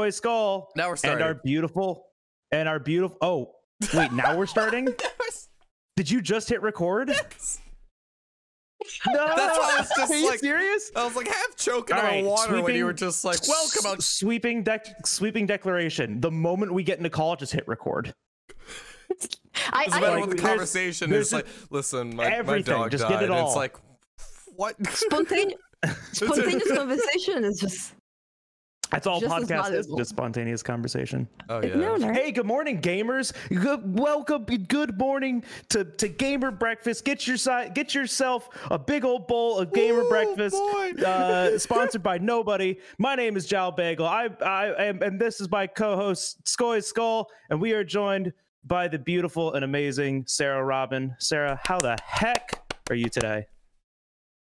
Boy Skull. Now we're starting. and our beautiful and our beautiful. Oh, wait, now we're starting. Did you just hit record? No, That's why I was just Are you like- serious? I was like half choking All on right, water when you were just like, "Welcome out." S- sweeping dec- sweeping declaration. The moment we get into call, just hit record. I, Doesn't I matter like, what the conversation there's is. Like, listen, my, my everything, dog just died. get it and all. It's like, what? spontaneous, spontaneous conversation is just That's all Just podcast is. valuable. Just spontaneous conversation. oh yeah. no, no. Hey, good morning, gamers. Good, welcome. Good morning to, to Gamer Breakfast. Get your si- get yourself a big old bowl of Gamer Ooh, Breakfast. Uh, sponsored by nobody. My name is Jal Bagel. I I am, and this is my co-host Skoy Skull, and we are joined by the beautiful and amazing Sara Robin. Sara, how the heck are you today?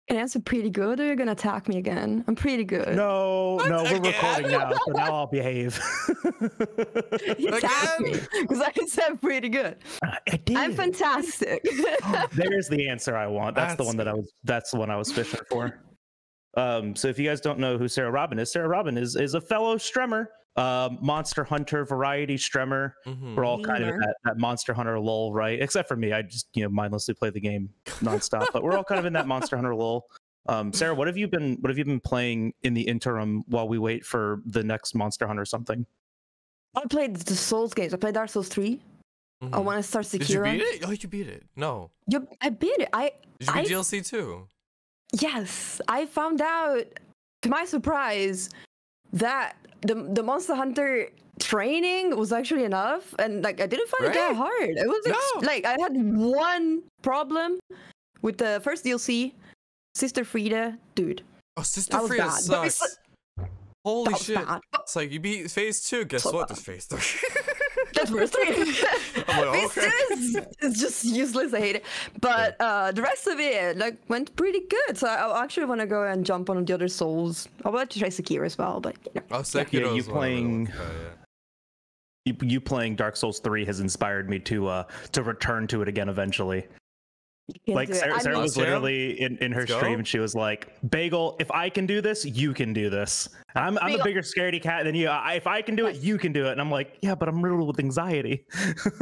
Can I answer pretty good or you're gonna attack me again? I'm pretty good. No, no, we're Again? recording now, so now I'll behave. You attack me because I said pretty good. I did. I'm fantastic. There's the answer I want. That's, the one that I was. That's the one I was fishing for. Um, so if you guys don't know who Sara Robin is, Sara Robin is is a fellow stremmer, um, Monster Hunter variety stremmer. Mhm. We're all kind of in that, that Monster Hunter lull, right? Except for me, I just you know mindlessly play the game nonstop. but we're all kind of in that Monster Hunter lull. Um, Sara, what have you been what have you been playing in the interim while we wait for the next Monster Hunter something? I played the Souls games. I played Dark Souls 3. I Mhm. want to start Sekiro. Did you beat it? Oh, you beat it. No. Yep, I beat it. I Did you beat I- DLC too? yes, I found out to my surprise that the the Monster Hunter training was actually enough, and like I didn't find it that hard. It was No. like I had one problem with the first DLC, Sister Friede, dude. Oh, Sister That Friede bad. But it's sucks. Holy shit! bad. It's like you beat Phase Two. Guess So what? bad. Phase Three. That's worse. I'm like, Phase okay. is, is just useless. I hate it. But uh, the rest of it like went pretty good. So I I actually want to go and jump on the other souls. I would like to try Sekiro as well, but you know. Oh, Sekiro you is one really playing- want yeah. You, you playing Dark Souls three has inspired me to uh to return to it again eventually. You can like. Sara, Sara was literally in, in her Let's stream go. and she was like bagel if i can do this you can do this And i'm, I'm a bigger scaredy cat than you I, if i can do it you can do it and i'm like yeah but i'm riddled with anxiety no,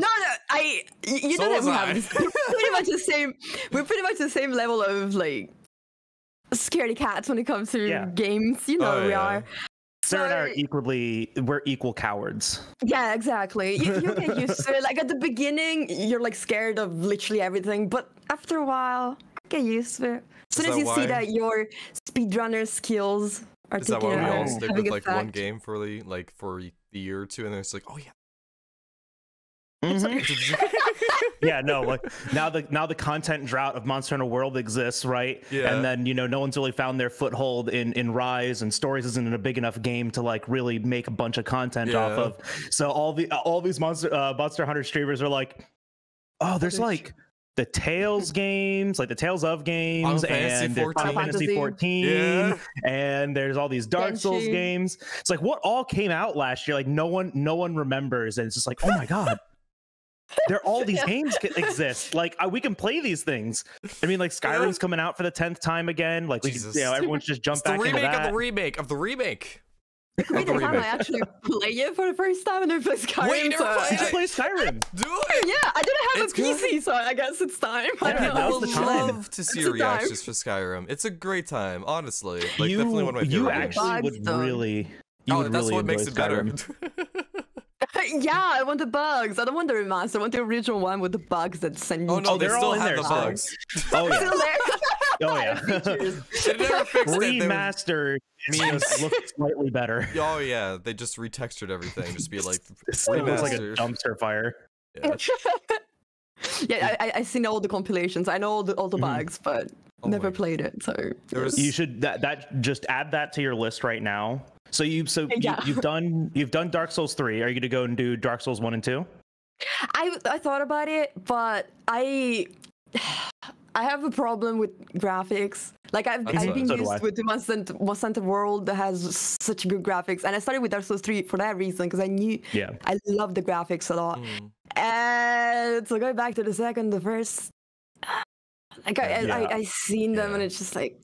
no, I. y- You So know that we I. have pretty much the same. We're pretty much the same level of like scaredy cats when it comes to Yeah. games. You know Oh, we yeah. are. Sarah and i are equally we're equal cowards Yeah, exactly. You, you get used to it. Like at the beginning, you're like scared of literally everything, but after a while, get used to it. As soon as that you see why- that your speedrunner skills are Is that why we all stick with like one game for the like for a year or two, and then it's like, oh yeah. Mhm. yeah no like now the now the content drought of monster hunter world exists right Yeah. and then you know no one's really found their foothold in in rise and stories isn't a big enough game to like really make a bunch of content off Yeah. of so all the all these monster uh, monster hunter streamers are like oh there's There's- like the Tales games, like the Tales of games, Fantasy and there's 14. Final Fantasy Fantasy. 14, Yeah. and there's all these Dark Souls games. It's like what all came out last year. Like no one, no one remembers, and it's just like, oh my god, there are all these Yeah. games ca- exist. Like we can play these things. I mean, like Skyrim's coming out for the tenth time again. Like we, can- Jesus. you know, everyone's just jump It's the back into remake of that. the remake of the remake. Could be the the time I actually play it for the first time and I play Skyrim. Wait, you never so- played Did you play Skyrim? Do it. Yeah, I didn't have It's a good. PC, so I guess it's time. I Yeah, don't know. I would love to see It's the time. reactions for Skyrim. It's a great time, honestly. Like you, definitely one of my you favorite games. actually Bugs, would really. You oh, would that's really what makes it better. Skyrim. yeah, I want the bugs. I don't want the remaster. I want the original one with the bugs that send you. oh no, Oh, they they're still all in have there, the so- bugs. Oh yeah. Still there. Oh yeah. Features. They never fixed it. They Remastered means look slightly better. Oh yeah, they just retextured everything. Just be like, It still looks like a dumpster fire. yeah. yeah, I, I, I've seen all the compilations. I know all the all the Mhm. bugs, but Oh never played it. So There was- You should that that just add that to your list right now. So you so Yeah. you, you've done you've done Dark Souls three. Are you gonna go and do Dark Souls one and two? I I thought about it, but I I have a problem with graphics. Like I've, That's I've fine. been So used I. with the Monster, Monster World that has such good graphics, and I started with Dark Souls 3 for that reason because I knew Yeah. I love the graphics a lot. Mm. And so going back to the second, the first, like I, Yeah. I, I, I seen them and it's just like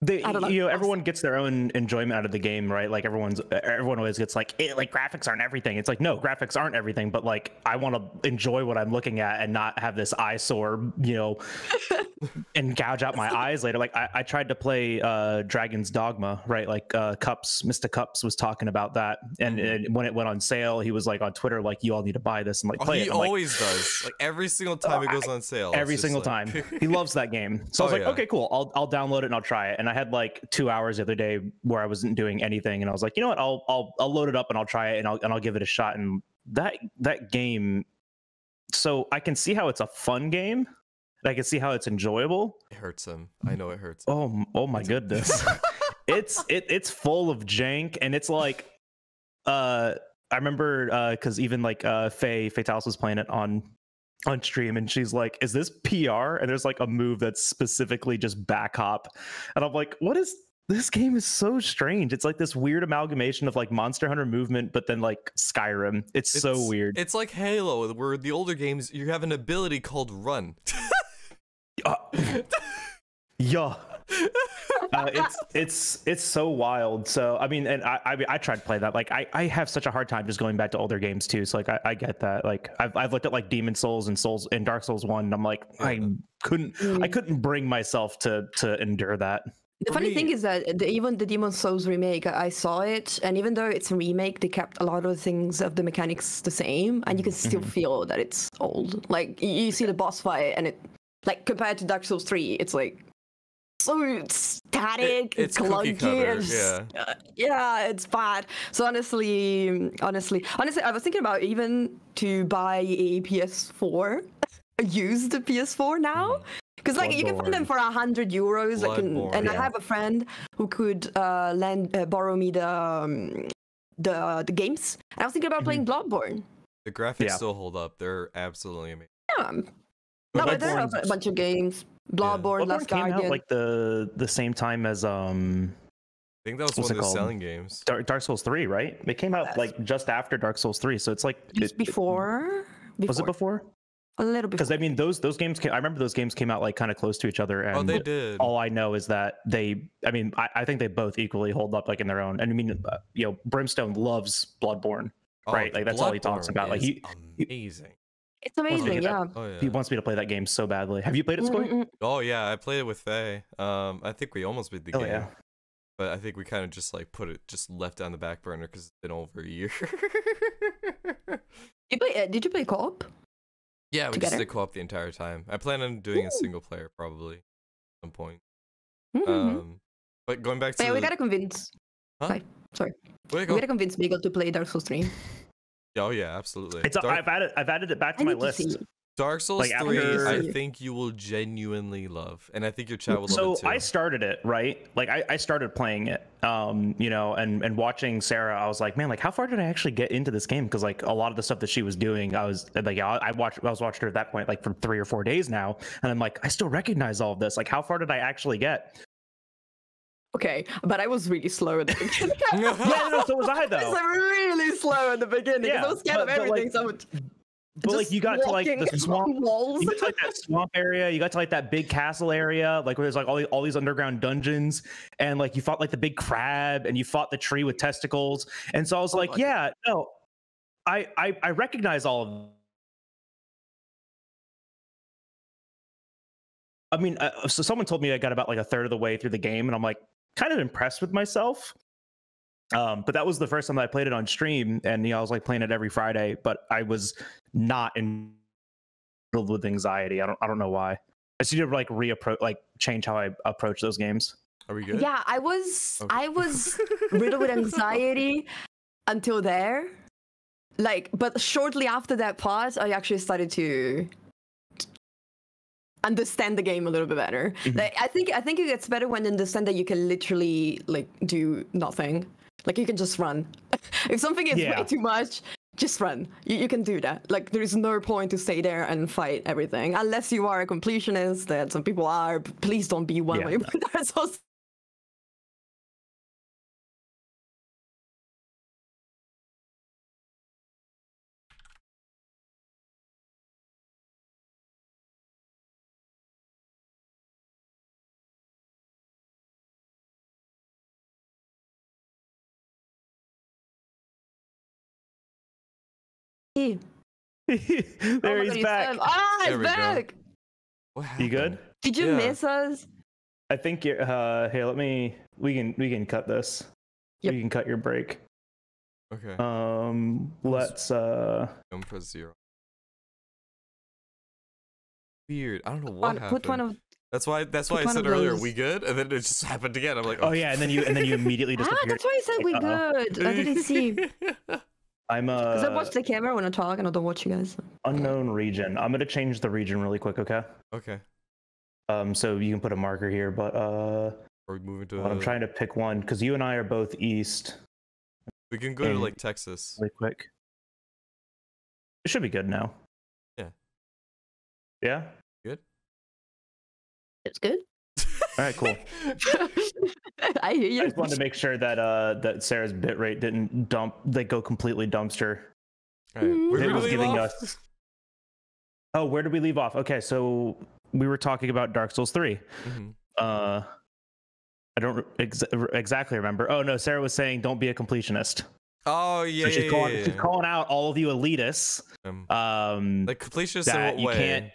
they, I know. you know, everyone gets their own enjoyment out of the game, right? Like everyone's, everyone always gets like, eh, like graphics aren't everything. It's like, no, graphics aren't everything, but like I want to enjoy what I'm looking at and not have this eyesore, you know, and gouge out my eyes later. Like I, I tried to play uh Dragon's Dogma, right? Like uh Cups, Mr. Cups was talking about that, and, Mhm. and when it went on sale, he was like on Twitter, like, you all need to buy this and like Oh, play he it. I'm like, always does. Like every single time it I- goes on sale. every single like- time. he loves that game. So I was Oh, like, yeah. okay, cool. I'll I'll download it and I'll try it. And I had like two hours the other day where I wasn't doing anything, and I was like, you know what? I'll I'll I'll load it up and I'll try it and I'll and I'll give it a shot. And that that game, so I can see how it's a fun game. I can see how it's enjoyable. It hurts him. I know it hurts. Him. Oh oh my It's- goodness. it's it it's full of jank and it's like uh I remember uh cuz even like uh Faye Fatalis was playing it on on stream and she's like is this PR and there's like a move that's specifically just back hop and I'm like what is this game is so strange. It's like this weird amalgamation of like Monster Hunter movement but then like Skyrim. It's, so weird. It's like Halo, where the older games you have an ability called Run. Uh, yeah. uh, it's it's it's so wild. So I mean, and I I, mean, I tried to play that. Like I, I have such a hard time just going back to older games too. So like I, I get that. Like I've I've looked at like Demon Souls and Souls and Dark Souls one. And I'm like I couldn't I Mm. couldn't bring myself to to endure that. The funny thing is that the, even the Demon Souls remake, I I saw it, and even though it's a remake, they kept a lot of things of the mechanics the same, and you can still Mhm. feel that it's old. Like you, you see the boss fight, and it, like compared to Dark Souls three, it's like so static, it's clunky, cutter, and just- uh, yeah, it's bad. So honestly, honestly, honestly, I was thinking about even to buy a PS4, a used PS4 now. Because like you can find them for a hundred euros, like, and, Bloodborne, and I have a friend who could uh, lend uh, borrow me the um, the the games. And I was thinking about playing Bloodborne. The graphics Yeah. still hold up. They're absolutely amazing. Yeah, no, But but there are a bunch of games. Bloodborne, Bloodborne Last came Guardian. out like the the same time as um I think that was What's one it of the called? selling games. Dark, Dark Souls three, right? It came out Yes. like just after Dark Souls three. So it's like Just it- it- before, before. Was it before? A little bit. Because I mean, those those games. Came, I remember those games came out like kind of close to each other, and Oh, they did. all I know is that they. I mean, I, I think they both equally hold up like in their own. And I mean, uh, you know, Brimstone loves Bloodborne. Oh, right, like, that's all he talks about, like, he- he- amazing. It's amazing, yeah. that. Oh yeah. He wants me to play that game so badly. Have you played it, Scoy? Mm, mm, mm. Oh yeah, I played it with Faye. Um, I think we almost beat the Oh game, yeah. but I think we kind of just like put it, just left on the back burner because it's been over a year. You play, uh, did you play co-op? yeah, we Together? just did co-op the entire time. I plan on doing a single player probably at some point. Mhm. Um, but going back to yeah, we gotta convince. Huh? Sorry, sorry. Way to We gotta convince Miguel to play Dark Souls 3. Oh yeah, absolutely. It's. Dark, I've added. I've added it back to I my need to list. Dark Souls like, three, I think you will genuinely love, and I think your chat will so love it too. I started it right. Like I, I started playing it, um, you know, and and watching Sara. I was like, man, like how far did I actually get into this game? Because like a lot of the stuff that she was doing, I was like, I, I watched. I was watching her at that point, like for three or four days now, and I'm like, I still recognize all of this. Like, how far did I actually get? Okay, but I was really slow at the beginning. yeah, no, so was I though. I was like, really slow at the beginning. Yeah, I was scared but- of but, like, everything. so I would But like you got to like the swamp. walls. You got to like that swamp area. You got to like that big castle area, like where there's like all, the, all these underground dungeons, and like you fought like the big crab, and you fought the tree with testicles. And so I was Oh like, yeah, no, I I, I recognize all of. I mean, uh, so someone told me I got about like a third of the way through the game, and I'm like kind of impressed with myself. Um, but that was the first time that I played it on stream, and you know, I was like playing it every Friday, but I was not in filled with anxiety. I don't I don't know why. I just need to like reapproach like change how I approach those games. Are we good? Yeah, I was Okay. I was riddled with anxiety until there. Like, but shortly after that part, I actually started to understand the game a little bit better. Mhm. Like, I think I think it gets better when you understand that you can literally like do nothing. Like you can just run. if something is Yeah. way too much, just run. You, you can do that. Like there is no point to stay there and fight everything unless you are a completionist. That some people are. but Please don't be one Yeah. way. Dark Souls he? there Oh he's God, back. Sam. Ah, There he's we go. back. You good? Did you Yeah. miss us? I think you're. Uh, here, let me. We can we can cut this. Yep. We can cut your break. Okay. Um, let's. Uh, Don't press zero. Weird. I don't know what One- happened. put one of that's why. That's why I said earlier, those- we good? And then it just happened again. I'm like, oh yeah, and then you and then you immediately ah, disappeared. that's why I said we good. I didn't see. I'm uh Because I watch the camera when I talk and I don't watch you guys. unknown region. I'm gonna change the region really quick, okay? okay. Um, so you can put a marker here, but uh, Are we moving to? hold I'm trying to pick one because you and I are both east. we can go to like Texas. Really quick. It should be good now. Yeah. Yeah. Good. It's good. All right. Cool. I hear you. I just wanted to make sure that uh that Sara's bitrate didn't dump like go completely dumpster. All right. Where It did we was leave giving off? us- Oh, where did we leave off? Okay, so we were talking about Dark Souls 3. Mhm. Uh I don't ex- exactly remember. Oh no, Sara was saying don't be a completionist. Oh yeah, so she's yeah, calling yeah, she's calling out all of you elitists. Um, Um like completionist that in what you way?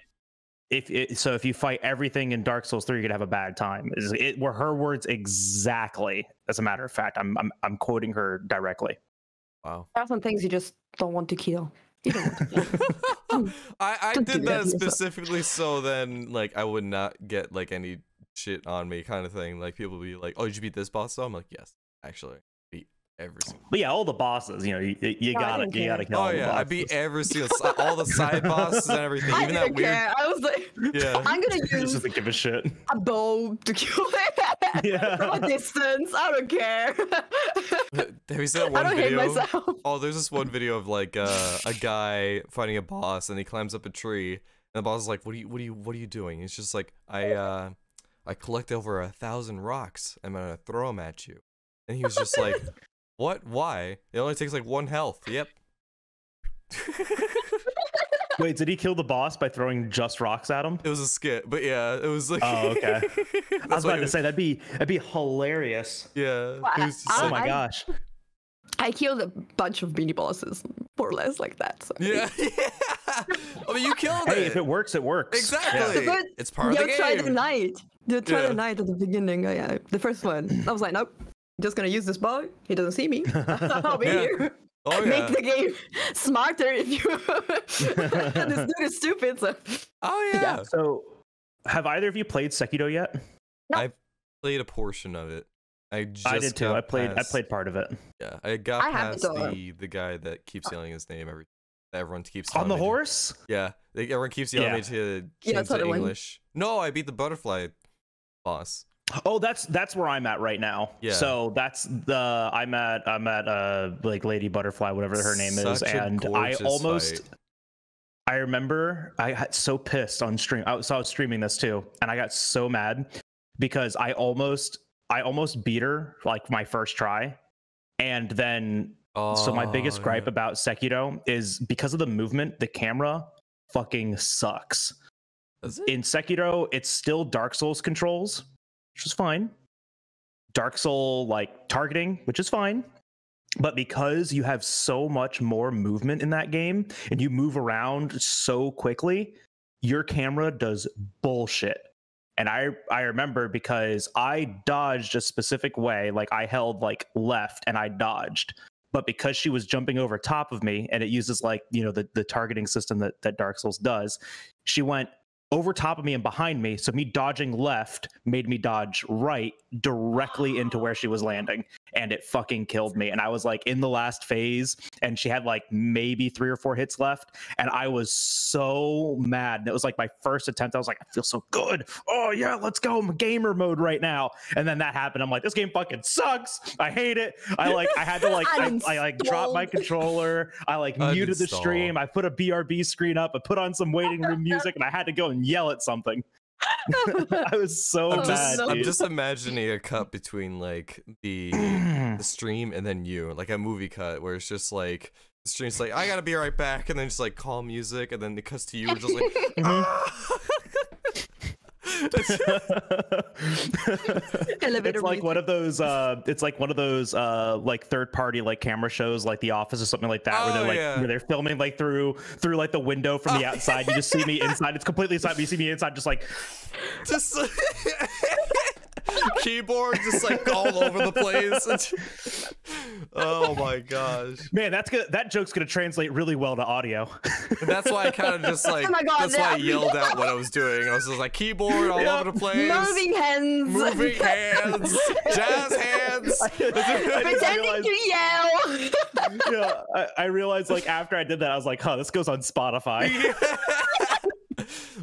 Can't if it, so if you fight everything in Dark Souls 3 you're going to have a bad time. Is it were her words exactly. As a matter of fact, I'm I'm I'm quoting her directly. Wow. There are some things you just don't want to kill. You don't want to kill. Hmm. I I Don't did that that specifically so then like I would not get like any shit on me kind of thing. Like people would be like, "Oh, did you beat this boss?" So I'm like, "Yes, actually, beat every single." But yeah, all the bosses, you know, you, you No, got to you got to care. kill all Oh the yeah, I beat every single all the side bosses and everything. I Even that didn't weird. care. I was like, Yeah. I'm gonna Just use doesn't give a shit. a bow to kill it Yeah. from a distance. I don't care. Have you seen that I one don't hate video? myself. Oh, there's this one video of like uh, a guy fighting a boss, and he climbs up a tree, and the boss is like, "What are you? What are you? What are you doing?" It's just like, "I uh, I collect over a thousand rocks. I'm gonna throw them at you." And he was just like, "What? Why? It only takes like one health." Yep. Wait, did he kill the boss by throwing just rocks at him? It was a skit, but yeah, it was like. Oh, okay. I was about it to was- say that'd be that'd be hilarious. Yeah. Well, it was just Oh my like- gosh. I killed a bunch of mini bosses, more or less like that. So. Yeah. yeah. I mean, you killed Hey, it. if it works, it works. Exactly. But It's part of You the tried game. the knight. You tried Yeah. the knight at the beginning. Uh, yeah, the first one. I was like, nope. Just gonna use this bug. He doesn't see me. I'll be Yeah. here. Oh yeah. Make the game smarter if you. this dude is stupid. So. Oh yeah. So, have either of you played Sekiro yet? I played a portion of it. I just I did too. I played. past- I played part of it Yeah, I got I past the the guy that keeps yelling his name every. Everyone keeps on the me to- horse. Yeah, they, everyone keeps yelling Yeah. me to change that's what to I went. English. No, I beat the butterfly boss. Oh, that's that's where I'm at right now. Yeah. So that's the I'm at I'm at uh like Lady Butterfly, whatever her name is, Such a and I almost. fight. I remember I got so pissed on stream. I was, so I was streaming this too, and I got so mad because I almost I almost beat her like my first try, and then so my biggest Oh, gripe yeah. about Sekiro is because of the movement, the camera fucking sucks. In Sekiro, it's still Dark Souls controls, which is fine. Dark Soul like targeting, which is fine. But because you have so much more movement in that game and you move around so quickly, your camera does bullshit. And I I remember because I dodged a specific way, like I held like left and I dodged. But because she was jumping over top of me and it uses like, you know, the, the targeting system that, that Dark Souls does, she went over top of me and behind me. So me dodging left made me dodge right directly into where she was landing. And it fucking killed me. And I was like in the last phase and she had like maybe three or four hits left. And I was so mad. And it was like my first attempt. I was like, I feel so good. Oh yeah, let's go. I'm gamer mode right now. And then that happened. I'm like, this game fucking sucks. I hate it. I like I had to like I, I like drop my controller. I like muted the stream. I put a BRB screen up. I put on some waiting room music, and I had to go and yell at something. I was so I'm Oh, just, mad. I'm just imagining a cut between like the the stream and then you, like a movie cut where it's just like the stream's like, I gotta be right back, and then just like calm music, and then it cuts to you, just like, Mhm. Elevator it's like music. one of those uh it's like one of those uh like third party like camera shows like the office or something like that where Oh, they're like yeah. where they're filming like through through like the window from the outside you just see me inside it's completely inside but you see me inside just like just keyboard just like all over the place. oh my gosh. man that's gonna that joke's gonna translate really well to audio And that's why I kind of just oh like Oh my God, that's why I yelled out what I was doing. I was just like keyboard all Yeah. over the place. Moving hands. moving hands, jazz hands. Pretending to yell. yeah I, I realized like after i did that i was like huh this goes on spotify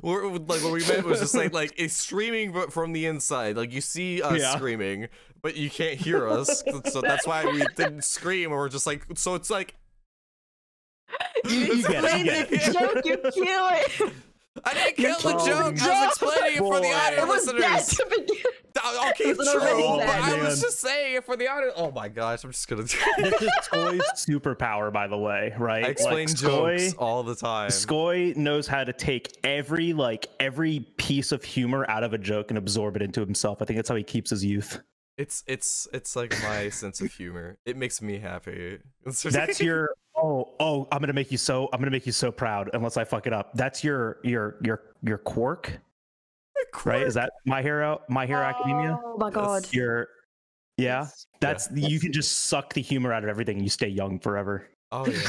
We're, like what we meant was just like like it's streaming but from the inside. Like you see us Yeah. screaming, but you can't hear us. so that's why we didn't scream. And we're just like so it's like You You get it, explain you get the it. joke, you kill it. I didn't kill the joke. the I was joke. explaining it for the Boy. audio It was dead listeners. to begin. Uh, okay, It was already true, but. I was just saying it for the audio. Oh my gosh, I'm just gonna. this is Skoy's superpower by the way right I explain like, jokes Skoy- all the time. Skoy knows how to take every like every piece of humor out of a joke and absorb it into himself. I think that's how he keeps his youth. It's it's it's like my sense of humor. It makes me happy. That's your oh oh I'm gonna make you so I'm gonna make you so proud unless I fuck it up. That's your your your your quirk, right? Is that my hero my hero academia? Oh my god. Your yeah. Yes. That's you can just suck the humor out of everything and you stay young forever. Oh yeah.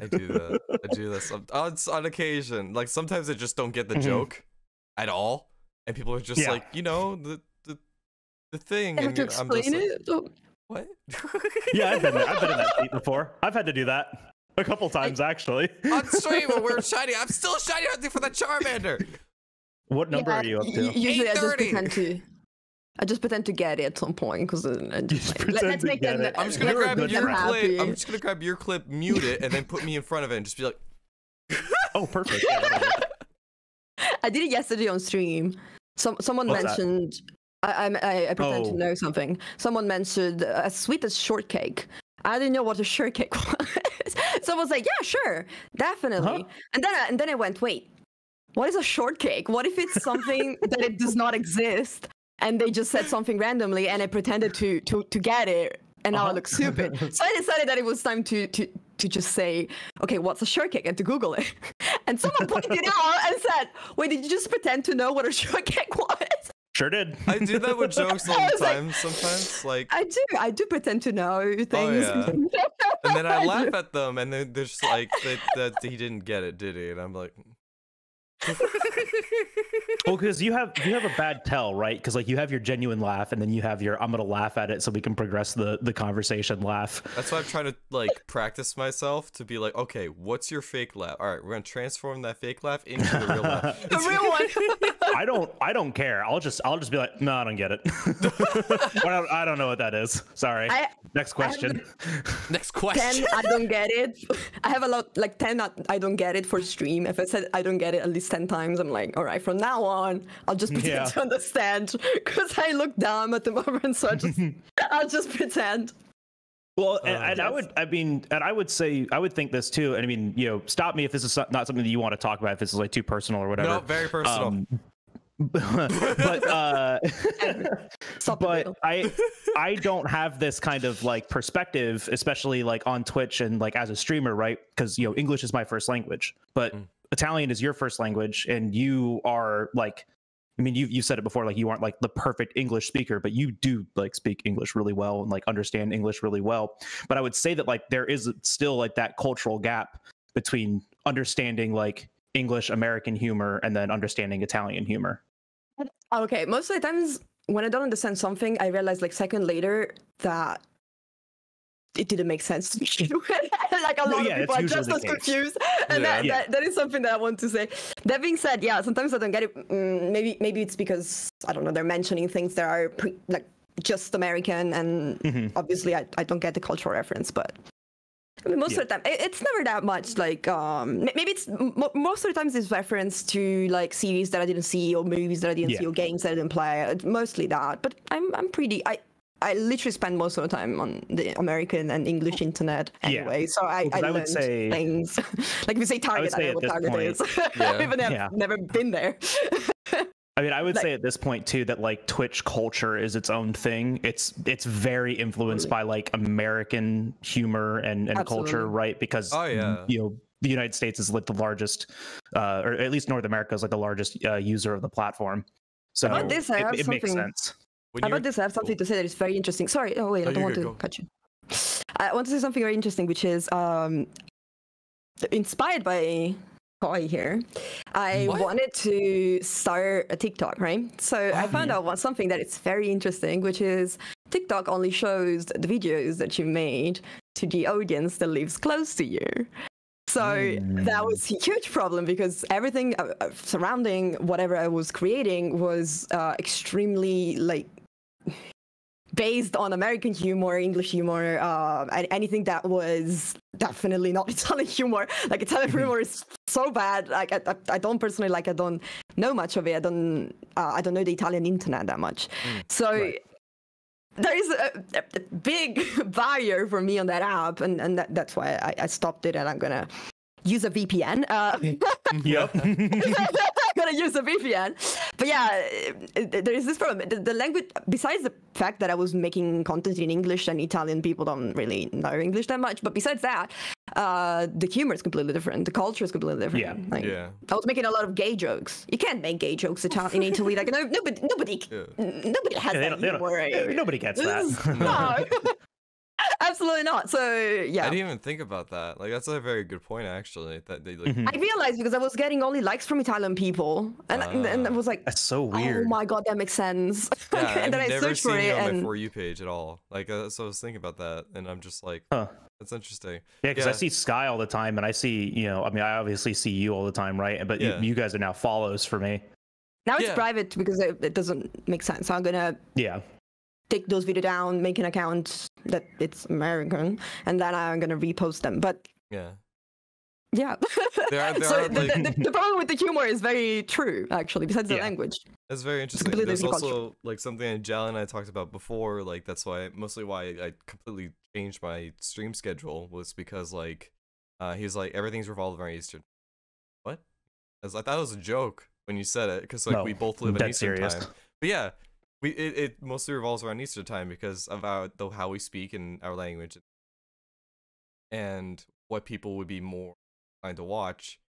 I do that. I do that some, on, on occasion. Like sometimes I just don't get the Mhm. joke at all, and people are just Yeah. like, you know, the the the thing. I have to you're- I'm explain just like, it. Oh, what? Yeah, I've been there. I've been in that seat before. I've had to do that a couple times actually. on stream when we're shiny. I'm still shiny hunting for that Charmander. What number yeah, are you up u- to? Usually I just pretend to. I just pretend to get it at some point because just just like, pretend let, us make them. it. I'm just gonna You're grab your friend. clip. I'm just gonna grab your clip, mute it, and then put me in front of it and just be like, Oh, perfect. Yeah. I did it yesterday on stream. Some someone What's that? mentioned. I, I I I pretend Oh. to know something. Someone mentioned uh, as sweet as shortcake. I didn't know what a shortcake was. so I was like, yeah, sure, definitely. Huh? And then I, and then I went, wait, what is a shortcake? What if it's something that it does not exist? And they just said something randomly, and I pretended to to to get it, and now I Uh-huh. look stupid. so I decided that it was time to to to just say, okay, what's a shortcake, and to Google it. And someone pointed it out and said, wait, did you just pretend to know what a shortcake was? Sure did. I do that with jokes all the was like- time. Sometimes, like, I do, I do pretend to know oh, things. yeah. and then I laugh at them, and then they're just like that, that he didn't get it, did he? And I'm like, Well, because you have you have a bad tell, right? Because like you have your genuine laugh, and then you have your I'm gonna laugh at it so we can progress the the conversation laugh. that's why I'm trying to like practice myself to be like, okay, what's your fake laugh? All right, we're gonna transform that fake laugh into the real laugh. the real one. I don't I don't care. I'll just I'll just be like, no, I don't get it. I don't I don't know what that is. Sorry. I- Next question. Next ten, question. I don't get it. I have a lot, like ten, I- I don't get it for stream. If I said I don't get it at least ten times, I'm like, all right, from now on, I'll just pretend Yeah. to understand because I look dumb at the moment, so I just, I'll just pretend. Well, and, Uh, and I would, I mean, and I would say, I would think this too. And I mean, you know, stop me if this is not something that you want to talk about, if this is like too personal or whatever. no, very personal. Um, but uh, Stop the but. I I don't have this kind of like perspective, especially like on Twitch and like as a streamer, right? Because you know English is my first language, but Mm. Italian is your first language, and you are like, I mean, you've you said it before, like you aren't like the perfect English speaker, but you do like speak English really well and like understand English really well. But I would say that like there is still like that cultural gap between understanding like English American humor and then understanding Italian humor. Okay, most of the times when I don't understand something, I realize like second later that it didn't make sense to begin with. like a lot yeah, of people are just as confused, and Yeah. that, Yeah. That, that is something that I want to say. That being said, yeah, sometimes I don't get it. Mm, maybe maybe it's because I don't know they're mentioning things that are pre- like just American, and Mhm. obviously I, I don't get the cultural reference, but. I mean, most Yeah. of the time, it- it's never that much. Like, um, maybe it's mo- most of the times it's reference to like series that I didn't see or movies that I didn't see or games that I didn't play. It's mostly that. But I'm I'm pretty. I I literally spend most of the time on the American and English internet Yeah. anyway. So I Well, 'cause I, I would learned say- things. like if you say Target, I, say know at what this Target point- is. Yeah. Even have Yeah. never been there. I mean, I would Like- say at this point too that like Twitch culture is its own thing. It's it's very influenced by like American humor and, and culture, right? Because Oh, yeah. you know the United States is like the largest, uh, or at least North America is like the largest uh, user of the platform. So About this, I it, have it makes sense. When about this? I have something to say that is very interesting. Sorry. Oh wait, No, I don't want to go. cut you. I want to say something very interesting, which is um, inspired by Koi here. I What? wanted to start a TikTok, right? So I Oh, found out one something that is very interesting, which is TikTok only shows the videos that you made to the audience that lives close to you. So that was a huge problem because everything uh, uh, surrounding whatever I was creating was uh, extremely like based on American humor, English humor, uh, and anything that was definitely not Italian humor. Like Italian humor is so bad. Like I, I, don't personally like. I don't know much of it. I don't. Uh, I don't know the Italian internet that much. So. Right. There is a, a, a big barrier for me on that app, and, and that, that's why I, I stopped it. And I'm gonna use a VPN. Uh, Yep. I'm gonna use a VPN. But yeah, uh, there is this problem. The, the language, besides the fact that I was making content in English and Italian people don't really know English that much, but besides that, uh, the humor is completely different. The culture is completely different. Yeah. Like, Yeah. I was making a lot of gay jokes. You can't make gay jokes Ita- in Italy. Like no, nobody, nobody, Yeah. n- nobody has Yeah, that don't- don't- humor. nobody gets that. no, absolutely not. So yeah. I didn't even think about that. Like that's a very good point actually. That they like Mhm. I realized because I was getting only likes from Italian people, and, and, and I Ah. was like, That's so weird. oh my god, that makes sense. Yeah, and then I've I never searched seen for you it, on my and for you page at all. Like, uh, so I was thinking about that, and I'm just like, Huh. that's interesting. Yeah, because I see Sky all the time, and I see, you know, I mean, I obviously see you all the time, right? But Yeah. you, you guys are now follows for me. now it's Yeah. private because it, it doesn't make sense. So I'm gonna Yeah. Take those video down, make an account that it's American, and then I'm gonna repost them. But Yeah, yeah, There are- there so are, the, like- the, the problem with the humor is very true, actually. Besides the Yeah. language, that's very interesting. completely There's different also like something that Jal and I talked about before. Like that's why mostly why I completely changed my stream schedule was because like uh he was like everything's revolved around Eastern. What? As I thought it was a joke when you said it because like No, we both live in dead Eastern serious. time. But yeah, we it, it mostly revolves around Easter time because of the how we speak and our language, and what people would be more inclined to watch,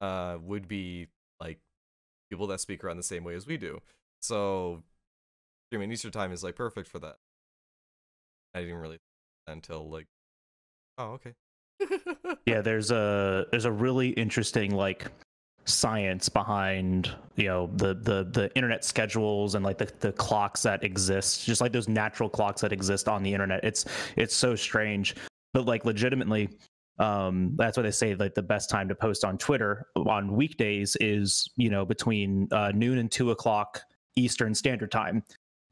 uh, would be like people that speak around the same way as we do. So, streaming Easter time is like perfect for that. I didn't really until like, oh okay. yeah there's a there's a really interesting like science behind you know the the the internet schedules and like the, the clocks that exist just like those natural clocks that exist on the internet. It's it's so strange. But like legitimately um that's why they say like the best time to post on twitter on weekdays is you know between uh, noon and two o'clock eastern standard time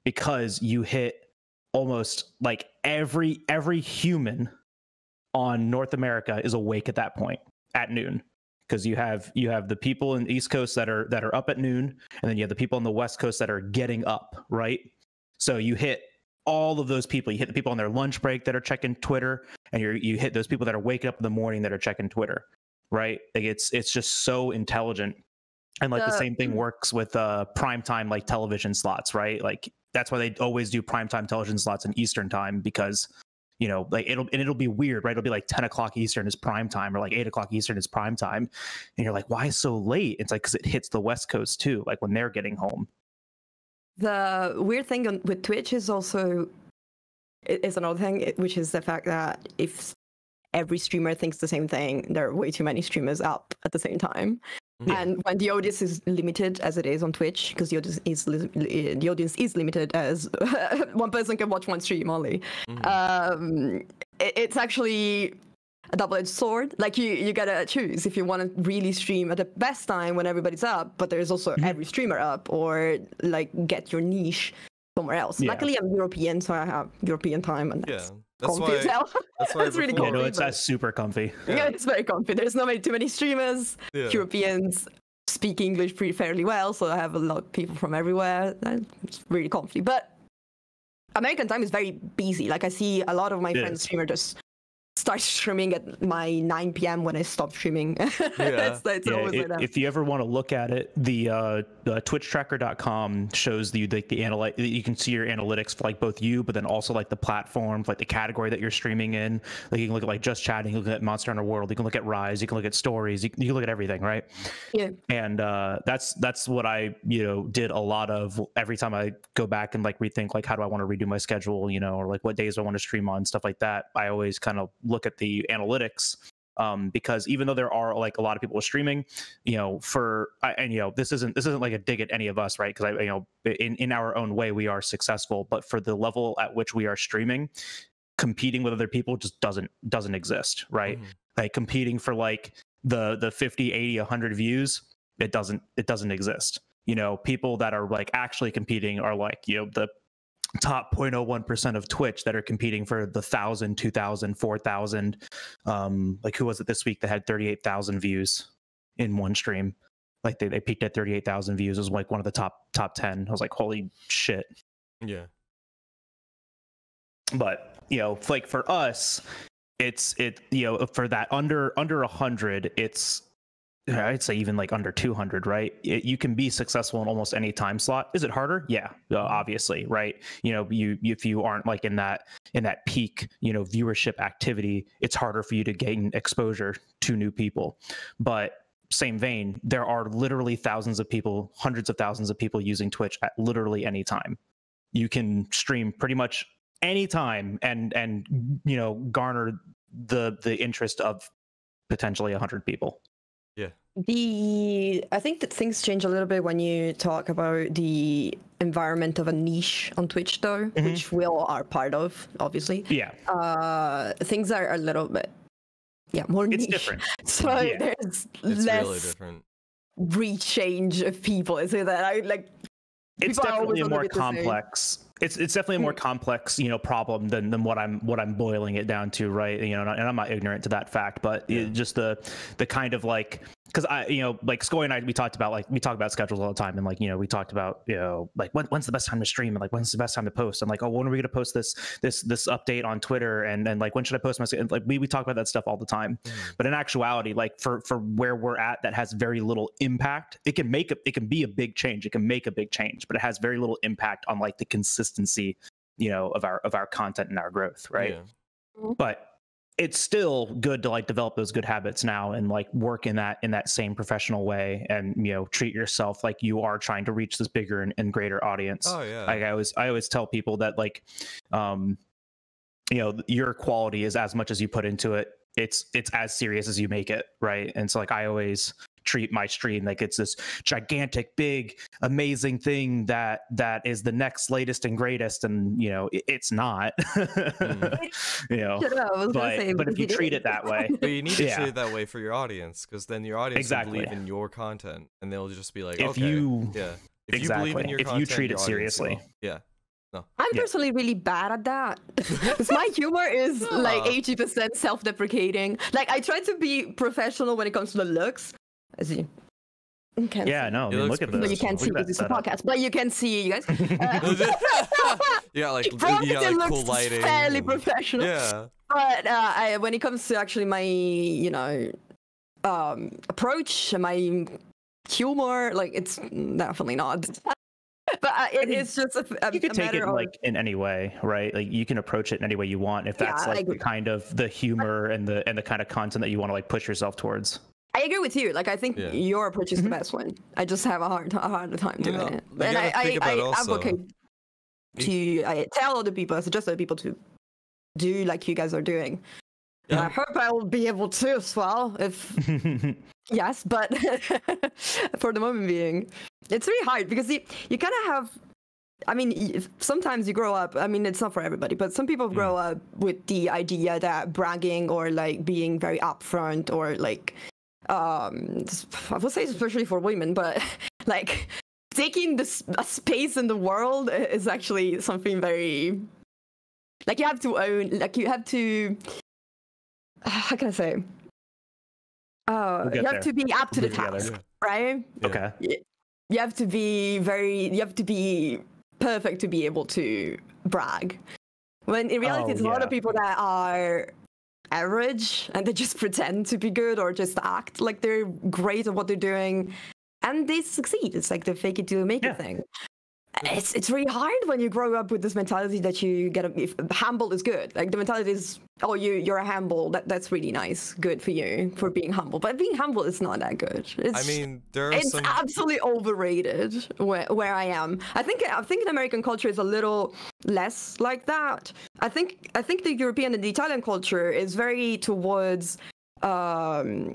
because you hit almost like every every human on North America is awake at that point at noon because you have you have the people in the East Coast that are that are up at noon, and then you have the people on the West Coast that are getting up, right? So you hit all of those people. You hit the people on their lunch break that are checking Twitter, and you you hit those people that are waking up in the morning that are checking Twitter, right? Like it's it's just so intelligent, and like the The- same thing works with uh primetime like television slots, right? Like that's why they always do primetime television slots in Eastern time because you know, like it'll and it'll be weird, right? It'll be like 10 o'clock Eastern is prime time, or like 8 o'clock Eastern is prime time. And you're like, why so late? It's like because it hits the West Coast too, like when they're getting home. the weird thing on, with Twitch is also is another thing, which is the fact that if every streamer thinks the same thing, there are way too many streamers up at the same time. Yeah. And when the audience is limited, as it is on Twitch, because the audience is li- li- the audience is limited, as one person can watch one stream only. Mhm. Um, it, it's actually a double-edged sword. Like you, you gotta choose if you want to really stream at the best time when everybody's up, but there's also Mhm. every streamer up, or like get your niche somewhere else. Yeah. Luckily, I'm European, so I have European time, and yeah, that's, that's comfy as hell. That's why It's really before- Yeah, no, it's but- super comfy. yeah. Yeah. it's very comfy. There's not many too many streamers. Yeah. Europeans speak English pretty fairly well, so I have a lot of people from everywhere. It's really comfy. But American time is very busy. Like I see a lot of my It friends is. streamer just start streaming at my 9 p.m. when I stop streaming. Yeah. it's, it's Yeah, always i- like that. if you ever want to look at it, the uh, the twitchtracker.com shows you like the analyte you can see your analytics for like both you, but then also like the platform, like the category that you're streaming in. Like you can look at like just chatting, you can look at Monster Hunter World, you can look at Rise, you can look at stories, you can, you can look at everything, right? yeah. and uh, that's that's what I you know did a lot of every time I go back and like rethink like how do I want to redo my schedule you know or like what days do I want to stream on stuff like that I always kind of look at the analytics um, because even though there are like a lot of people streaming you know for I, and you know this isn't this isn't like a dig at any of us right? Because I you know in in our own way we are successful but for the level at which we are streaming competing with other people just doesn't doesn't exist right? Mhm. like competing for like the the 50 80 100 views it doesn't it doesn't exist. You know people that are like actually competing are like you know the top 0.01% of twitch that are competing for the 1000 2000 4000 um like who was it this week that had 38000 views in one stream? Like they, they peaked at 38000 views. It was like one of the top top 10 i was like holy shit. Yeah. but you know like for us it's it you know for that under under 100 it's i'd say even like under 200 right? It, you can be successful in almost any time slot. Is it harder? Yeah uh, obviously right? You know you if you aren't like in that in that peak you know viewership activity it's harder for you to gain exposure to new people. But same vein there are literally thousands of people hundreds of thousands of people using twitch at literally any time. You can stream pretty much anytime and and you know garner the the interest of potentially 100 people The I think that things change a little bit when you talk about the environment of a niche on Twitch, though, Mhm. which we all are part of, obviously. yeah Uh, things are a little bit, yeah, more it's niche. different So Yeah. there's It's less really different. rechange of people. So that I like. it's definitely a a more little bit the same. complex it's it's definitely a more complex you know problem than than what i'm what i'm boiling it down to right you know and i'm not ignorant to that fact but it- Yeah. just the the kind of like because i you know like Skoy and i we talked about like we talk about schedules all the time. And like you know we talked about you know like when, when's the best time to stream? And like when's the best time to post? And like oh when are we going to post this this this update on twitter? And and like when should i post my and, like we we talk about that stuff all the time. Mhm. but in actuality like for for where we're at that has very little impact it can make a, it can be a big change. It can make a big change but it has very little impact on like the consistency you know of our of our content and our growth right? Yeah. but it's still good to like develop those good habits now and like work in that in that same professional way and you know treat yourself like you are trying to reach this bigger and, and greater audience. Oh yeah. like I always I always tell people that like um you know your quality is as much as you put into it. It's it's as serious as you make it right? And so like I always treat my stream like it's this gigantic big amazing thing that that is the next latest and greatest and you know it, it's not you know Shut up, I was gonna but say, but if you treat it that way But you need to Yeah. treat it that way for your audience, because then your audience Exactly. will believe in your content, and they'll just be like, if okay, you yeah. If Exactly. you believe in your If you treat it seriously. will. Yeah. I'm Yeah. personally really bad at that. My humor is like Ah. 80% self deprecating. Like, I try to be professional when it comes to the looks. As you you can't yeah see. no I mean, look at pretty No, this you can't see Look at because it's a setup. podcast, but you can see, you guys. Uh, you got like you from got it like cool looks lighting. fairly and- professional. Yeah. But uh, I, when it comes to actually my, you know, um, approach and my humor, like it's definitely not. but uh, it mean, is just a, a, you a could take it in, of like in any way right like you can approach it in any way you want if that's I like the kind of the humor and the and the kind of content that you want to like push yourself towards I agree with you. Like I think Yeah. your approach is Mhm. the best one. I just have a hard a harder time doing Yeah, it. you And I I, I also- advocate to I tell other people, I suggest other people to do like you guys are doing. Yeah. I hope I will be able to as well. If yes, but for the moment being, it's really hard because you you kind of have. I mean, sometimes you grow up. I mean, it's not for everybody, but some people grow up with the idea that bragging or like being very upfront or like, um, s- I would say especially for women, but like taking this a space in the world is actually something very. Like you have to own. Like you have to. How can I say? Uh, We'll you have there. to be up to We'll the get together. task, right? Yeah. okay you have to be very you have to be perfect to be able to brag when in reality Oh, it's a lot of people that are average and they just pretend to be good or just act like they're great at what they're doing and they succeed. It's like the fake it till you make Yeah. it thing. It's it's really hard when you grow up with this mentality that you get a, if humble is good. Like the mentality is, oh, you you're a humble. That that's really nice, good for you for being humble. But being humble is not that good. It's, I mean, there it's some. absolutely overrated where, where I am. I think I think in American culture is a little less like that. I think I think the European and the Italian culture is very towards um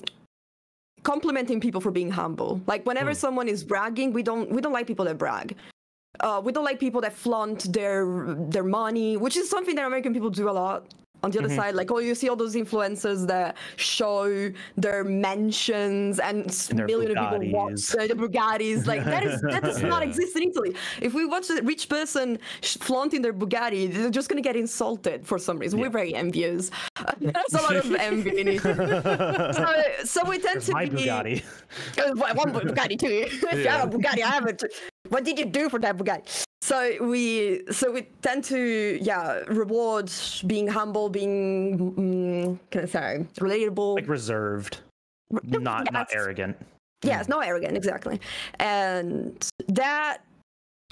complimenting people for being humble. Like whenever someone is bragging, we don't we don't like people that brag. Uh, we don't like people that flaunt their their money, which is something that American people do a lot. On the other side, like oh, you see all those influencers that show their mansions and s- And their million of people watch Bugattis. the, Bugattis. Like that is that does not exist in Italy. If we watch a rich person sh- flaunting their Bugatti, they're just gonna get insulted for some reason. We're very envious. There's a lot of envy in Italy. So, so we tend to My be. Bugatti. Uh, one Bugatti too. if you have a Bugatti, I have it. What did you do for that Bugatti? So we, so we tend to, yeah, reward being humble, being, mm, can I say, relatable. Like reserved, not not Yes. arrogant. Yeah, it's not arrogant, exactly. And that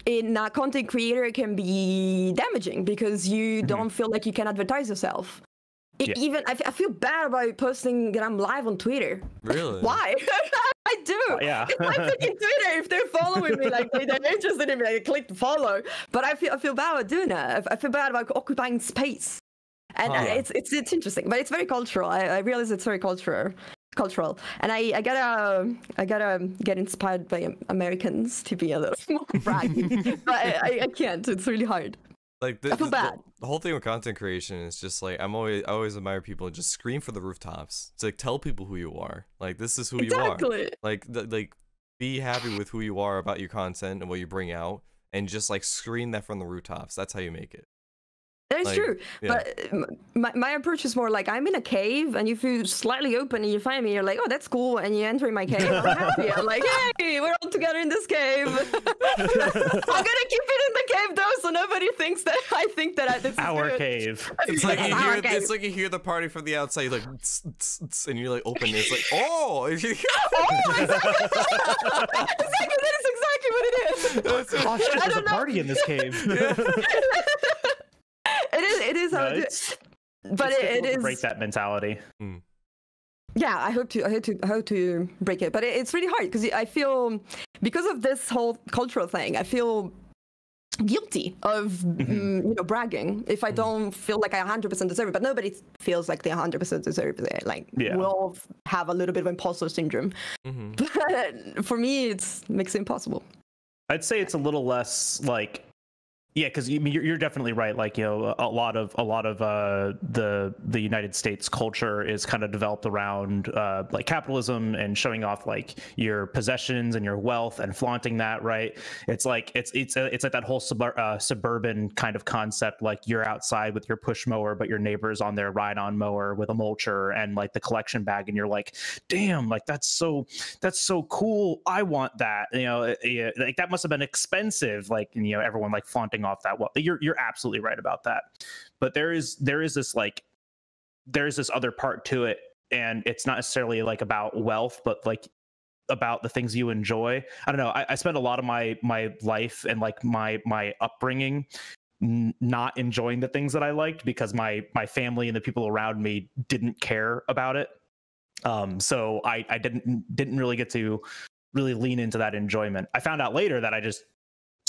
in a content creator can be damaging because you don't feel like you can advertise yourself. E- Yeah. Even I, f- I feel bad about posting that I'm live on Twitter. Really? Why? I do. Uh, yeah. It's my freaking Twitter. If they're following me, like they- they're interested in me, I click to follow. But I feel I feel bad about doing that. I feel bad about occupying space. And uh, Huh. it's it's it's interesting, but it's very cultural. I, I realize it's very cultural. Cultural, and I, I gotta I gotta get inspired by Americans to be a little more braggy, but I, I, I can't. It's really hard. Like the, the- the- whole thing with content creation is just like I'm always I always admire people and just scream for the rooftops. It's like tell people who you are. Like this is who you are. Exactly. Like like be happy with who you are about your content and what you bring out, and just like scream that from the rooftops. That's how you make it. That is Like, true. yeah. But my, my approach is more like I'm in a cave, and if you slightly open and you find me, you're like, oh, that's cool. And you enter my cave. I'm happy. I'm like, hey, we're all together in this cave. I'm going to keep it in the cave, though, so nobody thinks that I think that I, this is Our good. cave. It's like you Our hear cave. it's like you hear the party from the outside, you're like "Tss, tss, tss," and you like open it. It's like oh, Oh, exactly. exactly. That is exactly what it is. Gosh, I there's a don't know. party in this cave. It is. It is how No, it it's- But It's it, it difficult break that mentality. yeah i hope to i hope to I hope to break it but it, it's really hard because i feel because of this whole cultural thing i feel guilty of mm, you know bragging if i don't feel like i 100% deserve it but nobody feels like they 100% deserve it like Yeah. we all have a little bit of imposter syndrome Mhm. but for me it's makes it impossible I'd say it's a little less like yeah, because you, you're, you're definitely right. Like you know, a lot of a lot of uh, the the United States culture is kind of developed around uh, like capitalism and showing off like your possessions and your wealth and flaunting that. Right? It's like it's it's a, it's like that whole subur- uh, suburban kind of concept. Like you're outside with your push mower, but your neighbor's on their ride on mower with a mulcher and like the collection bag, and you're like, damn, like that's so that's so cool. I want that. You know, uh, yeah, like that must have been expensive. Like, you know, everyone like flaunting off that. Well, you're you're absolutely right about that. But there is there is this like there's this other part to it, and it's not necessarily like about wealth, but like about the things you enjoy. I don't know. I, I spent a lot of my my life and like my my upbringing not enjoying the things that I liked because my my family and the people around me didn't care about it. Um, so I I didn't didn't really get to really lean into that enjoyment. I found out later that I just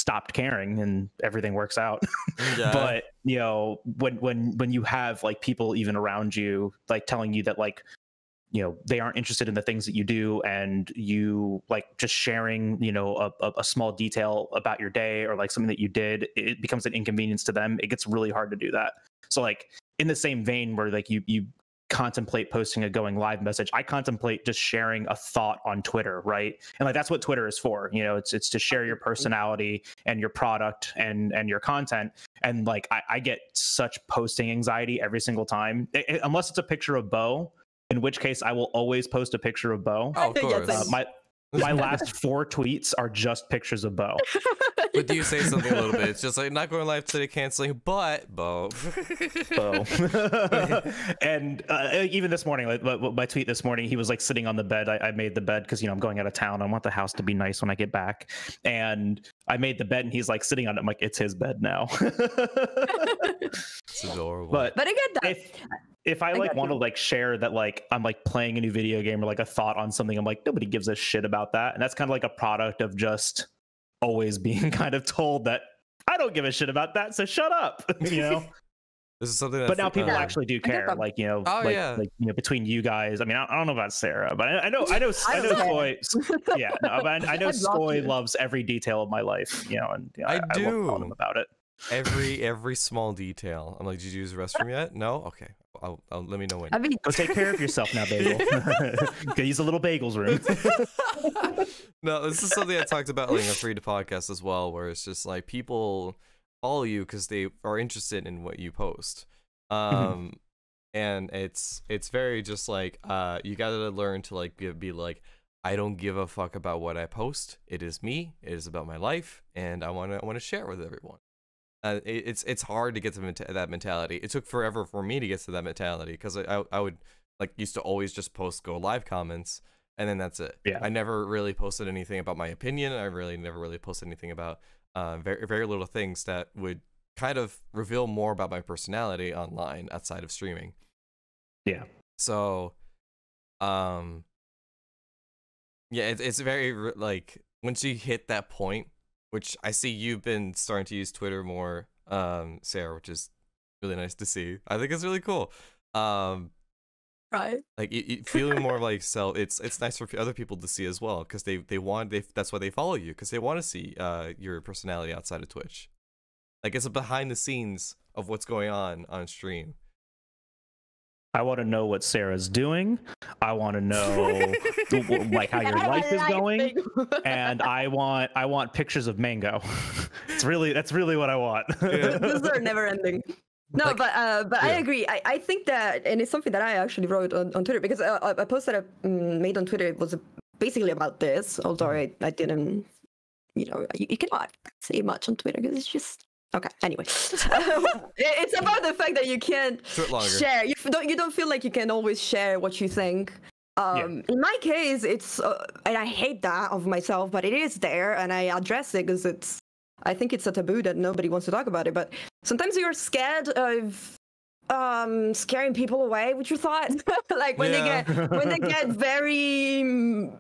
stopped caring and everything works out. Yeah. but you know when when when you have like people even around you like telling you that like you know they aren't interested in the things that you do and you like just sharing you know a, a, a small detail about your day or like something that you did it becomes an inconvenience to them it gets really hard to do that so like in the same vein where like you you contemplate posting a going live message. I contemplate just sharing a thought on twitter right? And like that's what twitter is for you know it's it's to share your personality and your product and and your content. And like i, I get such posting anxiety every single time I- I- unless it's a picture of bo in which case i will always post a picture of bo oh, of course. uh, my my last four tweets are just pictures of bo But do you say something a little bit? It's just like not going live today, canceling, but Bo. Bo. and uh, even this morning, like my, my tweet this morning, he was like sitting on the bed. I, I made the bed because you know I'm going out of town. I want the house to be nice when I get back. And I made the bed, and he's like sitting on it. I'm like, it's his bed now. it's adorable. But But I get that. if if I I like want to like share that like I'm like playing a new video game or like a thought on something, I'm like nobody gives a shit about that, and that's kind of like a product of just always being kind of told that I don't give a shit about that, so shut up, you know. this is something that but now people uh, actually do care, like you know, Oh, like, yeah. like you know, between you guys. I mean, I, I don't know about Sara, but I, I know, I know, I, I know, Skoj, yeah, no, but I, I know I'd love Skoj to. loves every detail of my life, you know, and you know, I I, I, do. him about it. every every small detail. I'm like, did you use the restroom yet? No. Okay. I'll, I'll let me know when. I mean, Go take care of yourself now, Bagel. Go use the little bagels room. no, this is something I talked about like in a free to podcast as well, where it's just like people follow you because they are interested in what you post. Um, and it's it's very just like uh, you gotta learn to like be, be like, I don't give a fuck about what I post. It is me. It is about my life, and I want to I want to share with everyone. Uh, it, it's it's hard to get to menta- that mentality. It took forever for me to get to that mentality because I, I I would like used to always just post go live comments and then that's it. Yeah. I never really posted anything about my opinion. I really never really posted anything about uh, very very little things that would kind of reveal more about my personality online outside of streaming. Yeah. So, um, yeah, it's it's very like once you hit that point, which I see you've been starting to use Twitter more, um, Sara, which is really nice to see. I think it's really cool. Um, right. like you, you feeling more like self it's it's nice for other people to see as well because they they want they that's why they follow you because they want to see uh your personality outside of twitch like it's a behind the scenes of what's going on on stream I want to know what Sara's doing. I want to know like how your life is going, and I want I want pictures of mango. it's really that's really what I want. Yeah. These are never ending. No, Like- but uh, but I agree. I, I think that, and it's something that I actually wrote on, on Twitter because uh, a post that I made on Twitter was basically about this. Although I, I didn't, you know, you, you cannot say much on Twitter because it's just okay. Anyway, it's about the fact that you can't Do it longer. share. You don't you don't feel like you can always share what you think. Um, In my case, it's uh, and I hate that of myself, but it is there, and I address it because it's. I think it's a taboo that nobody wants to talk about it. But sometimes you're scared of um scaring people away with your thoughts like when Yeah. they get when they get very mm,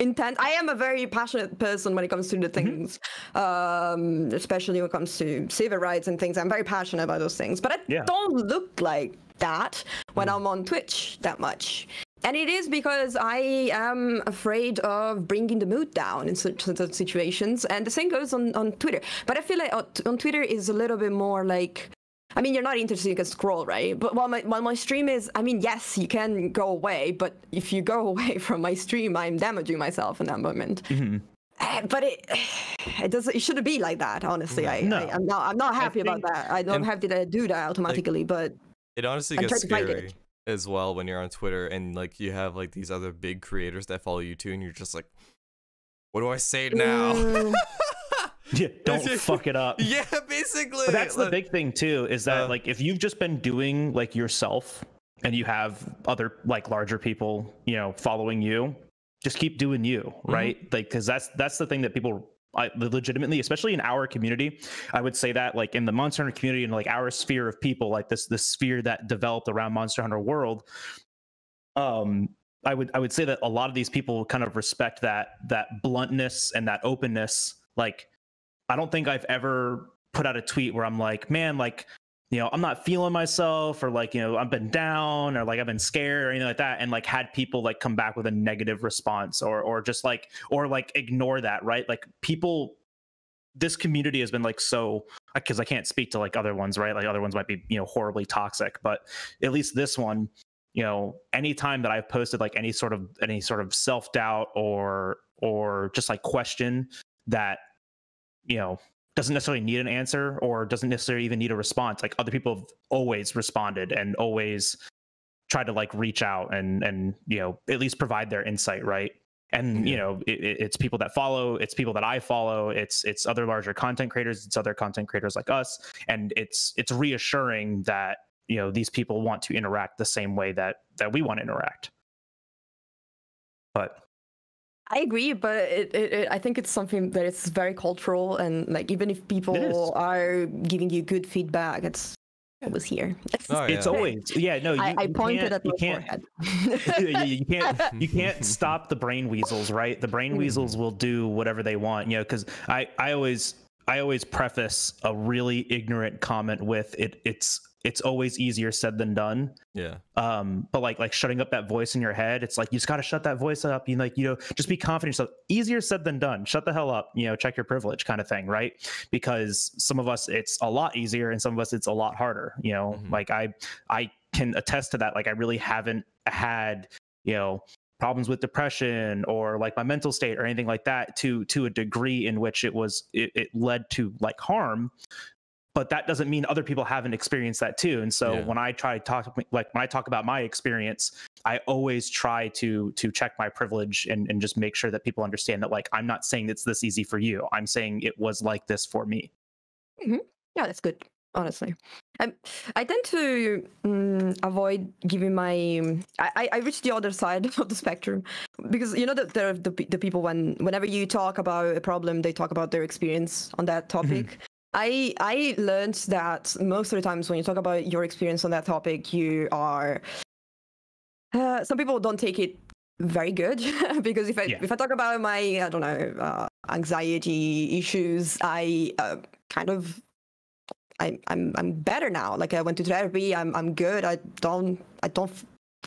intense i am a very passionate person when it comes to the mm-hmm. things um especially when it comes to civil rights and things i'm very passionate about those things but i Yeah. don't look like that when mm. i'm on twitch that much and it is because I am afraid of bringing the mood down in such, such situations. And the same goes on, on Twitter. But I feel like uh, on, on Twitter is a little bit more like I mean, you're not interested, you can scroll, right? But while my, while my stream is, I mean, yes, you can go away, but if you go away from my stream, I'm damaging myself in that moment. Mhm. Uh, But it, it doesn't, it shouldn't be like that. Honestly, I, No. I, I'm not, I'm not happy about that. I don't have to do that automatically, but it honestly I'm gets trying to fight scary as well when you're on twitter and like you have like these other big creators that follow you too and you're just like what do i say now Mm, yeah, don't fuck it up. yeah basically But that's the like- big thing too, is that Uh, like if you've just been doing like yourself and you have other like larger people, you know, following you, just keep doing you, Mm-hmm. right? Like because that's that's the thing that people I, legitimately, especially in our community, I would say that like in the Monster Hunter community and like our sphere of people, like this this sphere that developed around Monster Hunter World, um, I would I would say that a lot of these people kind of respect that that bluntness and that openness. Like, I don't think I've ever put out a tweet where I'm like, man, like, you know, I'm not feeling myself, or like, you know, I've been down, or like I've been scared, or anything like that, and like had people like come back with a negative response, or or just like, or like ignore that, right? Like people. This community has been like so because I can't speak to like other ones, right? Like other ones might be, you know, horribly toxic, but at least this one, you know anytime that i've posted like any sort of any sort of self-doubt or or just like question that you know doesn't necessarily need an answer or doesn't necessarily even need a response. Like other people have always responded and always tried to like reach out and and you know at least provide their insight right? And you know it- it's people that follow it's people that i follow it's it's other larger content creators it's other content creators like us. And it's it's reassuring that you know these people want to interact the same way that that we want to interact. But I agree, but it, it, it, I think it's something that is very cultural, and like even if people are giving you good feedback, it's always here. Oh, it's always yeah no you, I, I you pointed can't- at you my can't forehead. you, you can't you can't stop the brain weasels right the brain mm. weasels will do whatever they want you know because i i always i always preface a really ignorant comment with it it's it's always easier said than done. Yeah. um but like like shutting up that voice in your head it's like you just got to shut that voice up. You like you know just be confident yourself. Easier said than done. Shut the hell up. You know check your privilege kind of thing right? Because some of us it's a lot easier and some of us it's a lot harder you know? Mhm. like i i can attest to that. Like i really haven't had you know problems with depression or like my mental state or anything like that to to a degree in which it was it, it led to like harm but that doesn't mean other people haven't experienced that too and so Yeah. when i try to talk like when i talk about my experience i always try to to check my privilege and, and just make sure that people understand that like i'm not saying it's this easy for you i'm saying it was like this for me Yeah, that's good. Honestly, um, I tend to mm, avoid giving my. I, I- I reach the other side of the spectrum because you know that there are the, the people when whenever you talk about a problem, they talk about their experience on that topic. I I learned that most of the times when you talk about your experience on that topic, you are. Uh, some people don't take it very good because if I Yeah. if I talk about my I don't know uh, anxiety issues, I uh, kind of I, I'm I'm better now. Like I went to therapy. I'm I'm good. I don't I don't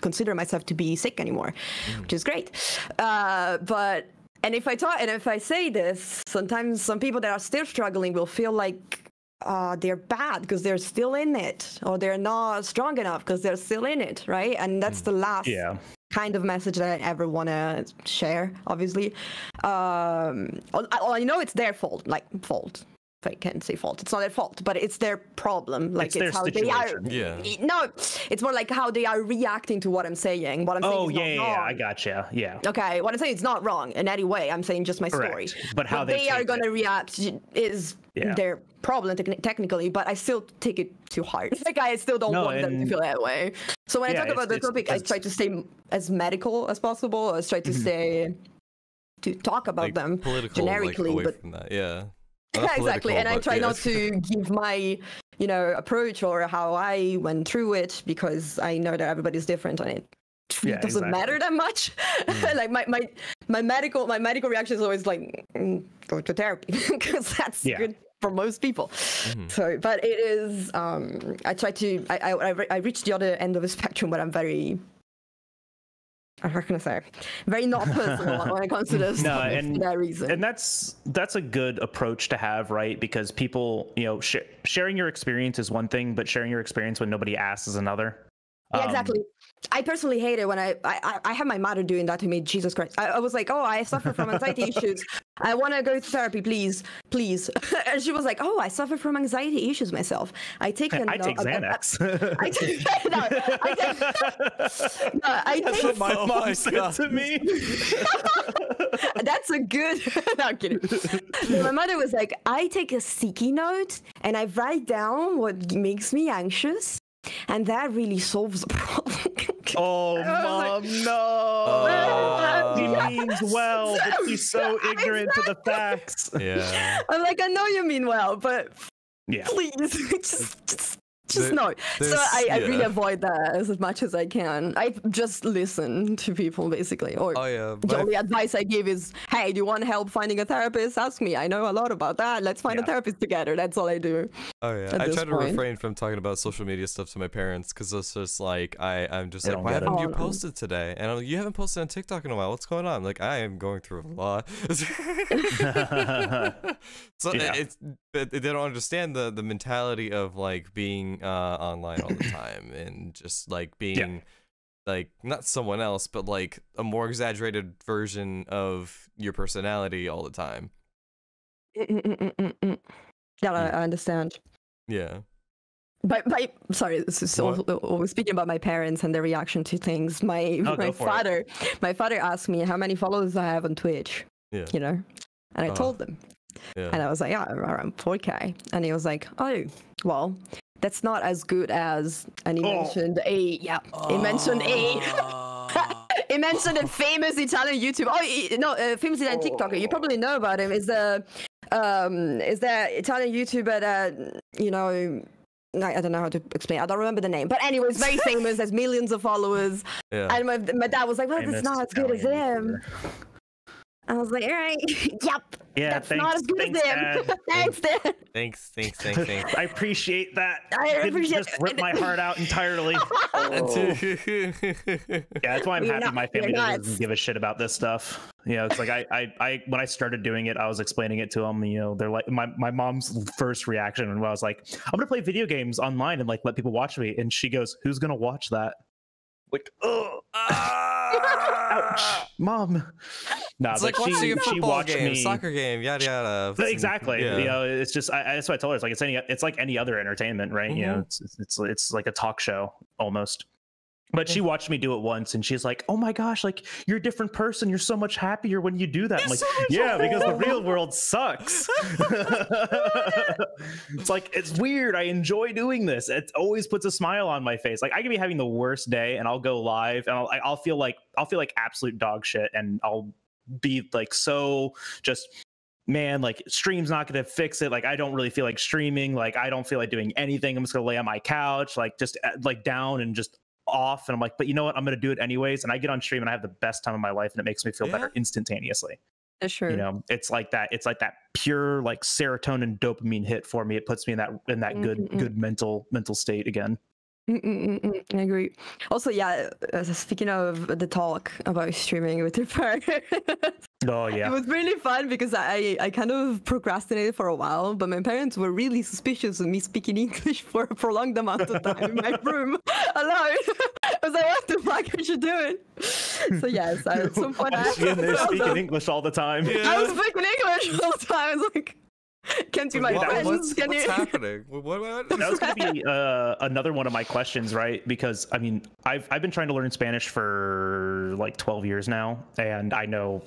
consider myself to be sick anymore, which is great. Uh, but and if I talk and if I say this, sometimes some people that are still struggling will feel like uh, they're bad because they're still in it, or they're not strong enough because they're still in it, right? And that's the last yeah kind of message that I ever want to share, obviously. Um, I, I know it's their fault, like fault. If I can't say fault, it's not their fault, but it's their problem. Like It's their how they are. Yeah. No, it's more like how they are reacting to what I'm saying. What I'm saying oh yeah not yeah, yeah i gotcha yeah Okay, what I'm saying is not wrong in any way. I'm saying just my story. Correct. But how they they are going to react is Yeah. their problem techni- technically, but I still take it too hard. Like I still don't No, want them to feel that way. So when I talk about the it's- it's- topic, I try to stay as medical as possible. I try to Mhm. stay to talk about like, them. political, generically, like, away but- from that. Yeah. Yeah, exactly. And I try yeah. not to give my, you know, approach or how I went through it because I know that everybody's different and it Yeah, doesn't exactly. matter that much. Mm. like my, my my medical my medical reaction is always like mm, go to therapy because that's Yeah. good for most people. Mhm. So, but it is. Um, I try to. I I I, re- I reach the other end of the spectrum where I'm very. How can I say? Very not personal when it comes to this. No, and- for that reason. and that's that's a good approach to have right because people you know sh- sharing your experience is one thing but sharing your experience when nobody asks is another Yeah, Um, exactly. I personally hate it when I, I I- I have my mother doing that to me. Jesus Christ! I, I was like, oh, I suffer from anxiety issues. I want to go to therapy, please, please. and she was like, oh, I suffer from anxiety issues myself. I take an, i take uh, uh, xanax I take, no, I take, no, I that's take what my Oh mom said God. to me That's a good. no, I'm kidding. No, my mother was like, I take a sticky note and I write down what makes me anxious, and that really solves the problem. oh I was mom no. Uh, he means well but he's so ignorant to the facts. Yeah. I'm like, I know you mean well, but yeah. please, just, just, just There- no. So there's- I, I really avoid that as much as I can. I just listen to people basically, or Oh yeah. the my- only advice I give is, hey, do you want help finding a therapist? Ask me. I know a lot about that. Let's find Yeah. a therapist together. That's all I do. Oh yeah, I try to point. refrain from talking about social media stuff to my parents because it's just like I I'm just They like why haven't you Oh, posted today? And I'm like, you haven't posted on TikTok in a while. What's going on? I'm like I am going through a lot. so Yeah. it's they they don't understand the the mentality of like being uh online all the time and just like being like not someone else but like a more exaggerated version of your personality all the time. Mm-mm-mm-mm-mm. Yeah, I, I understand. Yeah. my, my sorry, this is What? speaking about my parents and their reaction to things. My Oh, my go for it. father, my father asked me how many followers I have on Twitch. Yeah. You know, and I Oh. told them, Yeah. and I was like, yeah, around 4k, and he was like, oh, well, that's not as good as, and he Oh. mentioned a, yeah, he mentioned a. He mentioned a famous Italian YouTuber. Oh, he- no, a famous Italian TikToker. You probably know about him. Is the um is the Italian YouTuber that you know? I I don't know how to explain. I don't remember the name. But anyways, very famous. Has millions of followers. Yeah. And my, my dad was like, "Well, Famous it's not as good as Italian him." YouTuber. I was like, "All right, yep, Yeah, that's thanks, not as good thanks, as him." Dad. thanks, Dad. Thanks, thanks, thanks, thanks. I appreciate that. I Didn't appreciate just rip my heart out entirely. Oh. Yeah, that's why I'm You're happy not- my family doesn't give a shit about this stuff. You know, it's like I, I, I, when I started doing it, I was explaining it to them. You know, they're like, my, my mom's first reaction when I was like, I'm gonna play video games online and like let people watch me, and she goes, "Who's gonna watch that?" Like, oh, ouch, mom. Nah, It's like she, watching a she football watched game, me. soccer game, yada yada. But exactly. Yeah. You know, it's just I, I- that's what I told her. It's like it's any it's like any other entertainment, right? You mm-hmm. know, it's, it's it's it's like a talk show almost. But she watched me do it once, and she's like, "Oh my gosh, like you're a different person. You're so much happier when you do that." I'm like, "Yeah, because the real world sucks." it's like it's weird. I enjoy doing this. It always puts a smile on my face. Like I can be having the worst day, and I'll go live, and I'll I'll feel like I'll feel like absolute dog shit, and I'll be like so just man, like stream's not gonna fix it. Like I don't really feel like streaming. Like I don't feel like doing anything. I'm just gonna lay on my couch, like just uh, like down and just off. And I'm like, but you know what? I'm gonna do it anyways. And I get on stream and I have the best time of my life, and it makes me feel better instantaneously. Yeah, sure. You know, it's like that. It's like that pure like serotonin dopamine hit for me. It puts me in that in that good Mm-mm-mm. good mental mental state again. Mm, mm, mm, mm, I agree. Also, yeah, uh, speaking of the talk about streaming with your parents, Oh yeah, it was really fun because I, I kind of procrastinated for a while, but my parents were really suspicious of me speaking English for a prolonged amount of time in my room alone. I was like, what the fuck are you doing? So, yes, at some point I Why is she in there told speaking English all the time. I was speaking English all the time. I was like, can't be my What- friends. what's Can what's you? happening? What, what, that was going to be uh, another one of my questions, right? Because I mean, I've I've been trying to learn Spanish for like 12 years now, and I know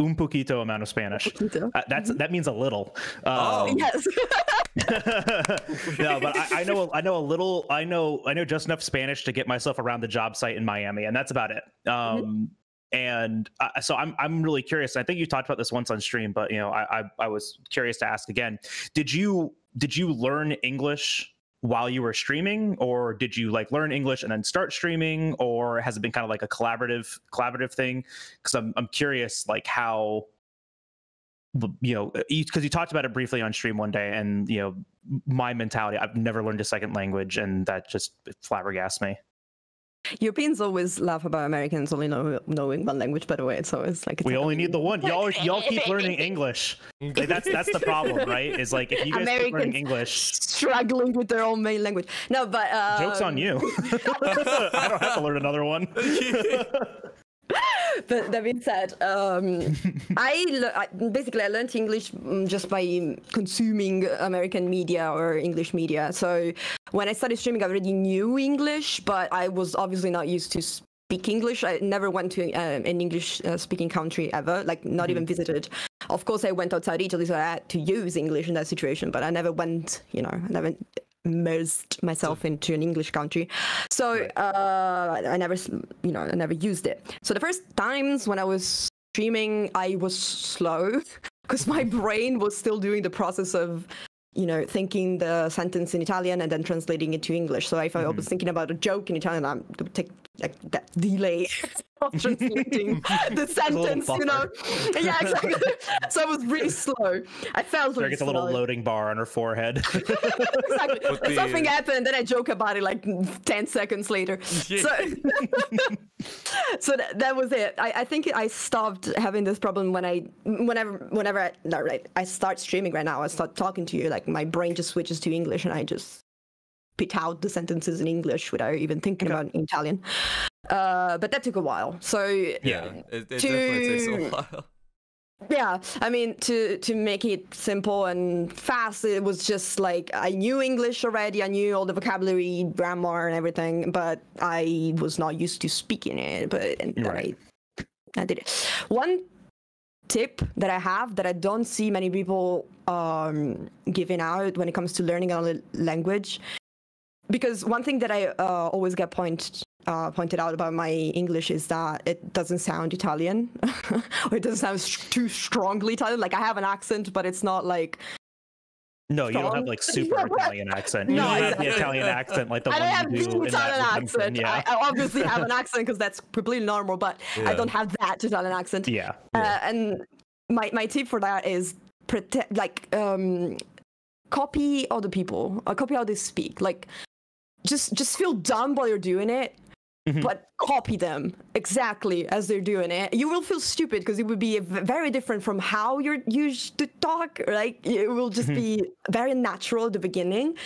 un poquito amount of Spanish. Uh, that's that means a little. Oh. Um, Yes. no, but I, I know I know a little. I know I know just enough Spanish to get myself around the job site in Miami, and that's about it. Um, and uh, so I'm I'm really curious. I think you talked about this once on stream, but you know I, I I was curious to ask again. Did you did you learn English while you were streaming, or did you like learn English and then start streaming, or has it been kind of like a collaborative collaborative thing? Because I'm I'm curious like how you know because you talked about it briefly on stream one day and you know my mentality i've never learned a second language and that just flabbergasts me Europeans always laugh about Americans only know, knowing one language, by the way. So it's like it's we only need the one. Y'all y'all keep learning english. Like that's that's the problem right? Is like if you guys keep learning english. struggling with their own main language. No, but uh, jokes on you. I don't have to learn another one But that being said, um, I, le- I basically I learned English mm, just by consuming American media or English media. So when I started streaming, I already knew English, but I was obviously not used to speak English. I never went to um, an English-speaking country ever, like not even visited. Of course, I went outside Italy, so I had to use English in that situation. But I never went, you know, I never immersed myself into an English country. So uh, I never, you know, I never used it. So the first times when I was streaming, I was slow because my brain was still doing the process of, you know, thinking the sentence in Italian and then translating it to English. So if I was thinking about a joke in Italian, I would take like that delay translating oh, the sentence, you know. Yeah, exactly. so I was really slow. I felt Sara really gets a little loading bar on her forehead exactly. The- Something happened, and then I joke about it like 10 seconds later. So, so that, that was it. I, I think I stopped having this problem when I, whenever, whenever I, no, right, I start streaming right now, I start talking to you, like my brain just switches to English and I just spit out the sentences in English without even thinking about Italian. Uh, but that took a while. So Yeah, it, it definitely takes a while. Yeah, I mean to to make it simple and fast, it was just like I knew English already. I knew all the vocabulary, grammar, and everything, but I was not used to speaking it. But Right. I, I did it. One tip that I have that I don't see many people um, giving out when it comes to learning another language, because one thing that I uh, always get point uh, pointed out about my English is that it doesn't sound Italian, or it doesn't sound too strongly Italian. Like I have an accent, but it's not like No, you don't have Strong. like super Italian accent. You don't have the. Italian accent like the I don't one have you do Italian accent. Yeah. I, I obviously have an accent because that's completely normal, but I don't have that Italian accent. yeah. Uh, and my, my tip for that is pretend like um copy other people uh, copy how they speak like just just feel dumb while you're doing it Mhm. but copy them exactly as they're doing it you will feel stupid because it would be very different from how you're used to talk like it will just Mhm. be very natural at the beginning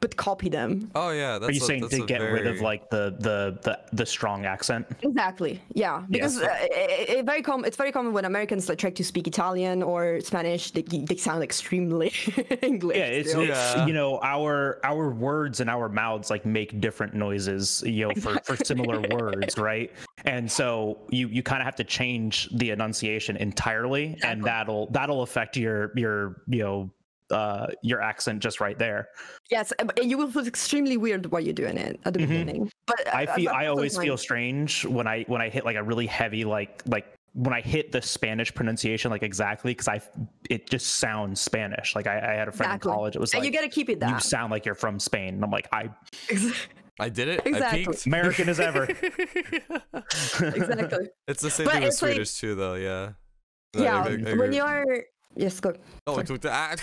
but copy them Oh yeah, that's Are you a, saying that's to a get rid of like the the the, the strong accent? Exactly. Yeah, because Yes. uh, it, it very com- it's very common when Americans like try to speak Italian or Spanish. They, they sound extremely English. Yeah, it's, still. it's Yeah. you know our our words and our mouths like make different noises you know for, for similar words right and so you you kind of have to change the enunciation entirely and that'll that'll affect your your you know uh your accent just right there yes, and you will feel extremely weird while you're doing it at the Mhm. beginning. But uh, i feel that i always time- feel strange when i when i hit like a really heavy like like when i hit the spanish pronunciation like exactly because i it just sounds spanish like i, I had a friend Exactly. in college it was and like you gotta keep it that. you sound like you're from spain and i'm like i I did it. Exactly. I peaked. american as ever exactly. It's the same But thing with it's like- Swedish too, though. Yeah. No, I- yeah, I- I when you're yes, go. Oh, sorry. it's with the act.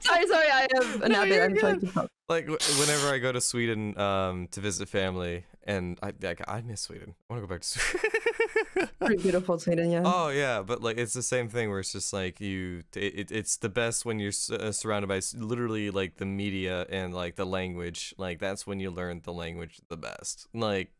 Sorry, sorry, I have an No, habit. I'm trying to talk. like whenever I go to Sweden um to visit family, and I like I miss Sweden. I want to go back to Sweden. Pretty beautiful Sweden, yeah. Oh yeah, but like it's the same thing where it's just like you. It, it, it's the best when you're uh, surrounded by literally like the media and like the language. Like that's when you learn the language the best. Like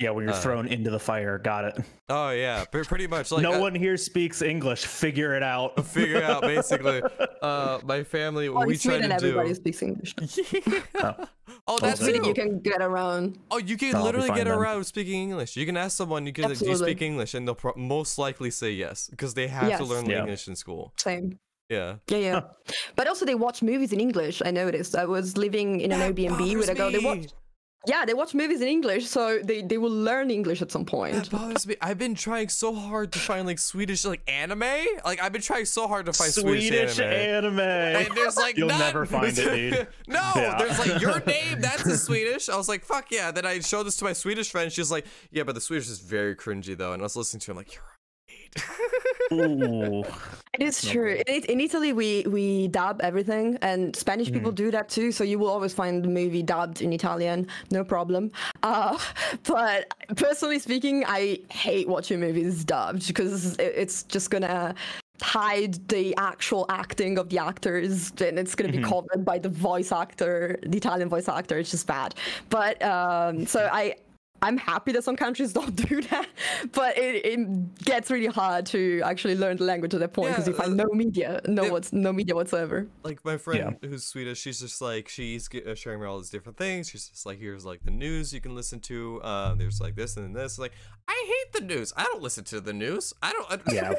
Yeah, when you're Uh, thrown into the fire. Got it. oh yeah, pre- pretty much. Like no I- one here speaks English. Figure it out. figure it out basically. Uh, my family Oh, what in we try Sweden, to everybody do. speaks English. Yeah. Oh, that's Also- Sweden, you can get around. Oh, you can I'll literally get then. around speaking English. You can ask someone, you can, do you speak English, and they'll pro- most likely say yes because they have to learn Yeah. English in school. Same. Yeah. Yeah, yeah. But also they watch movies in English. I noticed. I was living in an That Airbnb with a girl. They bothers watch. Yeah, they watch movies in English, so they they will learn English at some point. That point. bothers me. I've been trying so hard to find like Swedish like anime. Like I've been trying so hard to find Swedish, Swedish anime. anime. And there's like You'll none. never find it, dude. no, Yeah. there's like your name. That's in Swedish. I was like, fuck yeah. Then I showed this to my Swedish friend. She was like, yeah, but the Swedish is very cringy though. And I was listening to him like, you're right. Ooh. It is true. In, in Italy, we we dub everything, and Spanish Mm. people do that too. So you will always find the movie dubbed in Italian, no problem. Uh, but personally speaking, I hate watching movies dubbed because it, it's just gonna hide the actual acting of the actors and it's going to be Mhm. covered by the voice actor the italian voice actor it's just bad but um so i i'm happy that some countries don't do that but it, it gets really hard to actually learn the language at that point because Yeah, you find uh, no media no yeah. what's no media whatsoever like my friend who's Swedish, she's just like she's ge- uh, sharing me all these different things. She's just like, here's like the news you can listen to. Uh, there's like this and this. Like, I hate the news. I don't listen to the news. I don't. I, Yeah.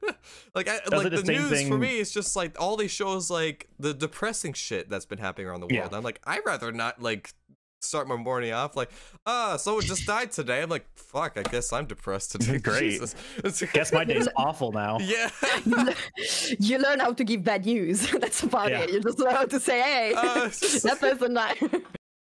like, I, like the the same news for me is just like all these shows like the depressing shit that's been happening around the Yeah. world. I'm like, I'd rather not like start my morning off like, ah, someone just died today. I'm like, fuck. I guess I'm depressed today. Great. Jesus. Guess my day's awful now. yeah. you learn how to give bad news that's about Yeah. it you just learn how to say hey Uh, that person died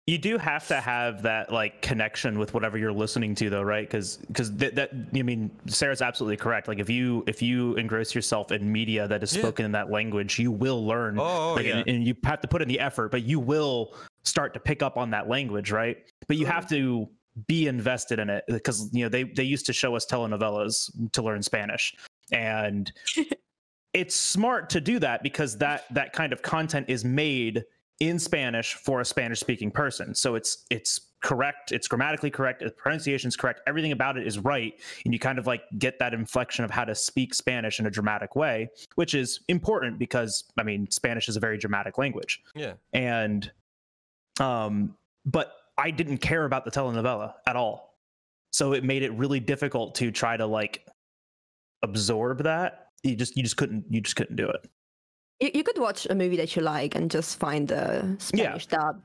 You do have to have that like connection with whatever you're listening to, though, right? Because because th- that I mean, Sara's absolutely correct. Like if you if you engross yourself in media that is Yeah. spoken in that language, you will learn. Oh, like, yeah. and, and you have to put in the effort, but you will start to pick up on that language, right? But you have mm-hmm. to be invested in it because you know they they used to show us telenovelas to learn Spanish, and it's smart to do that because that that kind of content is made in Spanish for a Spanish speaking person. So it's it's correct it's grammatically correct the pronunciation is correct everything about it is right and you kind of like get that inflection of how to speak spanish in a dramatic way which is important because i mean spanish is a very dramatic language Yeah. and um but i didn't care about the telenovela at all. So it made it really difficult to try to like absorb that. You just you just couldn't you just couldn't do it. You, you could watch a movie that you like and just find the Spanish dub.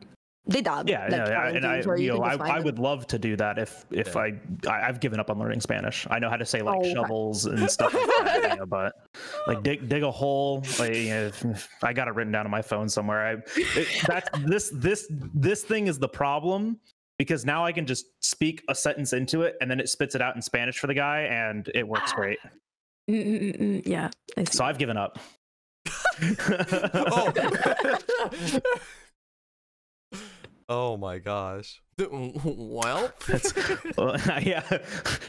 They dub. yeah, like no, I- and I, things you know, I, I would love to do that if if Yeah. I, I I've given up on learning Spanish. I know how to say like Oh, okay. shovels and stuff, like that, you know, but like dig dig a hole. Like, you know, I got it written down on my phone somewhere. I it, that's this this this thing is the problem because now I can just speak a sentence into it and then it spits it out in Spanish for the guy and it works Ah, great. Mm, mm, mm, mm, yeah. I. So I've given up. oh. Oh my gosh. Well. Well, yeah,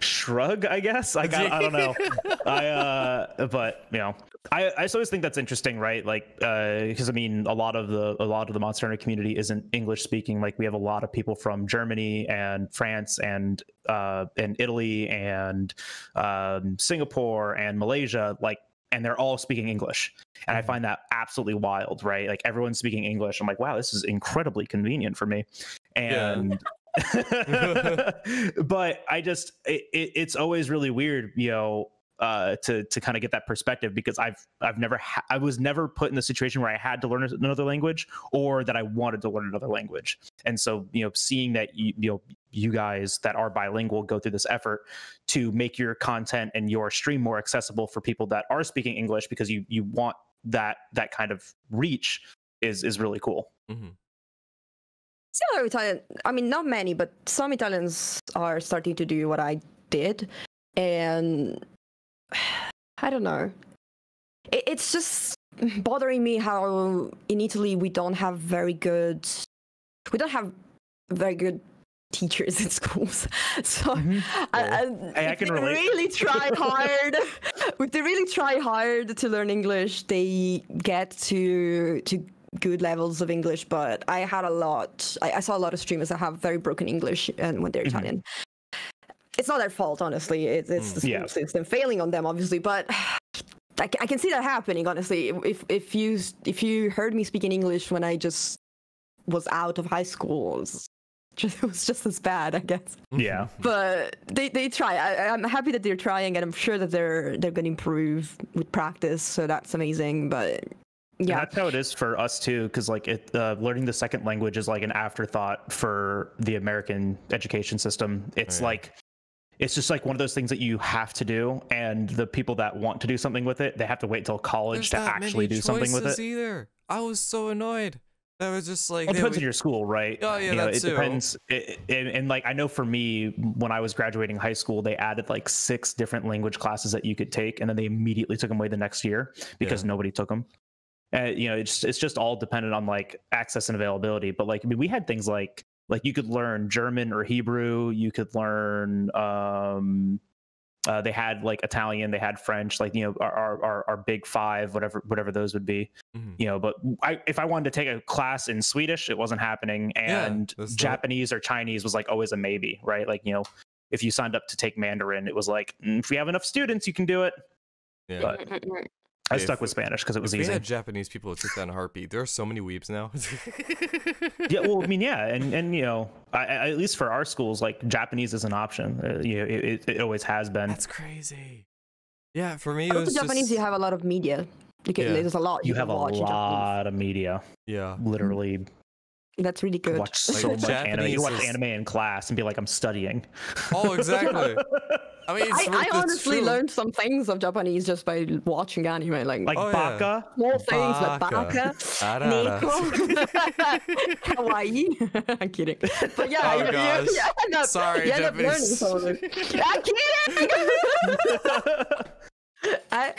shrug. I guess. I got. I don't know. I. uh But you know, I. I always think that's interesting, right? Like, because I mean, a lot of the a lot of the Monster Hunter community isn't English speaking. Like, we have a lot of people from Germany and France and uh and Italy and um, Singapore and Malaysia. Like, and they're all speaking English. And I Mhm. find that absolutely wild, right? Like everyone's speaking English. I'm like, wow, this is incredibly convenient for me. Yeah. And but I just it, it, it's always really weird, you know, uh, to to kind of get that perspective because I've I've never ha- I was never put in the situation where I had to learn another language or that I wanted to learn another language. And so, you know, seeing that you, you know you guys that are bilingual go through this effort to make your content and your stream more accessible for people that are speaking English because you you want that that kind of reach is is really cool. Mm-hmm. See other Italian. I mean, not many, but some Italians are starting to do what I did, and I don't know. It, it's just bothering me how in Italy we don't have very good. We don't have very good teachers in schools. So I, I, I if can they relate. really try hard, if they really try hard to learn English, they get to to good levels of English. But I had a lot. I, I saw a lot of streamers that have very broken English, and when they're Mhm. Italian, it's not their fault. Honestly, it's, it's Mm. the school Yeah. system failing on them, obviously. But I, I can see that happening. Honestly, if if you if you heard me speak in English when I just was out of high school, just, it was just as bad, I guess Yeah. but they, they try. I, I'm happy that they're trying, and I'm sure that they're they're going to improve with practice. So that's amazing. But And yeah, that's how it is for us too, because like it, uh, learning the second language is like an afterthought for the American education system. It's yeah. like it's just like one of those things that you have to do, and the people that want to do something with it, they have to wait till college There's to actually many do something with it. Either I was so annoyed. That was just like It depends would- on your school, right? Oh, yeah, you know, it too. depends. It, and, and like I know for me, when I was graduating high school, they added like six different language classes that you could take, and then they immediately took them away the next year because Yeah. nobody took them. Uh, you know, it's it's just all dependent on like access and availability. But like, I mean, we had things like like you could learn German or Hebrew, you could learn. um uh, they had like Italian, they had French, like you know our, our our our big five, whatever whatever those would be Mhm. you know but I, if i wanted to take a class in swedish it wasn't happening Yeah, and that's not- japanese or chinese was like always a maybe right like you know if you signed up to take mandarin it was like "Mm, if we have enough students you can do it Yeah. but- i Hey, stuck with spanish because it was if we had Japanese people who took that in a heartbeat, there are so many weebs now. yeah well i mean yeah and and you know I, I, at least for our schools like japanese is an option uh, you know it, it, it always has been That's crazy. Yeah, for me it also was Japanese, just, you have a lot of media. You can, Yeah. There's a lot you can have a watch lot of media yeah. literally That's really good. watch Like, so much anime you watch is- anime in class and be like i'm studying Oh, exactly. I mean, it's, I, I it's honestly true. learned some things of Japanese just by watching anime, like, like Oh, yeah. baka small things like Baka. baka, neko, kawaii. I'm kidding. But yeah, Oh, you, you, gosh. you end up, Sorry, you end up learning Japanese. some of it. I'm kidding. I,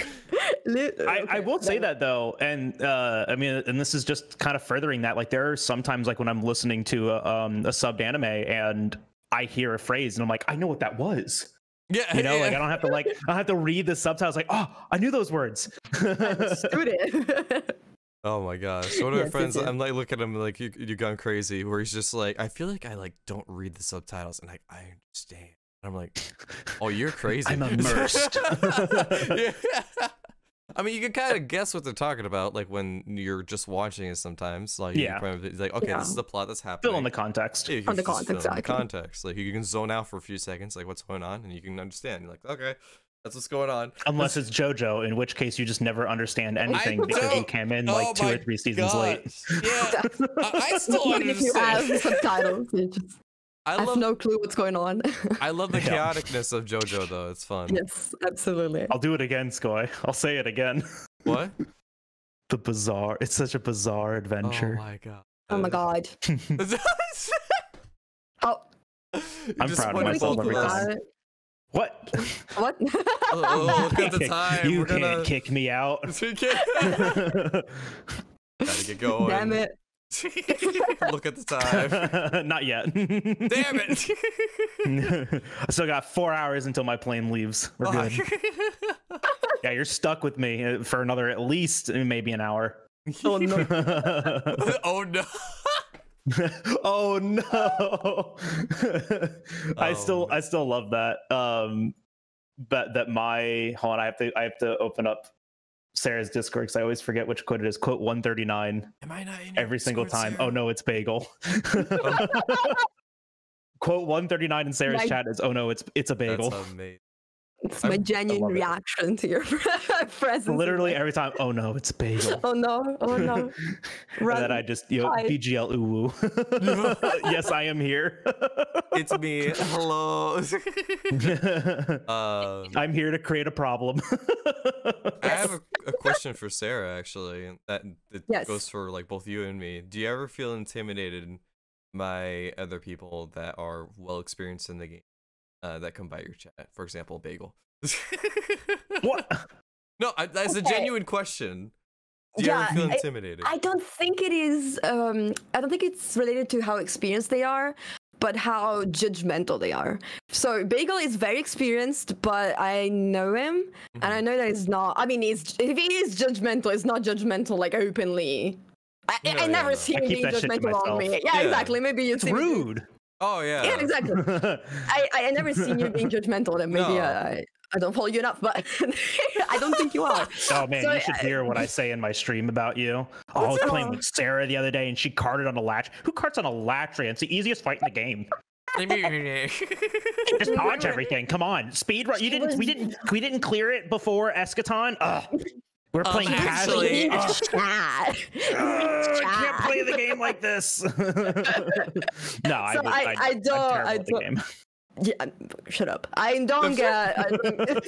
li- I, I will say no. that though, and uh, I mean, and this is just kind of furthering that. Like, there are sometimes like when I'm listening to a, um, a subbed anime and I hear a phrase and I'm like, I know what that was. Yeah, You know, like I don't have to like I don't have to read the subtitles. Like, oh, I knew those words. Understood. Oh my gosh! One of my Yes, friends, yes, yes. I'm like looking at him like you, you gone crazy. Where he's just like, I feel like I like don't read the subtitles, and like I understand. And I'm like, oh, you're crazy. I'm immersed. yeah. I mean, you can kind of guess what they're talking about, like when you're just watching it. Sometimes, like Yeah. can kind of- it's like, okay, Yeah. this is the plot that's happening. Fill in the context. Yeah, On the just fill context, in the exactly. context. Like you can zone out for a few seconds, like what's going on, and you can understand. You're like, okay, that's what's going on. Unless it's JoJo, in which case you just never understand anything because you don't- came in Oh like two or three seasons late. Yeah, I, I still Even if you have subtitles, you just I have no clue what's going on. I love the Yeah. chaoticness of JoJo though. It's fun. yes, absolutely. I'll do it again, Skoj. I'll say it again. What? The bizarre. It's such a bizarre adventure. Oh my god. Oh my god. How? Oh. I'm proud of myself every time. what? What? Oh, oh, oh, look at the Kick- time. You We're can't gonna kick me out. Gotta get going. Damn it. Look at the time. Not yet. Damn it. I still got four hours until my plane leaves. We're good. Yeah, you're stuck with me uh, for another at least uh, maybe an hour. Oh no. oh no. oh no. I Oh, still man. I still love that. Um but that my hold on, I have to I have to open up Sara's Discord because I always forget which quote it is. Quote 139 Am I not in every your single Discord, time. Oh, Sara? Oh no, it's bagel. Quote 139 in Sara's My- chat is oh no, it's it's a bagel. That's amazing. It's my I genuine love it. reaction to your presence. Literally every time, oh no, it's bagel. Oh no! Oh no! and Run. then I just yo hide. BGL uwu. yes, I am here. It's me. Hello. um, I'm here to create a problem. I have a, a question for Sara actually, that it Yes. goes for like both you and me. Do you ever feel intimidated by other people that are well experienced in the game uh, that come by your chat? For example, Bagel. what? No, I, that's a genuine question. Do you Yeah, ever feel I- intimidated? I don't think it is. Um, I don't think it's related to how experienced they are, but how judgmental they are. So Bagel is very experienced, but I know him, and I Mm-hmm. know that he's not. I mean, he's if he is judgmental, it's not judgmental like openly. I, No, I yeah, never no. see him being that shit to judgmental on me. myself. Yeah, Yeah. exactly. Maybe you It's see me- rude. oh yeah. Yeah, exactly. I, I I never seen you being judgmental, Then maybe No. I, I don't follow you enough, but I don't think you are. Oh man, So you should hear what I say in my stream about you. Oh, I was playing with Sara the other day, and she carted on a latch. Who carts on Alatreon? It's the easiest fight in the game. Just dodge everything. Come on, speed run. You didn't. We didn't. We didn't clear it before Escaton. Ugh. We're Um, playing actually- casually. Ugh. Chat. I can't play the game like this. no, I, So I- I, I I'm don't- I at the don't- game. Yeah, shut up. I don't get. I don't-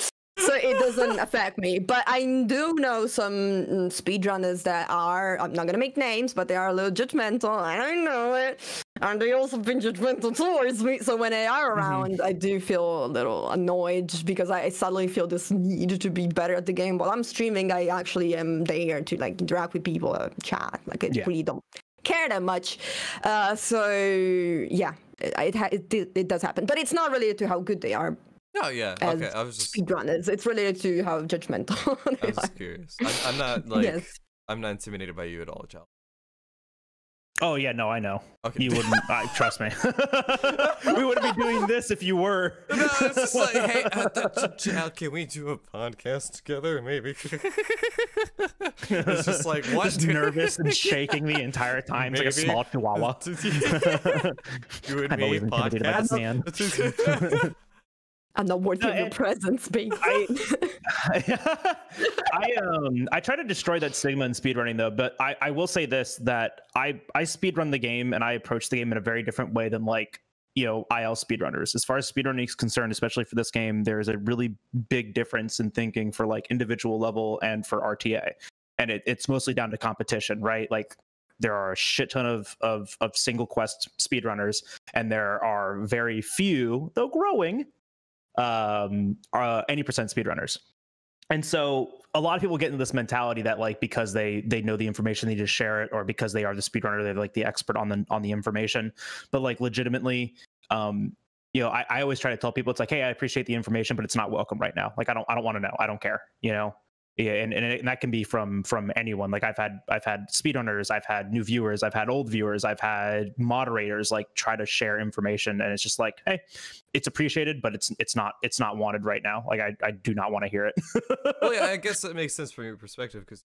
so it doesn't affect me, but I do know some mm, speedrunners that are. I'm not gonna make names, but they are a little judgmental. I know it, and they also been judgmental towards me. So when they are around, I do feel a little annoyed because I suddenly feel this need to be better at the game. While I'm streaming, I actually am there to like interact with people, uh, chat. Like I Yeah. really don't care that much. Uh, so yeah, it it, ha- it it does happen, but it's not related to how good they are No, yeah. as Okay, I was just, speedrunners. It's related to how judgmental I they was curious. I'm, I'm not like, yes. I'm not intimidated by you at all, Joe. Oh yeah, no, I know. Okay. You wouldn't. I trust me. we wouldn't be doing this if you were. No, it's just like, hey, th- can we do a podcast together? Maybe. it's just like what? Just nervous and shaking the entire time, It's like a small chihuahua. you and I'm me always intimidated by this man. I'm not worthy No, of your presence, babe. I, I um I try to destroy that stigma in speedrunning though, but I, I will say this that I I speedrun the game and I approach the game in a very different way than like you know IL speedrunners. As far as speedrunning is concerned, especially for this game, there's a really big difference in thinking for like individual level and for RTA. And it, it's mostly down to competition, right? Like there are a shit ton of of of single quest speedrunners, and there are very few, though growing, um uh any percent speedrunners. And so a lot of people get into this mentality that like because they they know the information they just share it or because they are the speedrunner they're like the expert on the on the information. But like legitimately um you know I, I always try to tell people it's like hey i appreciate the information but it's not welcome right now. Like i don't i don't want to know. I don't care you know Yeah, and, and, it, and that can be from from anyone. Like I've had I've had speedrunners, I've had new viewers, I've had old viewers, I've had moderators like try to share information, and it's just like, hey, it's appreciated, but it's it's not it's not wanted right now. Like I, I do not want to hear it. well, yeah, I guess that makes sense from your perspective because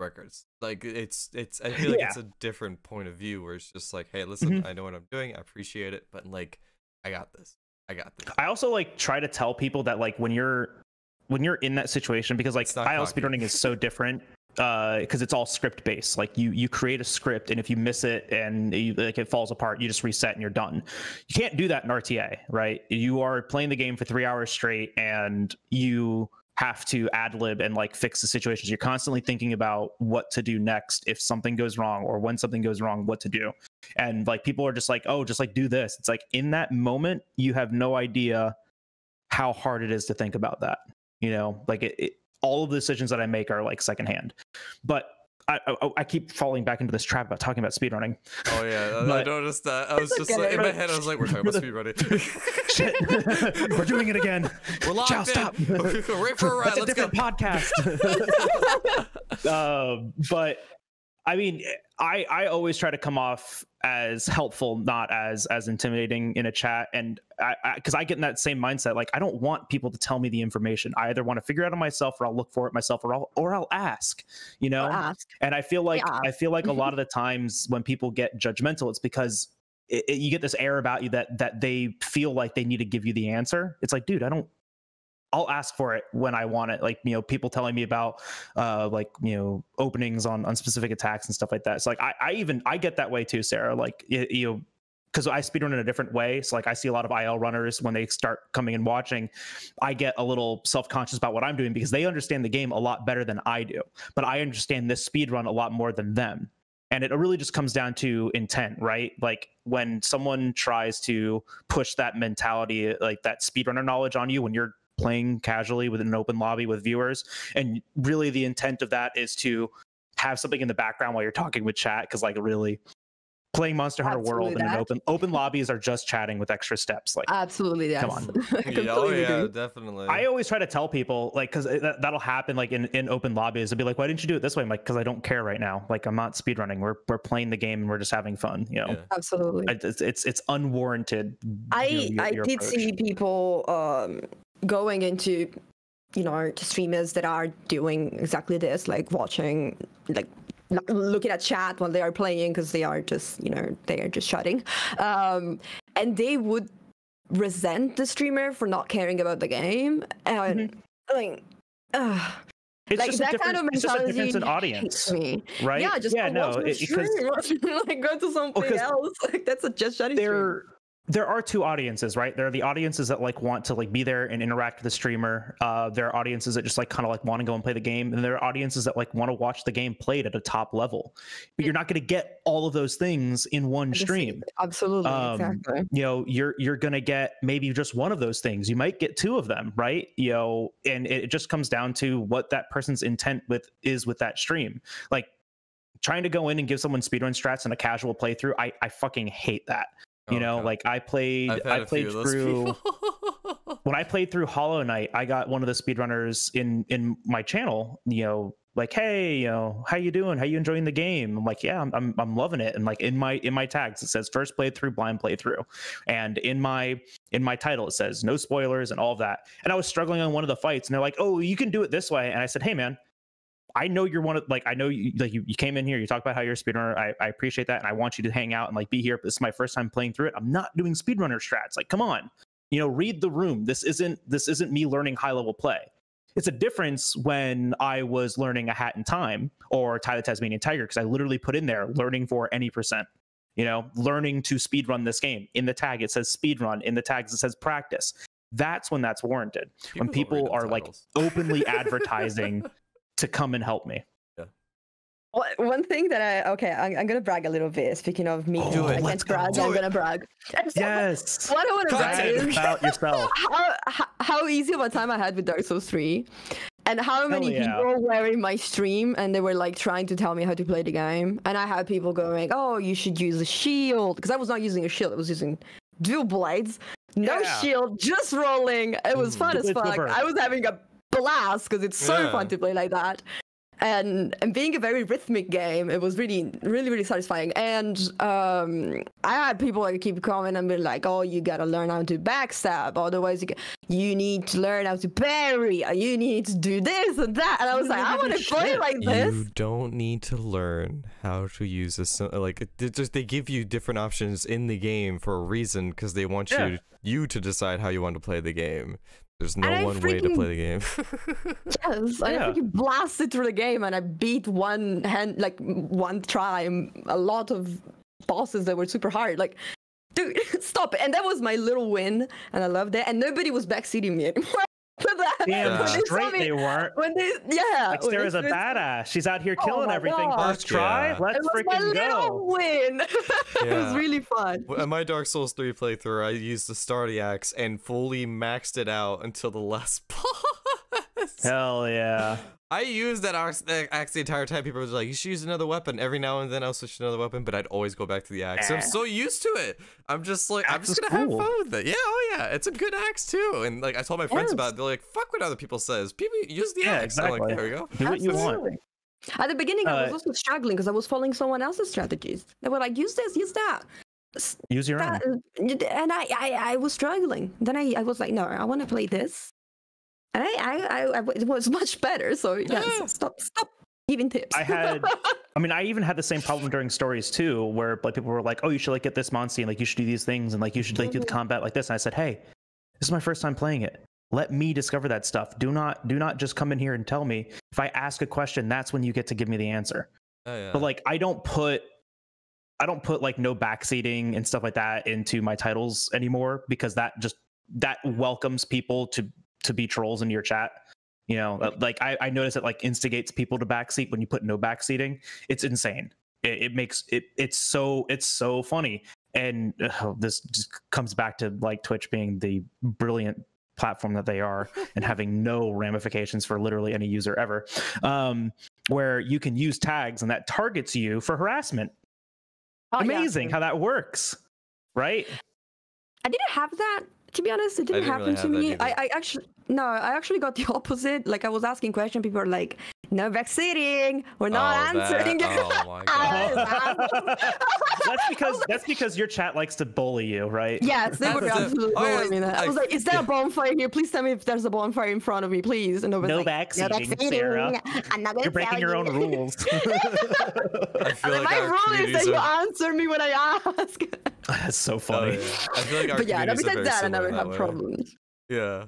records like it's it's I feel like Yeah. it's a different point of view where it's just like, hey, listen, Mhm. I know what I'm doing, I appreciate it, but like, I got this, I got this. I also like try to tell people that like when you're when you're in that situation because like IL speedrunning is so different uh because it's all script based like you you create a script and if you miss it and you, like it falls apart you just reset and you're done. You can't do that in rta right? You are playing the game for three hours straight and you have to ad lib and like fix the situations. You're constantly thinking about what to do next if something goes wrong or when something goes wrong what to do. And like people are just like oh just like do this. It's like in that moment you have no idea how hard it is to think about that you know like it, it all of the decisions that i make are like secondhand but I, I, I keep falling back into this trap about talking about speedrunning Oh yeah, I- I noticed that. I was just like, in my head, I was like, we're talking about speedrunning. shit we're doing it again we're locked Chow, in. stop. Right for a ride. that's a Let's go. different podcast um, but I mean, I I always try to come off as helpful, not as as intimidating in a chat, and I because I, get in that same mindset. Like I don't want people to tell me the information. I either want to figure it out on myself, or I'll look for it myself, or I'll or I'll ask. You know, ask. and I feel like Yeah. I feel like a mm-hmm. lot of the times when people get judgmental, it's because it, it- you get this air about you that that they feel like they need to give you the answer. It's like, dude, I don't. I'll ask for it when I want it. Like you know, people telling me about uh like you know openings on on specific attacks and stuff like that. So like I I even I get that way too, Sara. Like y- you know. Because I speedrun in a different way, so like I see a lot of IL runners when they start coming and watching, I get a little self conscious about what I'm doing because they understand the game a lot better than I do but I understand this speed run a lot more than them. And it really just comes down to intent, right? Like when someone tries to push that mentality, like that speedrunner knowledge on you when you're playing casually with an open lobby with viewers, and really the intent of that is to have something in the background while you're talking with chat, because like really playing Monster Hunter World Absolutely in an open open lobbies are just chatting with extra steps. Like Absolutely, yes. Come on. I Yeah, completely oh yeah, agree. definitely. I always try to tell people, like, because that, that'll happen, like in, in open lobbies. They'll be like, "Why didn't you do it this way?" I'm like, "Because I don't care right now. Like, I'm not speedrunning. We're we're playing the game and we're just having fun. You know, Yeah. Absolutely. I- it's, it's it's unwarranted. I you know, your- I your did approach. see people um going into you know streamers that are doing exactly this, like watching like looking at chat while they are playing because they are just you know they are just shutting, um, and they would resent the streamer for not caring about the game and like. Uh, It's like just that kind of it's just a mentality difference in audience, me. right? Yeah, just yeah, go no, it, because like go to something 'cause else. Like that's a just shutting stream. There are two audiences right? There are the audiences that like want to like be there and interact with the streamer. Uh there are audiences that just like kind of like want to go and play the game. And there are audiences that like want to watch the game played at a top level. But you're not going to get all of those things in one stream. Absolutely, Um, exactly. you know you're you're gonna get maybe just one of those things. You might get two of them right? You know and it just comes down to what that person's intent with is with that stream. Like trying to go in and give someone speedrun strats in a casual playthrough i i fucking hate that you Oh, know God. like i played i played few of those through when i played through hollow knight i got one of the speedrunners in in my channel you know like hey you know how you doing? How you enjoying the game? I'm like yeah I'm, I'm i'm loving it. And like in my in my tags it says first playthrough blind playthrough. And in my in my title it says no spoilers and all of that. And i was struggling on one of the fights and they're like oh you can do it this way. And i said hey man I know you're one of like I know you like you, you came in here, you talk about how you're a speedrunner. I, I appreciate that and I want you to hang out and like be here. But this is my first time playing through it. I'm not doing speedrunner strats. Like, come on. You know, read the room. This isn't this isn't me learning high level play. It's a difference when I was learning a hat in time or Ty the Tasmanian Tiger, because I literally put in there learning for any percent. You know, learning to speedrun this game. In the tag, it says speedrun. In the tags, it says practice. That's when that's warranted. when people are like openly advertising to come and help me. One- One thing that I okay, I'm, I'm gonna brag a little bit. Speaking of me, Oh, I let's can't brag. go. I'm it. gonna brag. Yes. What I want to brag is about yourself. how, how how easy of a time I had with Dark Souls 3, and how many yeah. people were in my stream and they were like trying to tell me how to play the game, and I had people going, "Oh, you should use a shield," because I was not using a shield. I was using dual blades, no Yeah. shield, just rolling. It was Mm. fun as fuck. I was having a blast because it's so Yeah. fun to play like that. And and being a very rhythmic game, it was really, really, really satisfying. And um, I had people like keep coming and be like, "Oh, you gotta learn how to backstab, otherwise you, you need to learn how to parry, uh, you need to do this and that." And I was You like, "I want to play like this." You don't need to learn how to use this. Like they just they give you different options in the game for a reason because they want Yeah. you you to decide how you want to play the game. There's no And I one way to play the game. Yes, I Yeah. freaking blasted through the game and I beat one hand like one try a lot of bosses that were super hard. Like, dude, stop it! And that was my little win, and I loved it. And nobody was backseating me anymore. For that. Damn When they straight me- they weren't. When they, yeah, Like when they Sara's a saw- badass. She's out here Oh killing my everything God. first try. Yeah. Let's It was my freaking little go. win. it was really fun. In my Dark Souls 3 playthrough, I used the Starty Axe and fully maxed it out until the last boss. Hell yeah. I used that axe, axe the entire time. People were like, "You should use another weapon." Every now and then, I'll switch to another weapon, but I'd always go back to the axe. I'm Eh. so used to it. I'm just like, I'm just gonna cool. have fun with it. Yeah, oh yeah, it's a good axe too. And like, I told my friends Yes. about it. They're like, "Fuck what other people says. People use the Yeah, axe." I'm like, exactly. there we go. Do what you want. At the beginning, I was Uh, also struggling because I was following someone else's strategies. They were like, "Use this, use that." Use your own. that, uh, and I, I, I was struggling. Then I, I was like, no, I want to play this, and I, I, I, I it was much better. So yeah, Yeah. stop, stop giving tips. I had, I mean, I even had the same problem during stories too, where like people were like, "Oh, you should like get this monster, and like you should do these things, and like you should like do the Mhm. combat like this." And I said, "Hey, this is my first time playing it. Let me discover that stuff. Do not, do not just come in here and tell me. If I ask a question, that's when you get to give me the answer. Oh yeah. But like, I don't put." I don't put like no backseating and stuff like that into my titles anymore because that just that welcomes people to to be trolls in your chat. You know, uh, like I, I notice it like instigates people to backseat when you put no backseating. It's insane. It, it makes it it's so it's so funny. And uh, this just comes back to like Twitch being the brilliant platform that they are and having no ramifications for literally any user ever. Um, where you can use tags and that targets you for harassment. Oh, yeah. Amazing how that works, right? I didn't have that. To be honest, it didn't, didn't happen really to me. I, I actually no, I actually got the opposite. Like I was asking questions, people are like, "No backseating, we're not Oh, that- answering." oh my I- That's because that's because your chat likes to bully you, right? Yes, they were absolutely oh, bullying me. That. I was like- like, "Is there a bonfire here? Please tell me if there's a bonfire in front of me, please." And nobody's No like, backseating, Sara. I'm not gonna You're breaking tell your own rules. I feel like My our rule is that communities you answer me when I ask. That's so Oh, funny. yeah. I feel like our but yeah, no, communities are besides very that, I similar never have way. problems. Yeah.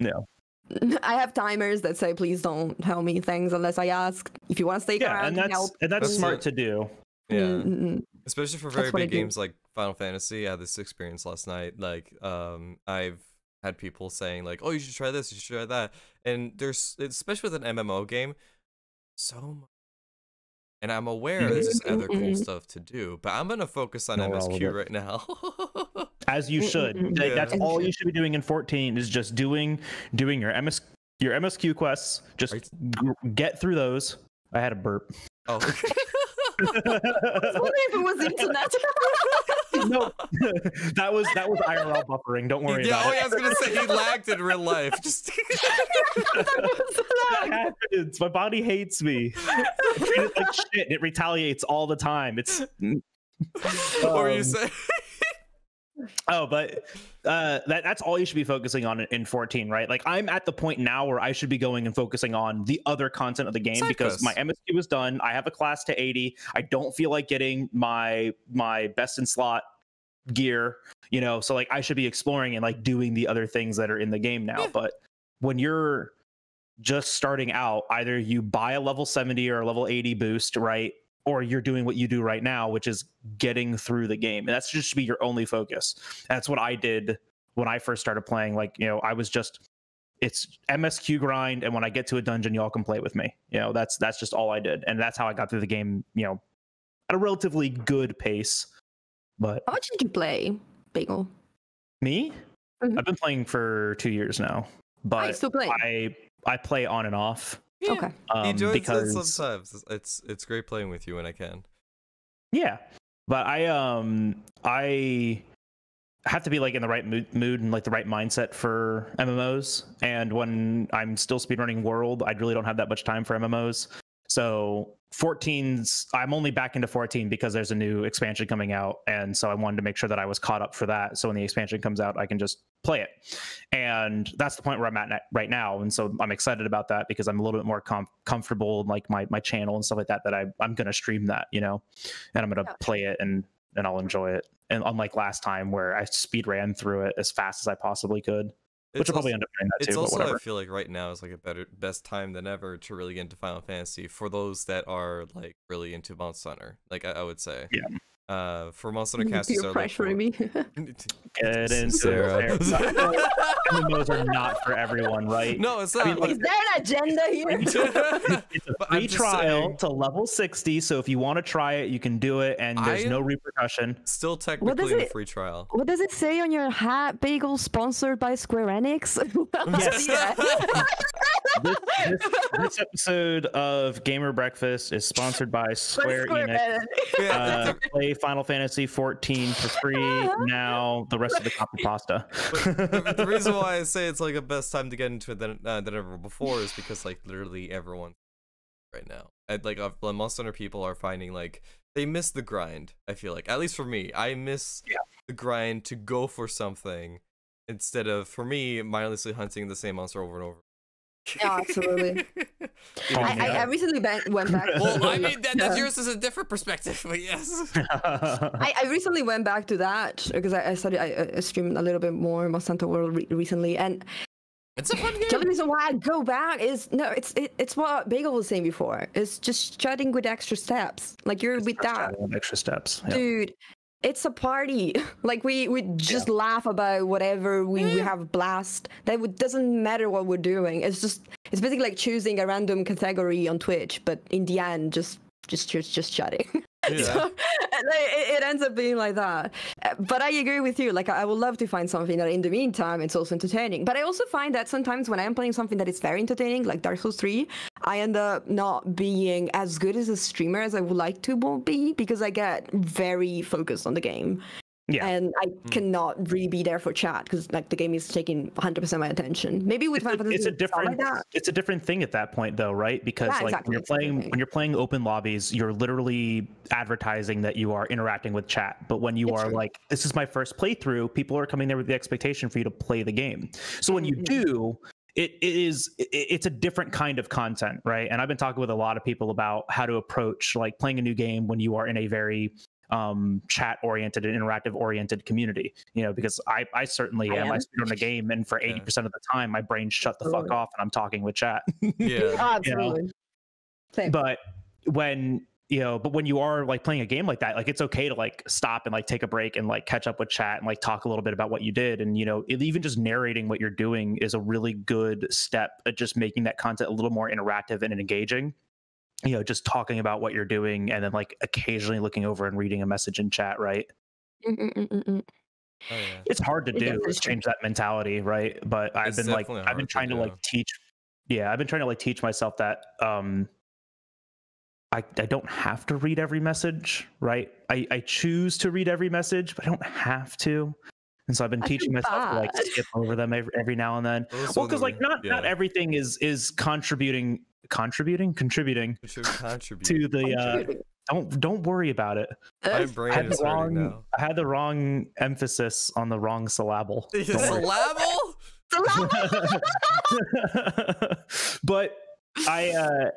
I have timers that say, "Please don't tell me things unless I ask. If you want to stay Yeah, around and and that's help." and that's That's smart to do. Yeah. Mm, mm, mm. especially for very That's big games like Final Fantasy. I had this experience last night. Like, um, I've had people saying like, "Oh, you should try this. You should try that." And there's, especially with an MMO game, so much. And I'm aware there's just other cool Mhm. stuff to do, but I'm gonna focus on Know all of MSQ right now. As you Mm, should. mm, mm, Like, Yeah. That's all you should be doing in 14 is just doing doing your MS your MSQ quests. Just Right. g- get through those. I had a burp. oh, I was wondering if it was internet. no, that was that was IRL buffering. Don't worry yeah. about Oh, it. yeah. I was gonna say he lagged in real life. Just that happens. My body hates me. I treat it like shit. It retaliates all the time. It's what were you Um, saying? Oh, but uh, that that's all you should be focusing on in- in 14, right? Like I'm at the point now where I should be going and focusing on the other content of the game Side because my. MSQ is done. I have a class to 80. I don't feel like getting my my best in slot gear, you know. So like I should be exploring and like doing the other things that are in the game now. Yeah. But when you're just starting out, either you buy a level 70 or a level 80 boost, right? Or you're doing what you do right now, which is getting through the game. And that's just should be your only focus. That's what I did when I first started playing. Like, you know, I was just it's MSQ grind, and when I get to a dungeon, y'all can play with me. You know, that's that's just all I did. And that's how I got through the game, you know, at a relatively good pace. But How much did you play, Bagel? me, Mhm. I've been playing for two years now. But I still play. I I play on and off. Yeah, Okay. Um, he joins because it sometimes. It's it's great playing with you when I can. yeah, but I um I have to be like in the right mood, mood and like the right mindset for MMOs. And when I'm still speedrunning World, I really don't have that much time for MMOs. So 14's I'm only back into 14 because there's a new expansion coming out and so I wanted to make sure that I was caught up for that so when the expansion comes out I can just play it. And that's the point where I'm at right now and so I'm excited about that because I'm a little bit more com- comfortable like my my channel and stuff like that that I I'm going to stream that, you know. And I'm going to play it and and I'll enjoy it. And unlike last time where I speed ran through it as fast as I possibly could, which It's will probably also- end up doing that It's too, also but I feel like right now is like a better best time than ever to really get into Final Fantasy for those that are like really into Monster Hunter. Like I, I would say. Yeah. Uh, for Monster Hunter casters You're are like pressuring me. Get into Sara. it. MMOs are not for everyone, right? no, it's I not. mean, like, Is there an agenda here? It's a free trial saying- to level 60. So if you want to try it, you can do it, and there's I- no repercussion. Still does technically in a free trial. What does it say on your hat? Bagel sponsored by Square Enix? Yes. This, this, this episode of Gamer Breakfast is sponsored by By Square Enix. Yeah. Uh, play Final Fantasy 14 for free now. The rest of the copy pasta. the, the reason why I say it's like a best time to get into it than uh, than ever before is because like literally everyone right now, and like uh, the Monster Hunter people are finding like they miss the grind. I feel like at least for me, I miss Yeah. the grind to go for something instead of for me mindlessly hunting the same monster over and over. Yeah, absolutely. Oh, I, I. I recently ba- went back. well, I mean that, that's Yeah. yours is a different perspective, but yes. I, I recently went back to that because I, I started I, I streamed a little bit more Monster Hunter World re- recently, and It's a fun game. the only reason why I go back is no, it's it, it's what Bagel was saying before. It's just chatting with extra steps, like you're with that extra steps. Yeah. dude. It's a party. Like we we just laugh about whatever we, we mm. have blast. That would, doesn't matter what we're doing. It's just it's basically like choosing a random category on Twitch, but in the end, just just just just chatting. So, like, it, it ends up being like that. But I agree with you. Like I would love to find something that in the meantime it's also entertaining. But I also find that sometimes when I'm playing something that is very entertaining, like Dark Souls 3, I end up not being as good as a streamer as I would like to be because I get very focused on the game. Yeah. And I cannot really be there for chat because like the game is taking 100% of my attention. Maybe with it's Final it's a different like it's a different thing at that point though right because Yeah, like exactly, when you're it's a different playing when you're playing open lobbies you're literally advertising that you are interacting with chat but when you It's are true. like this is my first playthrough people are coming there with the expectation for you to play the game so when you Mhm. do it, it is it, it's a different kind of content right and i've been talking with a lot of people about how to approach like playing a new game when you are in a very um chat oriented and interactive oriented community you know because i i certainly I am i am. speed on a game and for 80% of the time my brain shut the fuck off and i'm talking with chat Yeah. Absolutely. Same. but when you know but when you are like playing a game like that like it's okay to like stop and like take a break and like catch up with chat and like talk a little bit about what you did and you know it, even just narrating what you're doing is a really good step at just making that content a little more interactive and engaging you know just talking about what you're doing and then like occasionally looking over and reading a message in chat right. Oh, yeah. it's hard to do for is change that mentality right? But i've It's been like i've been hard to trying to, like teach yeah i've been trying to like teach myself that um I, I don't have to read every message right? I, I choose to read every message but i don't have to. And so i've been I teaching myself to like bad. skip over them every, every now and then. Those well because like not not everything is is contributing contributing contributing It to the uh don't don't worry about it My Uh, I had is the wrong now. I had the wrong emphasis on the wrong syllable. Don't. Syllable? but I uh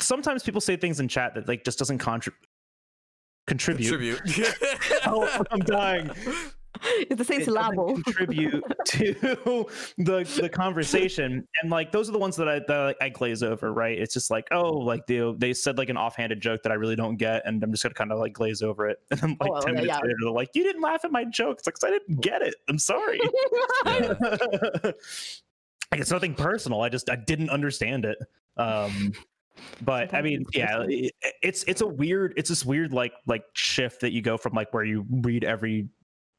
sometimes people say things in chat that like just doesn't contri- contribute. Contribute. Oh, I'm dying. It's the same It syllable. contribute to the the conversation, and like those are the ones that I that I glaze over. Right? It's just like oh, like they they said like an offhanded joke that I really don't get, and I'm just gonna kind of like glaze over it. And then like Oh, ten yeah, minutes yeah. later, they're like, "You didn't laugh at my joke." It's like I didn't get it. I'm sorry. Like it's nothing personal. I just I didn't understand it. Um, but I mean, yeah, it's it's a weird it's this weird like like shift that you go from like where you read every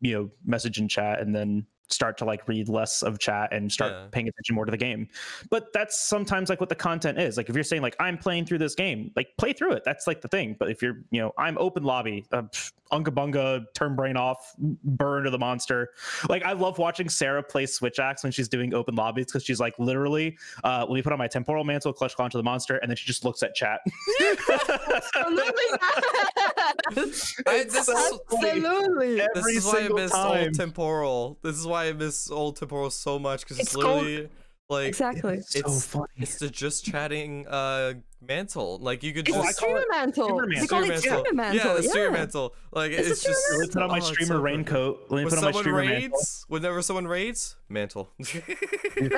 you know message in chat and then start to like read less of chat and start Yeah. paying attention more to the game. But that's sometimes like what the content is. Like if you're saying like I'm playing through this game, like play through it. That's like the thing. But if you're, you know, I'm open lobby, uh, unga bunga, turn brain off, burn to the monster. Like I love watching Sara play Switch Axe when she's doing open lobbies because she's like literally, uh, let me put on my temporal mantle, clutch claw onto the monster, and then she just looks at chat. Absolutely. I- It's this so is- funny. Absolutely. This is why I miss time. old temporal. This is why I miss old temporal so much because it's, It's called- literally like Exactly. It's so funny. it's the just chatting uh mantle. Like you could It's Oh, I a just call it streamer mantle. They mantle. call it streamer mantle. Yeah, the streamer mantle. Like It's a it's, just streamer Let me put on my oh, streamer so perfect. raincoat. Let me When put on my someone streamer mantle. whenever someone raids, mantle. Dude,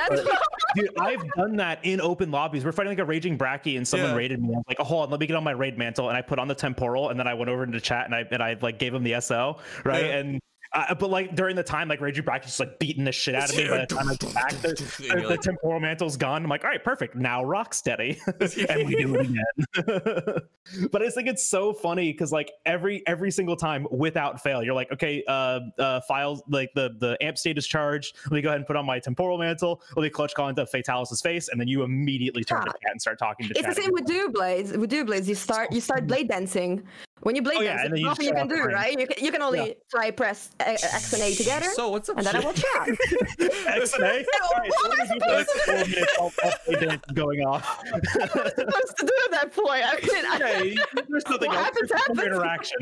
I've done that in open lobbies. We're fighting like a raging Brachy, and someone Yeah. raided me. I was like, oh, hold on, let me get on my raid mantle, and I put on the temporal, and then I went over into chat, and I and I like gave him the SL, right? Yeah. And uh, but like during the time, like raging Brachy's just like beating the shit out of me. By the time I get back, the, the, you're the temporal mantle's gone. I'm like, all right, perfect. Now rock steady, and we do it again. but I just think it's so funny because like every every single time, without fail, you're like, okay, uh, uh, files like the the amp state is charged. Let me go ahead and put on my temporal mantle. Let me clutch claw into Fatalis' face, and then you immediately turn to Yeah. chat and start talking to it's chat. the same with dual blades. With dual blades, you start you start blade dancing. When you blade Oh, yeah, dance, there's nothing you can do, ring. right? You can, you can only try press uh, X and A together, so what's up? and then I will chat. X and A. All right, so What what am I you for the next four minutes while- while blade dance is going off? supposed to do at that point. I mean, I, Hey, there's nothing What else. happens, There's no happens. interaction.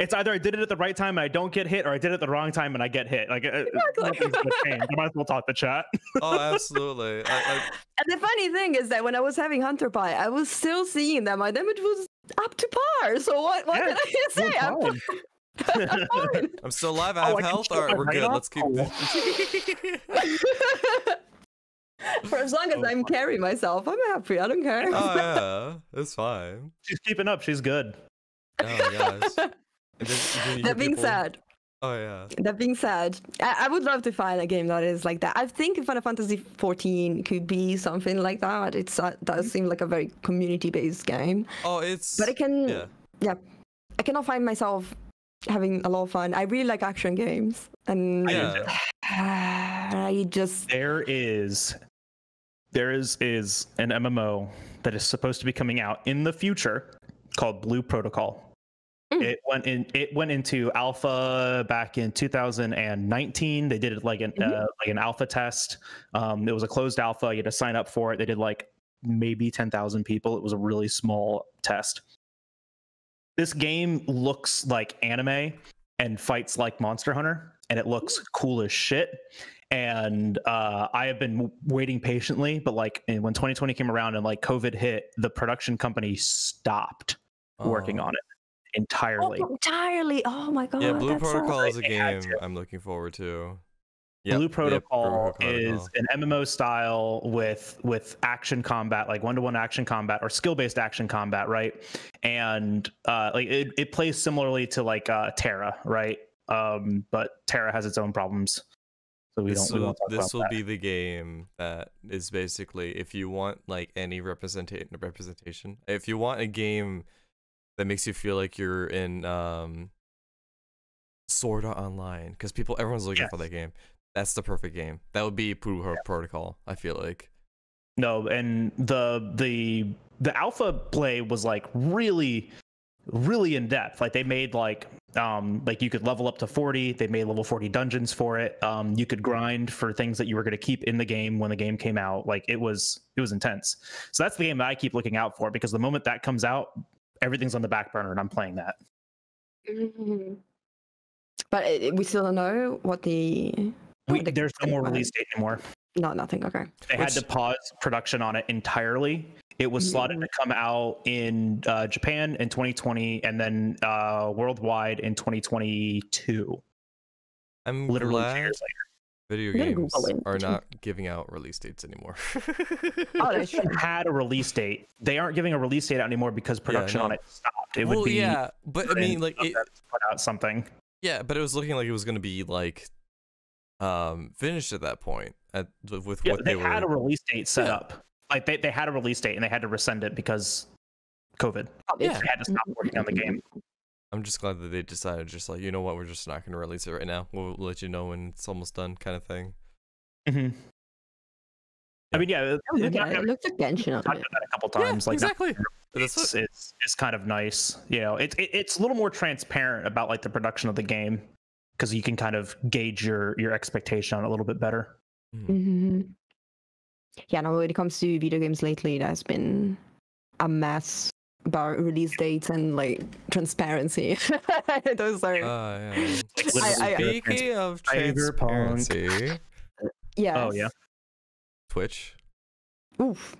It's either I did it at the right time and I don't get hit, or I did it at the wrong time and I get hit. Like uh, nothing's gonna. I might as well talk to chat. Oh, absolutely. I, I, and the funny thing is that when I was having HunterPie, I was still seeing that my damage was up to par. So what? What Yeah, can I say? You're I'm fine. I'm fine. I'm still alive. I Oh, have I can health. All right, we're good. off? Let's keep. Oh, For as long as So I'm carrying myself, I'm happy. I don't care. oh yeah, it's fine. She's keeping up. She's good. Oh my gosh. And then- then that being people- said, Oh yeah. that being said, I, I would love to find a game that is like that. I think Final Fantasy 14 could be something like that. It's uh, does seem like a very community-based game, Oh, it's. but I can, Yeah. yeah, I cannot find myself having a lot of fun. I really like action games, and Yeah. I just There is, there is is an MMO that is supposed to be coming out in the future called Blue Protocol. Mm. It went in. It went into alpha back in 2019. They did it like an Mhm. uh, like an alpha test. Um, it was a closed alpha. You had to sign up for it. They did like maybe 10,000 people. It was a really small test. This game looks like anime and fights like Monster Hunter, and it looks cool as shit. And uh, I have been waiting patiently, but like when 2020 came around and like COVID hit, the production company stopped working Oh. on it oh, entirely. entirely. Oh my god, Yeah, Blue that's so- Protocol is a game. I'm looking forward to. Blue Protocol yep, Blue is an MMO style with with action combat, like one to one action combat or skill based action combat, right? And uh, like it, it plays similarly to like uh, TERA, right? Um, but TERA has its own problems, so we this don't. We will, won't talk this about will that. be the game that is basically if you want like any representation representation if you want a game that makes you feel like you're in um Sword Art Online because people everyone's looking for that game. That's the perfect game. That would be Blue Pro- Protocol. I feel like. No, and the the the alpha play was like really really in depth. Like they made like um like you could level up to 40. They made level 40 dungeons for it. Um you could grind for things that you were going to keep in the game when the game came out. Like it was it was intense. So that's the game that I keep looking out for because the moment that comes out, everything's on the back burner and I'm playing that. Mhm. But it, it- we still don't know what the. We, what the- there's no more release date anymore. No, nothing. Okay. They had to pause production on it entirely. It was slotted to come out in uh, Japan in 2020 and then uh, worldwide in 2022. I'm Literally two glad years later. Video games are not giving out release dates anymore. Oh, that's true. Had a release date. They aren't giving a release date out anymore because production no. on it stopped. It well, would be yeah, but I mean, like, it, put out something. yeah, but it was looking like it was gonna be like, um, finished at that point at with Yeah, what they, they, had a release date set Yeah. up. Like they, they had a release date and they had to rescind it because COVID. Obviously. They had to stop working on the game. I'm I'm just glad that they decided just like you know what we're just not gonna release it right now. We'll, we'll let you know when it's almost done, kind of thing. Mhm. I mean, yeah, it, Oh, it, look at it. looks like talked about that a couple times. like exactly. That's it's, what, it's it's kind of nice. You know, it's it, it's a little more transparent about like the production of the game because you can kind of gauge your your expectation on it a little bit better. hmm Yeah, no, when it comes to video games lately, there's been a mess about release dates and like transparency. Those are Uh, yeah. Like, I- I- Speaking of Cyberpunk. transparency, yeah. Oh yeah, Twitch. Oof.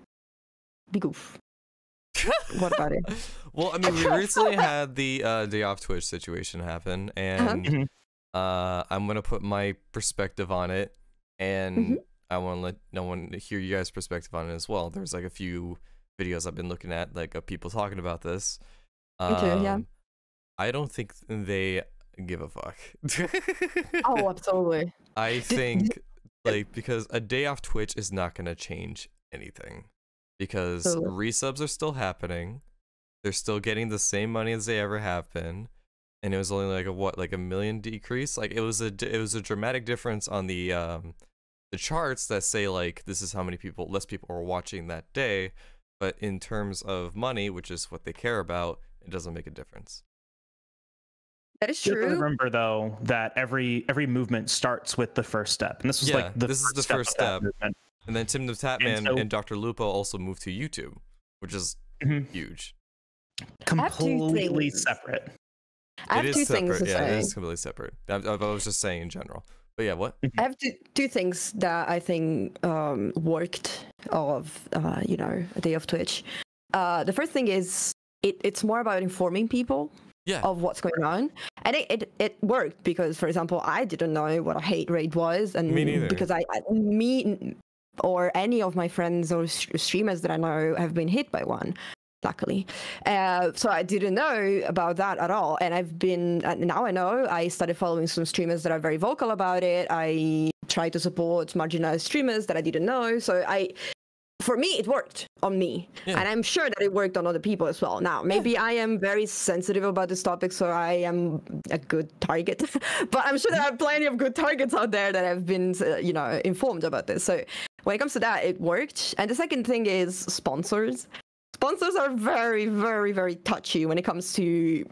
Big oof. What about it? well, I mean, we recently had the uh, day off Twitch situation happen, and Mhm. uh, I'm gonna put my perspective on it, and Mhm. I want to let no one hear you guys' perspective on it as well. There's like a few videos I've been looking at, like of people talking about this. Okay, yeah. Um, I don't think they give a fuck. Oh, absolutely. I think like because a day off Twitch is not gonna change anything because So- resubs are still happening. They're still getting the same money as they ever have been, and it was only like a what like a million decrease. Like it was a it was a dramatic difference on the um the charts that say like this is how many people less people are watching that day, but in terms of money, which is what they care about, it doesn't make a difference. That is You have true. remember though that every every movement starts with the first step, and this was Yeah, like the this is the step first step. And then Tim the Tatman and, so- Dr. Lupo also moved to YouTube, which is Mhm. huge. completely separate. I have it is two separate. things to yeah, say. it is completely separate. I, I, I was just saying in general. But yeah, what? I have two, two things that I think um, worked of uh, you know a day of Twitch. Uh, the first thing is it, it's more about informing people Yeah. of what's going on, and it, it, it worked because, for example, I didn't know what a hate raid was, and Me neither. because I, I me or any of my friends or s- streamers that I know have been hit by one. Luckily, uh, so I didn't know about that at all, and I've been uh, now I know. I started following some streamers that are very vocal about it. I try to support marginalized streamers that I didn't know. So I, for me, it worked on me, Yeah. and I'm sure that it worked on other people as well. Now, maybe I am very sensitive about this topic, so I am a good target. but I'm sure there are plenty of good targets out there that have been, uh, you know, informed about this. So when it comes to that, it worked. And the second thing is sponsors. Sponsors are very, very, very touchy when it comes to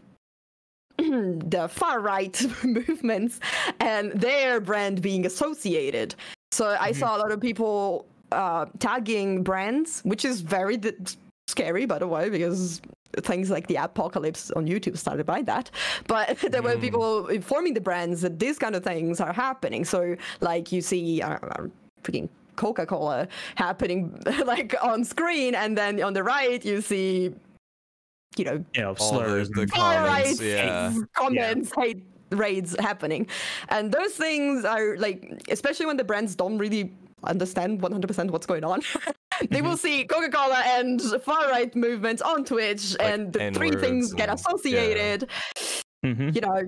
the far right movements and their brand being associated. So I saw a lot of people uh, tagging brands, which is very d- scary, by the way, because things like the apocalypse on YouTube started by that. But there were Mm. people informing the brands that these kind of things are happening. So, like you see, uh, uh, freaking Coca-Cola happening like on screen, and then on the right you see, you know, You know, All the, slurs. the and- comments. Alright, Yeah. comments, hate raids happening. And those things are like, especially when the brands don't really understand 100% what's going on. they Mm-hmm. will see Coca Cola and far right movements on Twitch, Like and the three N-words things get and- yeah. associated, Mhm. you know.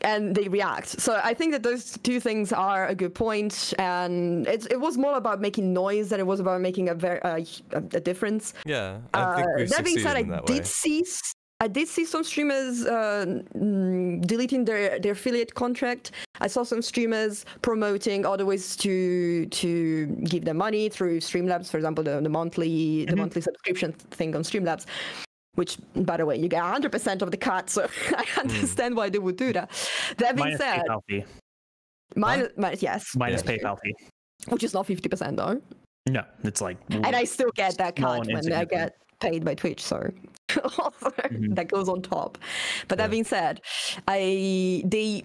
And they react. So I think that those two things are a good point, and it's, it was more about making noise than it was about making a very uh, a, difference. Yeah. I Uh, that being said, I did way. see I did see some streamers uh, mm, deleting their, their affiliate contract. I saw some streamers promoting other ways to to give them money through Streamlabs, for example, the, the monthly the Mhm. monthly subscription thing on Streamlabs. Which, by the way, you get 100% of the cut, so I understand why they would do that. That being Minus said, PayPal fee. minus, minus yes, Minus Yeah. PayPal fee. which is not 50% though. No, it's like and I still get that cut when I get paid by Twitch, so Mhm. that goes on top. But that being said, I they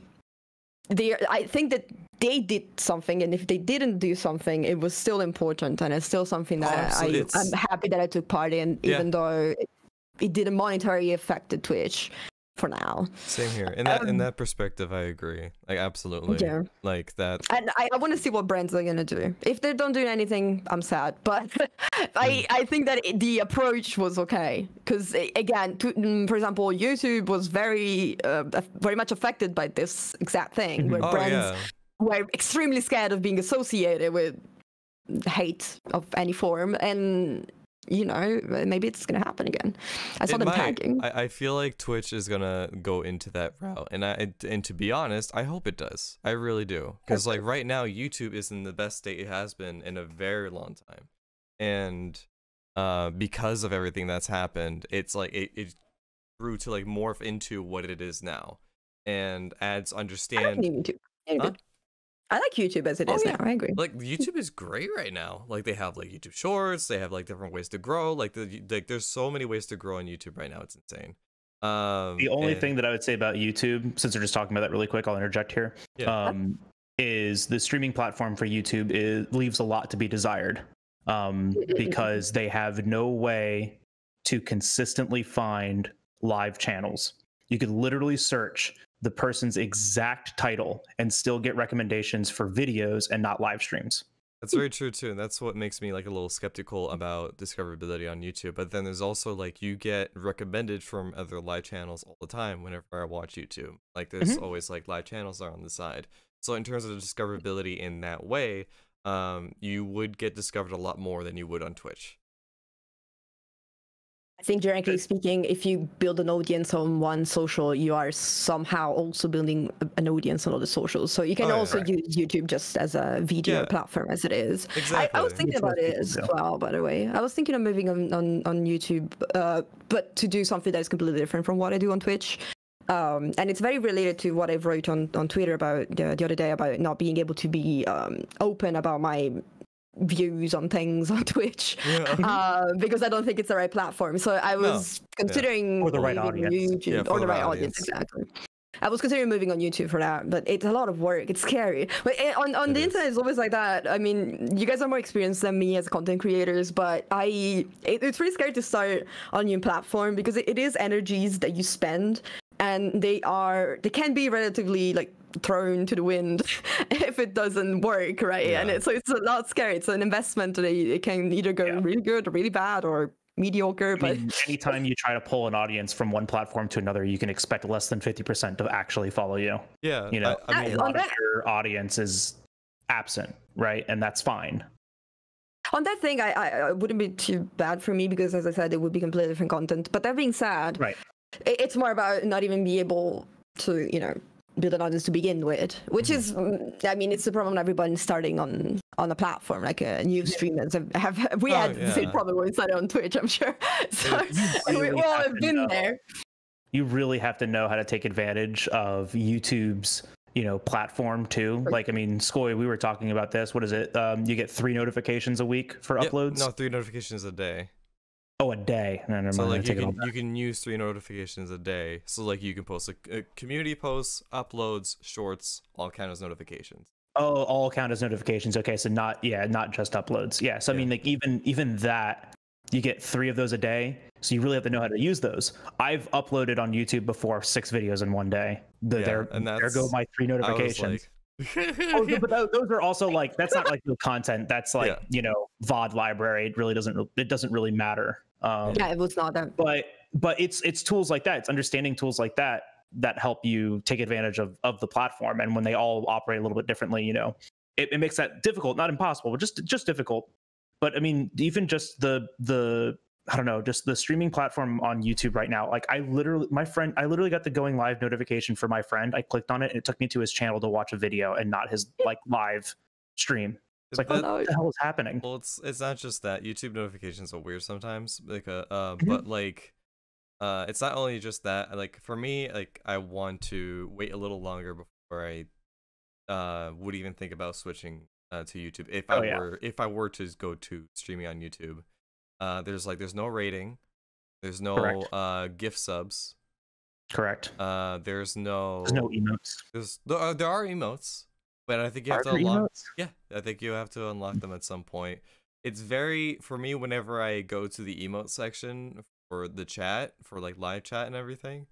they I think that they did something, and if they didn't do something, it was still important, and it's still something Oh, that absolutely. I I'm happy that I took part in, Yeah. even though it, it didn't monetarily affect the Twitch for now. Same here. In that in Um, that perspective, I agree. Like absolutely. Yeah. Like that. And I, I want to see what brands are gonna do. If they don't do anything, I'm sad. But I, I think that it- the approach was okay because again, to, mm, for example, YouTube was very uh, very much affected by this exact thing, where Oh brands yeah. were extremely scared of being associated with hate of any form, and you know, maybe it's gonna happen again. I saw It them might. tagging. I, I feel like Twitch is gonna go into that route, and I and to be honest, I hope it does. I really do, because like right now, YouTube is in the best state it has been in a very long time, and uh, because of everything that's happened, it's like it, it grew to like morph into what it is now, and ads understand I like YouTube as it Oh, is yeah. now. I agree. like YouTube is great right now. Like they have like YouTube Shorts, they have like different ways to grow. Like the like there's so many ways to grow on YouTube right now. It's insane. Um, The only and- thing that I would say about YouTube, since we're just talking about that really quick, I'll interject here. Yeah. Um, is the streaming platform for YouTube is, leaves a lot to be desired um, because they have no way to consistently find live channels. You could literally search the person's exact title and still get recommendations for videos and not live streams. That's very true too, and that's what makes me like a little skeptical about discoverability on YouTube. But then there's also like you get recommended from other live channels all the time whenever I watch YouTube. Like there's Mhm. always like live channels are on the side. So in terms of discoverability in that way, um, you would get discovered a lot more than you would on Twitch. I think generically speaking, if you build an audience on one social, you are somehow also building an audience on other socials. So you can Oh, yeah. also use YouTube just as a video Yeah. platform as it is. I, Exactly. I was thinking about it as do. well, by the way. I was thinking of moving on, on, on YouTube, uh, but to do something that is completely different from what I do on Twitch. Um, and it's very related to what I wrote on, on Twitter about the, the other day about not being able to be um, open about my views on things on Twitch Yeah. uh, because I don't think it's the right platform. So I was considering Or the right audience. YouTube, Yeah, or the the right right audience. audience. exactly. I was considering moving on YouTube for that, but it's a lot of work. It's scary. But eh, on, on It the is. internet, it's always like that. I mean, you guys are more experienced than me as content creators, but I it, it's really scary to start on a new platform because it, it is energies that you spend, and they are they can be relatively like thrown to the wind if it doesn't work, right? And Yeah. it, so it's a lot scary. It's an investment that it, it can either go Yeah. really good or really bad or mediocre. I But mean, anytime you try to pull an audience from one platform to another, you can expect less than 50% to actually follow you. yeah. You know, I, I I- mean, a on lot of your audience is absent, right? And that's fine. on that thing, I, I I wouldn't be too bad for me because, as I said, it would be completely different content. But that being said, Right. it, it's more about not even be able to, you know, build an audience to begin with, which is, I mean, it's the problem with everybody starting on on a platform like uh, new streamers have, have we Oh, had the same problem when we started on Twitch, I'm sure. So we all have have been know. there. You really have to know how to take advantage of YouTube's, you know, platform too. Like, I mean, Skoj, we were talking about this. What is it? Um, you get three notifications a week for yeah, uploads. No, three notifications a day. Oh, a day. No, never So mind. Like you take it all can you can use three notifications a day. So like you can post a, a uh, community posts, uploads, shorts, all kind of notifications. Oh, all count as notifications. Okay, so not yeah, not just uploads. Yeah, so I mean, like even even that, you get three of those a day. So you really have to know how to use those. I've uploaded on YouTube before six videos in one day. The, Yeah, there, and there go my three notifications. Oh, yeah, but those are also like that's not like the content. That's like Yeah. you know VOD library. It really doesn't. It doesn't really matter. Um, Yeah, it was not that. but but it's it's tools like that. It's understanding tools like that that help you take advantage of of the platform and when they all operate a little bit differently you know it, it makes that difficult not impossible but just just difficult. But i mean even just the the i don't know just the streaming platform on youtube right now like i literally my friend i literally got the going live notification for my friend. I clicked on it and it took me to his channel to watch a video and not his like live stream it's like That- what the hell is happening Well, it's it's not just that YouTube notifications are weird sometimes. Like uh, uh Mhm. but like uh it's not only just that. Like for me, like I want to wait a little longer before I uh would even think about switching uh to YouTube if Oh, I yeah. were if I were to go to streaming on YouTube. Uh there's like there's no raiding. There's no Correct. uh gift subs. correct Uh there's no there's no emotes there's there are, there are emotes, but I think you have Are to unlock emotes? yeah, I think you have to unlock them at some point. It's very for me whenever I go to the emote section for the chat for like live chat and everything.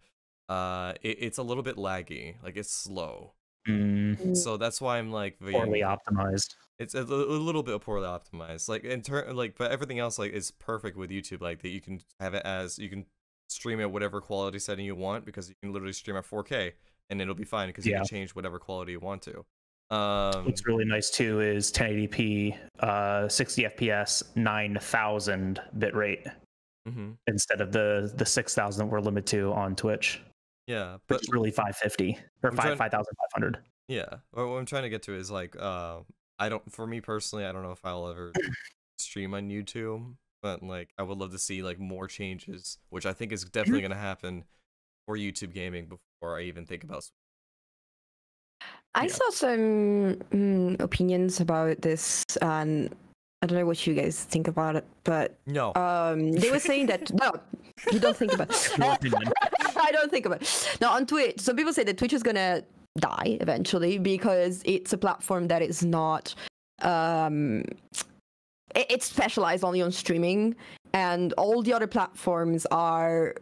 Uh, it, it's a little bit laggy, like it's slow. Mm, So that's why I'm like poorly optimized it's a, a little bit poorly optimized. Like in turn, like but everything else like is perfect with YouTube. Like that you can have it as you can stream at whatever quality setting you want because you can literally stream at 4K and it'll be fine because you can change whatever quality you want to. Um, What's really nice too is 1080p, uh, 60 FPS, 9000 bitrate mhm. instead of the the 6000 that we're limited to on Twitch. Yeah, But it's really 550 or I'm 5 trying- 5500. Yeah, what what I'm trying to get to is like, uh, I don't. For me personally, I don't know if I'll ever stream on YouTube, but like, I would love to see like more changes, which I think is definitely Mm-hmm. gonna happen for YouTube gaming before I even think about. I saw some mm, opinions about this, and I don't know what you guys think about it, but No, um, they were saying that no, you don't think about. it. I don't think about it. Now on Twitch, some people say that Twitch is gonna die eventually because it's a platform that is not um it- it's specialized only on streaming and all the other platforms are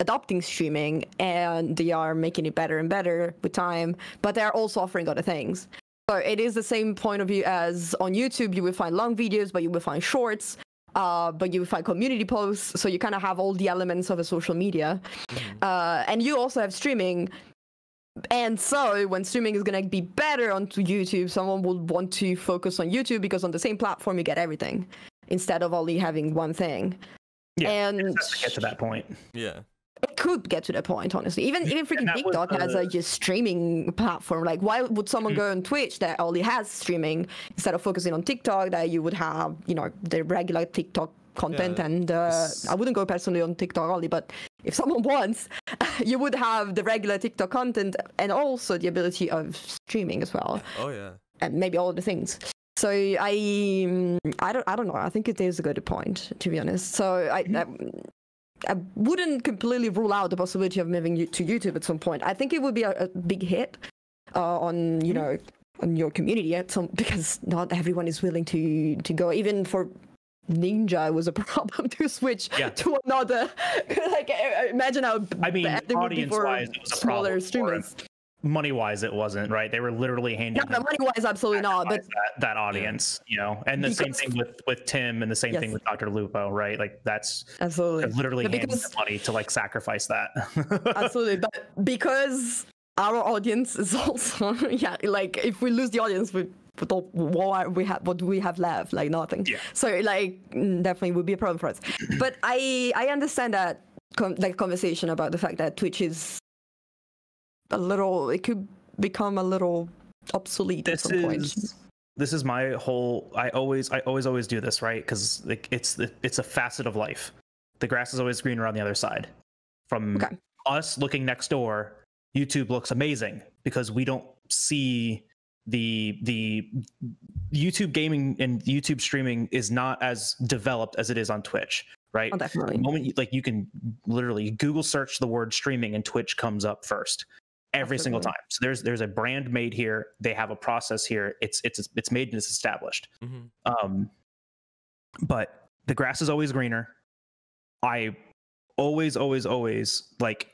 adopting streaming and they are making it better and better with time but they're also offering other things. So it is the same point of view as on youtube. You will find long videos but you will find shorts uh, but you will find community posts. So you kind of have all the elements of a social media. Mhm. uh, and you also have streaming. And so when streaming is going to be better onto youtube someone would want to focus on youtube because on the same platform you get everything instead of only having one thing. Yeah, and to get to that point. yeah, it could get to that point honestly even even freaking tiktok has a just streaming platform like why would someone Mm-hmm. go on twitch that only has streaming instead of focusing on tiktok that you would have you know the regular tiktok content Yeah, and uh, i wouldn't go personally on tiktok only but if someone wants you would have the regular tiktok content and also the ability of streaming as well oh yeah, and maybe all the things. So I, mm, I don't, I don't know. I think it is a good point, to be honest. So I, I, I wouldn't completely rule out the possibility of moving you to YouTube at some point. I think it would be a, a big hit uh, on, you know, on your community at some because not everyone is willing to to go. Even for Ninja, it was a problem to switch Yeah. to another. like imagine how I mean, bad it would be for audience-wise, it was a smaller problem for streamers. Money wise, it wasn't right. They were literally handing No, no, money wise, absolutely not. But that, that audience, you know, and the same thing with with Tim, and the same thing with Dr. Lupo, right? Like that's absolutely. literally But handing because- money to like sacrifice that. absolutely but because our audience is also yeah like if we lose the audience we what we have what do we have left like nothing Yeah. so like definitely would be a problem for us but i i understand that con- like conversation about the fact that twitch is a little it could become a little obsolete at this some point. is this is my whole i always i always always do this right? Because like it's it's a facet of life. The grass is always greener on the other side. From Okay. us looking next door youtube looks amazing because we don't see the the youtube gaming and youtube streaming is not as developed as it is on twitch right? Oh, definitely. The moment you, like you can literally google search the word streaming and twitch comes up first every single time. So there's there's a brand made here. They have a process here. It's it's it's made and it's established. Hmm um but the grass is always greener. I always always always like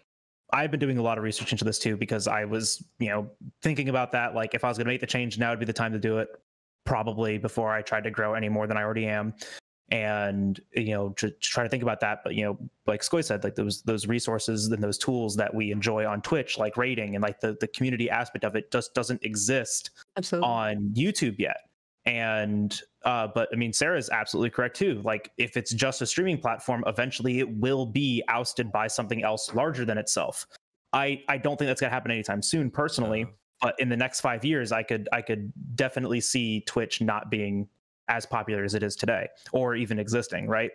i've been doing a lot of research into this too because i was you know thinking about that. Like if i was going to make the change now would be the time to do it probably before i tried to grow any more than i already am and you know to, to try to think about that but you know like Skoj said like those those resources and those tools that we enjoy on twitch like raiding and like the the community aspect of it just doesn't exist absolutely on YouTube yet. And uh, but I mean, Sara's absolutely correct too. Like, if it's just a streaming platform, eventually it will be ousted by something else larger than itself. I I don't think that's gonna happen anytime soon, personally. No. But in the next five years, I could I could definitely see Twitch not being as popular as it is today, or even existing, right?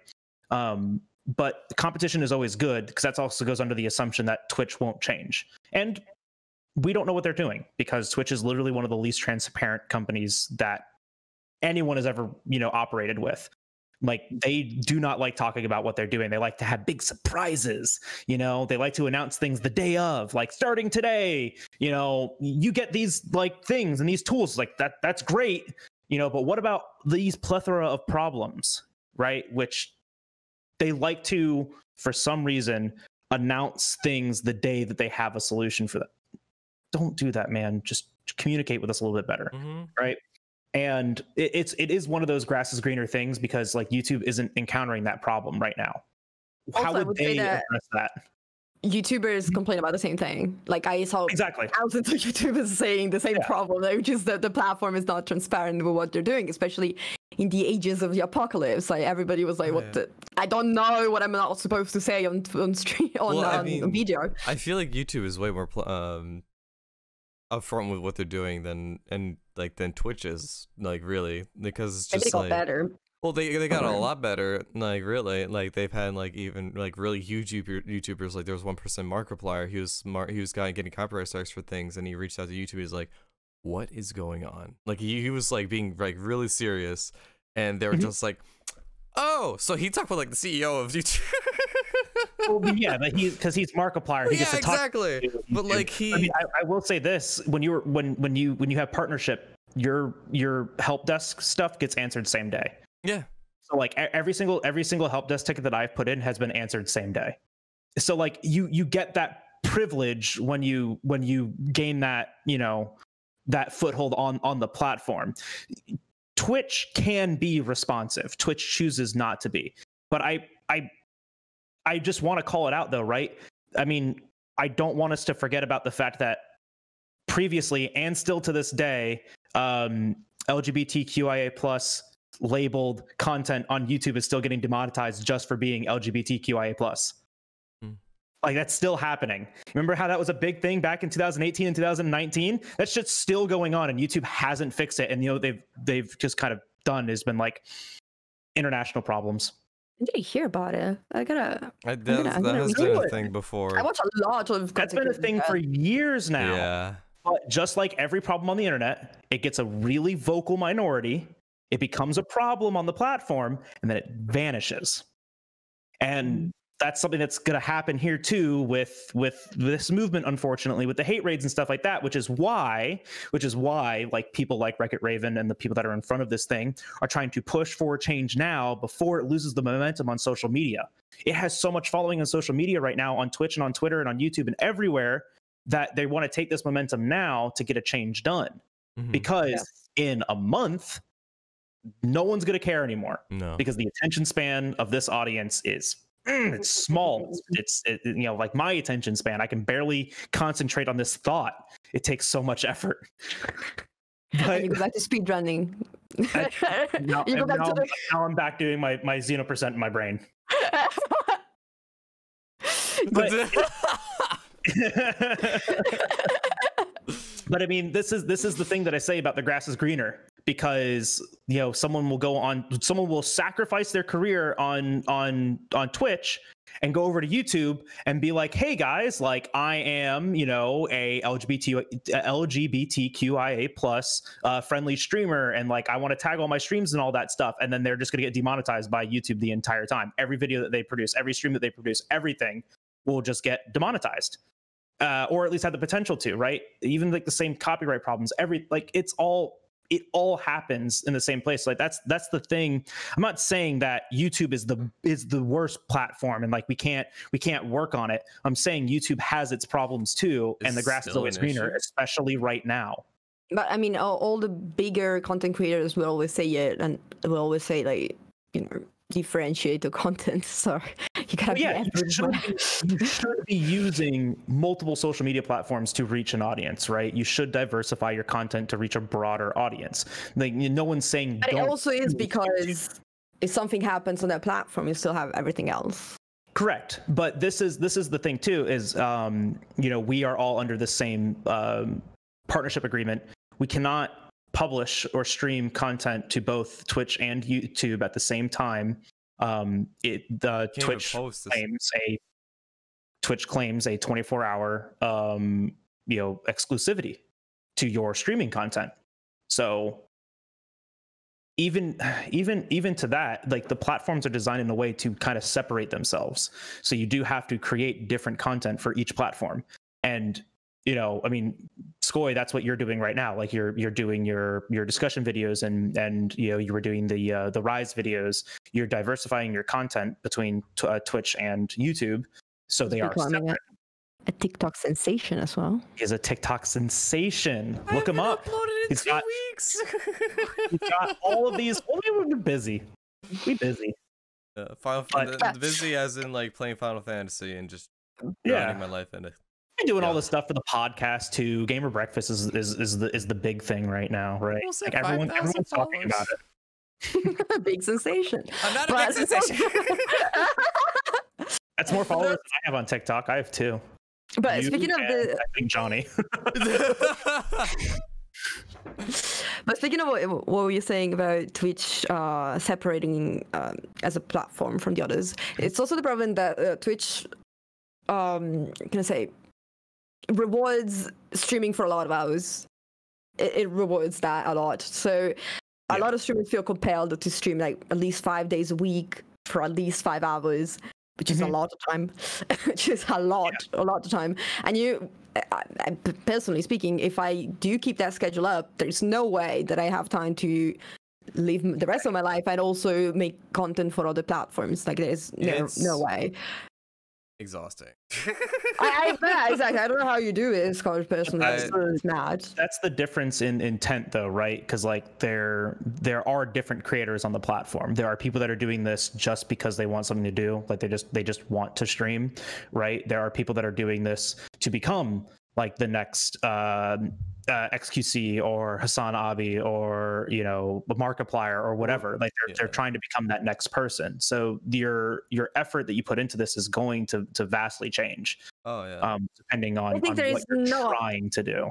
Um, but competition is always good because that also goes under the assumption that Twitch won't change. And we don't know what they're doing because Twitch is literally one of the least transparent companies that anyone has ever, you know, operated with. Like they do not like talking about what they're doing. They like to have big surprises, you know. They like to announce things the day of, like starting today, you know, you get these like things and these tools like that that's great, you know, but what about these plethora of problems, right? Which they like to for some reason announce things the day that they have a solution for that don't do that man. Just communicate with us a little bit better hmm right? And it, it's it is one of those grass is greener things because like youtube isn't encountering that problem right now. How Also, I would, would they that- address that YouTubers complain about the same thing. Like I saw Exactly. thousands of YouTubers saying the same Yeah. problem, which is that the platform is not transparent with what they're doing, especially in the ages of the apocalypse. Like everybody was like, Yeah. "What? The? I don't know what I'm not supposed to say on on stream on, Well, I on mean, video." I feel like YouTube is way more um upfront with what they're doing than and like than Twitch is like really because it's just like better. Well they they got a lot better like really like they've had like even like really huge YouTuber, YouTubers like there was one person Markiplier he was smart he was guy getting copyright strikes for things and he reached out to YouTube he's like what is going on like he, he was like being like really serious and they were Mhm. just like oh so he talked with like the CEO of YouTube Well, yeah, but he because he's Markiplier, he yeah gets to talk. exactly to but like he I mean, I, I will say this: when you were when when you when you have partnership, your your help desk stuff gets answered same day. Yeah So like every single every single help desk ticket that I've put in has been answered same day. So like you you get that privilege when you when you gain that you know that foothold on on the platform. Twitch can be responsive. Twitch chooses not to be. But I I I just want to call it out though, right? I mean, I don't want us to forget about the fact that previously and still to this day, um, LGBTQIA plus labeled content on YouTube is still getting demonetized just for being LGBTQIA plus. Hmm. Like that's still happening. Remember how that was a big thing back in 2018 and 2019? That shit's still going on, and YouTube hasn't fixed it. And you know they've they've just kind of done has been like international problems. I didn't hear about it. I gotta. I, that, gonna- I'm that gonna has review been a thing before. I watch a lot of. That's been a content thing for years now. Yeah. But just like every problem on the internet, it gets a really vocal minority, it becomes a problem on the platform, and then it vanishes. And that's something that's going to happen here too with with this movement unfortunately with the hate raids and stuff like that which is why which is why like people like RekItRaven and the people that are in front of this thing are trying to push for change now before it loses the momentum on social media it has so much following on social media right now on Twitch and on Twitter and on YouTube and everywhere that they want to take this momentum now to get a change done Mhm. because Yes. in a month no one's going to care anymore no. because the attention span of this audience is mm, it's small it's, it's it, you know like my attention span i can barely concentrate on this thought it takes so much effort And but you go back to speed running. now, you go back now, to the. now i'm back doing my my xeno percent in my brain But- but I mean, this is this is the thing that I say about the grass is greener because you know someone will go on, someone will sacrifice their career on on on Twitch and go over to YouTube and be like, "Hey guys, like I am, you know, a LGBT LGBTQIA plus uh, friendly streamer, and like I want to tag all my streams and all that stuff," and then they're just going to get demonetized by YouTube the entire time. Every video that they produce, every stream that they produce, everything will just get demonetized uh, or at least have the potential to right even like the same copyright problems every like it's all it all happens in the same place. Like that's that's the thing. I'm not saying that youtube is the is the worst platform and like we can't we can't work on it. I'm saying youtube has its problems too and the grass is always greener issue? especially right now. But I mean, all, all the bigger content creators will always say it, and will always say like, you know, differentiate the content. So you gotta be yeah, you should, be, you should be using multiple social media platforms to reach an audience, right? You should diversify your content to reach a broader audience. Like no one's saying But it also is use because if something happens on that platform, you still have everything else. Correct, but this is this is the thing too. Is um, you know we are all under the same um, partnership agreement. We cannot publish or stream content to both Twitch and YouTube at the same time. Um, it the Twitch claims a Twitch claims a 24 hour um, you know exclusivity to your streaming content. So even even even to that like the platforms are designed in a way to kind of separate themselves so you do have to create different content for each platform and you know i mean skoj that's what you're doing right now. Like you're you're doing your your discussion videos and and you know you were doing the uh, the rise videos. You're diversifying your content between t- uh, twitch and youtube. So they are separate. a, a TikTok sensation as well. He is a tiktok sensation. Look him up. Uploaded in He's two got- weeks. He's got all of these. Well, we were busy. We busy. Uh, Final But- Fan- busy as in like playing Final Fantasy and just Yeah. running my life in it. I'm doing all Yeah. this stuff for the podcast too. Gamer breakfast is is, is the is the big thing right now, right? Almost Like at everyone 5,000 everyone's talking about it. big sensation. I'm not a But- big sensation. That's more followers than I have on TikTok. I have two. but You speaking of the I think Johnny. But speaking of what, what were you saying about Twitch uh, separating um, as a platform from the others, it's also the problem that uh, Twitch, um, can I say, rewards streaming for a lot of hours. It, it rewards that a lot. So a Yeah. lot of streamers feel compelled to stream like at least five days a week for at least five hours, which is a Mhm. lot of time. which is a lot, a lot of time. And you, I, I, personally speaking, if I do keep that schedule up, there's no way that I have time to live the rest of my life and also make content for other platforms. Like there's no, no way. Exhausting. I, I yeah, exactly. I don't know how you do it, Scott. Personally, I- it's it's mad. That's the difference in intent though, right? Because like there there are different creators on the platform. There are people that are doing this just because they want something to do, like they just they just want to stream, right? There are people that are doing this to become like the next uh, uh, XQC or HasanAbi or you know Markiplier or whatever. Like they're they're trying to become that next person. So your your effort that you put into this is going to to vastly change, oh yeah. um, depending on, think on there what is you're no- trying to do.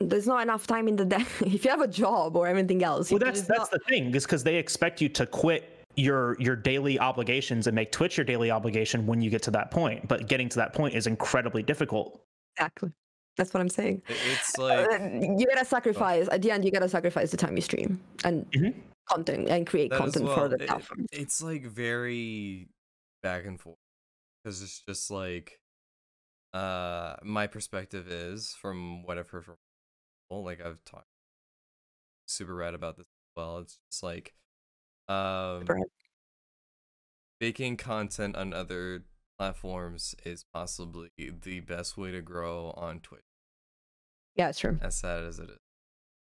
There's not enough time in the day. if you have a job or anything else, Well, that's that's not- the thing, is because they expect you to quit your your daily obligations and make Twitch your daily obligation when you get to that point. But getting to that point is incredibly difficult. exactly. That's what I'm saying. It's like Uh, you gotta sacrifice at the end. You gotta sacrifice the time you stream and Mhm. content and create that content for the It- platform. it's like very back and forth because it's just like uh my perspective is from what I've heard from people, like I've talked super rad about this as well. It's just like um making content on other platforms is possibly the best way to grow on Twitch Yeah, it's true. as sad as it is.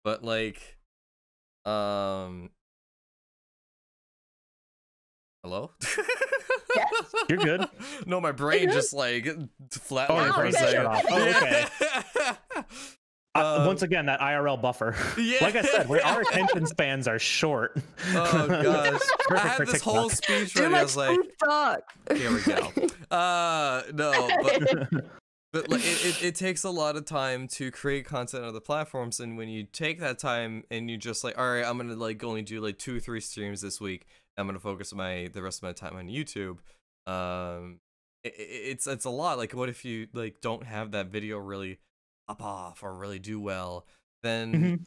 But like, um, hello. Yes. You're good. No, my brain good? just like flatlined Oh, your for a brain shut second. off. Oh, okay. Uh, once again, that IRL buffer. yeah. like I said, we our attention spans are short. Oh gosh, I had for this whole speech Too ready. I was like, food talk. here we go. Uh, no, but but like it, it, it takes a lot of time to create content on the platforms and when you take that time and you just like all right i'm gonna like only do like two or three streams this week i'm gonna focus my the rest of my time on youtube um it, it's it's a lot like what if you like don't have that video really pop off or really do well then Mhm.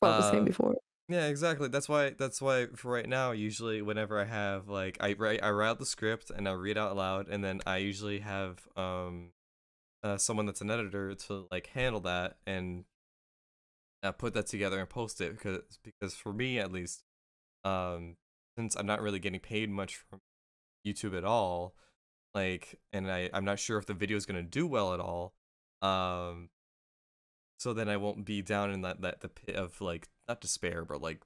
What I was saying Uh, before. yeah, exactly. That's why. That's why for right now, usually whenever I have like I write, I write out the script and I read out loud, and then I usually have um, uh, someone that's an editor to like handle that and uh, put that together and post it because because for me at least, um, since I'm not really getting paid much from YouTube at all, like, and I I'm not sure if the video is gonna do well at all, um, so then I won't be down in that that the pit of like not despair, but like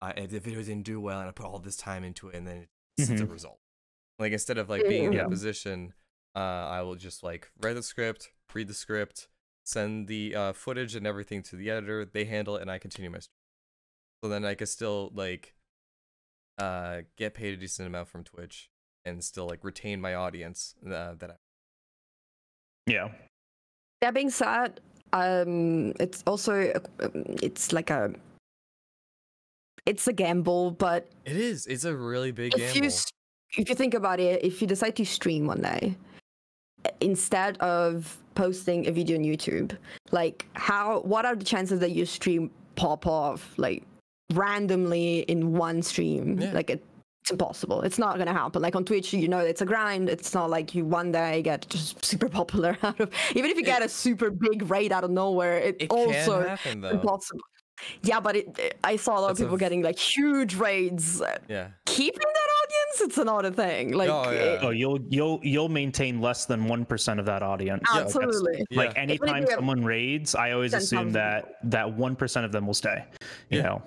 I the video didn't do well and I put all this time into it and then it's, it's a Mhm. result. Like instead of like being in Yeah. that position, uh, I will just like write the script, read the script, send the uh, footage and everything to the editor. They handle it and I continue my. Stream. So then I could still like uh get paid a decent amount from Twitch and still like retain my audience uh, that I Yeah. That being said, um, it's also um, it's like a it's a gamble, but It is. It's a really big if gamble. s- if you think about it, if you decide to stream one day instead of posting a video on YouTube, like how what are the chances that your stream pop off like randomly in one stream? Yeah. Like it, it's impossible. It's not gonna happen. Like on Twitch, you know, it's a grind. It's not like you one day get just super popular out of. Even if you get a super big raid out of nowhere, it, It also happen impossible. Yeah, but it, I saw a lot It's of people getting like huge raids. Yeah. Keeping audience, it's another thing. Like, Oh, yeah. it- Oh, you'll you'll you'll maintain less than one percent of that audience. Yeah. Absolutely. Like Yeah. anytime have someone raids, I always assume that that one percent of them will stay. You Yeah. know.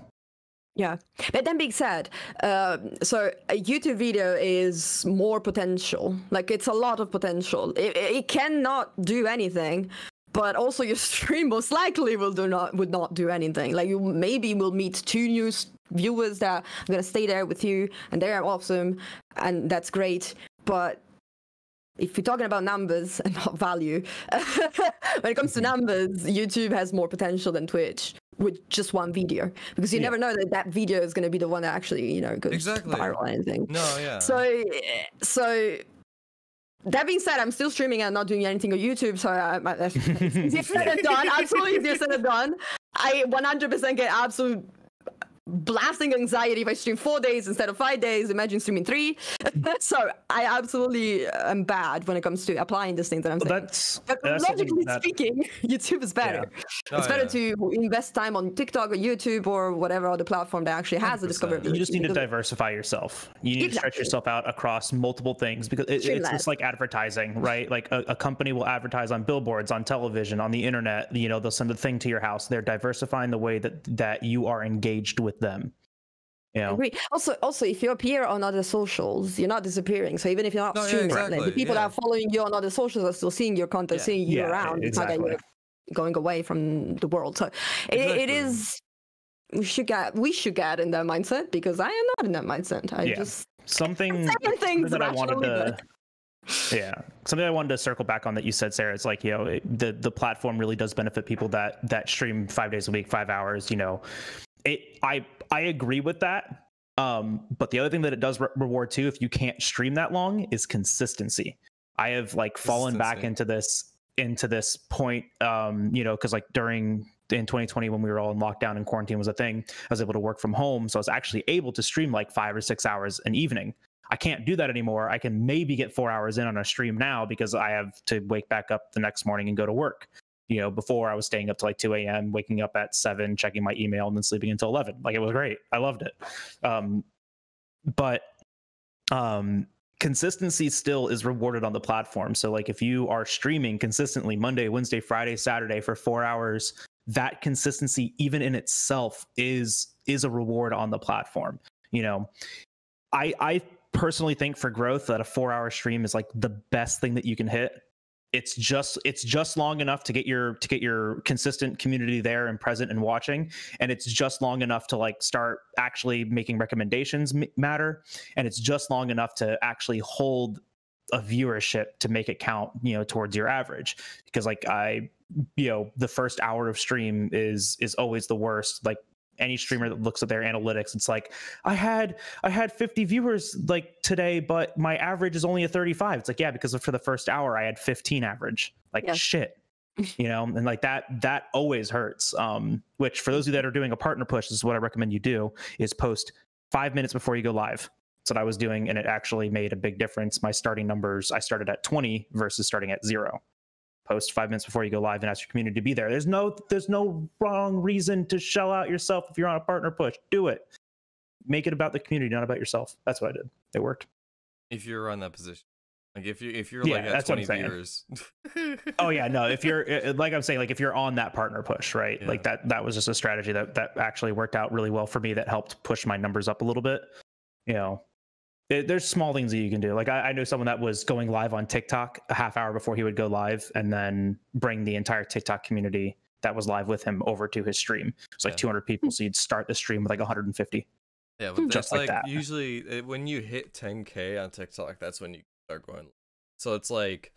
Yeah, but then being said, uh, so a YouTube video is more potential. Like it's a lot of potential. It, it cannot do anything, but also your stream most likely will do not would not do anything. Like you maybe will meet two new s- viewers that are gonna stay there with you, and they're awesome, and that's great. But if you're talking about numbers and not value, when it comes to mm-hmm. numbers, YouTube has more potential than Twitch with just one video because you Yeah. never know that that video is going to be the one that actually you know goes Exactly. viral or anything. No, yeah. So, so that being said, I'm still streaming and not doing anything on YouTube. So I, I, that's it's easier said than done. Absolutely easier said than done. I 100% get absolute blasting anxiety if I stream four days instead of five days. Imagine streaming three. so I absolutely am bad when it comes to applying these things that I'm saying. That's, But that's logically that- speaking, YouTube is better. Oh, it's better yeah. to invest time on TikTok or YouTube or whatever other platform that actually has the 100%. discoverability. you just need to diversify yourself. You need to stretch yourself out across multiple things because it, it's just like advertising, right? Like a, a company will advertise on billboards, on television, on the internet. You know, they'll send a thing to your house. They're diversifying the way that that you are engaged with them. Yeah. I agree. Also, also, if you appear on other socials, you're not disappearing. So even if you're not No, yeah, streaming, like, the people yeah. that are following you on other socials are still seeing your content, Yeah. seeing you Yeah, around. It's not that you're going away from the world. So it, it Exactly. is. We should get. We should get in that mindset because I am not in that mindset. I Yeah. just something, something things that I wanted to. but- yeah something i wanted to circle back on that you said sara it's like you know it, the the platform really does benefit people that that stream five days a week five hours you know it i i agree with that um but the other thing that it does re- reward too if you can't stream that long is consistency i have like fallen back into this into this point um you know because like during in 2020 when we were all in lockdown and quarantine was a thing i was able to work from home so i was actually able to stream like five or six hours an evening I can't do that anymore. I can maybe get four hours in on a stream now because I have to wake back up the next morning and go to work. You know, before I was staying up to like 2 a.m., waking up at 7, checking my email, and then sleeping until 11. Like it was great. I loved it. Um, but um, consistency still is rewarded on the platform. So, like if you are streaming consistently Monday, Wednesday, Friday, Saturday for four hours, that consistency, even in itself, is is a reward on the platform. You know, I I personally think for growth that a four hour stream is like the best thing that you can hit it's just it's just long enough to get your to get your consistent community there and present and watching. And it's just long enough to like start actually making recommendations matter. And it's just long enough to actually hold a viewership to make it count you know towards your average. Because like i you know the first hour of stream is is always the worst. Like any streamer that looks at their analytics it's like i had i had 50 viewers like today but my average is only a 35 it's like yeah because for the first hour i had 15 average. Like Yeah. shit. You know and like that that always hurts um which for those of you that are doing a partner push this is what i recommend you do is post five minutes before you go live. That's what i was doing and it actually made a big difference. My starting numbers i started at 20 versus starting at zero post five minutes before you go live and ask your community to be there. There's no there's no wrong reason to shell out yourself if you're on a partner push. Do it. Make it about the community not about yourself. That's what i did. It worked. If you're on that position, like if you if you're Yeah, like at that's what 20 I'm saying. viewers. oh yeah no if you're uh, like i'm saying like if you're on that partner push right? Yeah. like that that was just a strategy that that actually worked out really well for me that helped push my numbers up a little bit. You know it, there's small things that you can do like I, I know someone that was going live on tiktok a half hour before he would go live and then bring the entire tiktok community that was live with him over to his stream it's like Yeah. 200 people so you'd start the stream with like 150 Yeah, but Just like like, usually it, when you hit 10k on TikTok, that's when you start going. So it's like,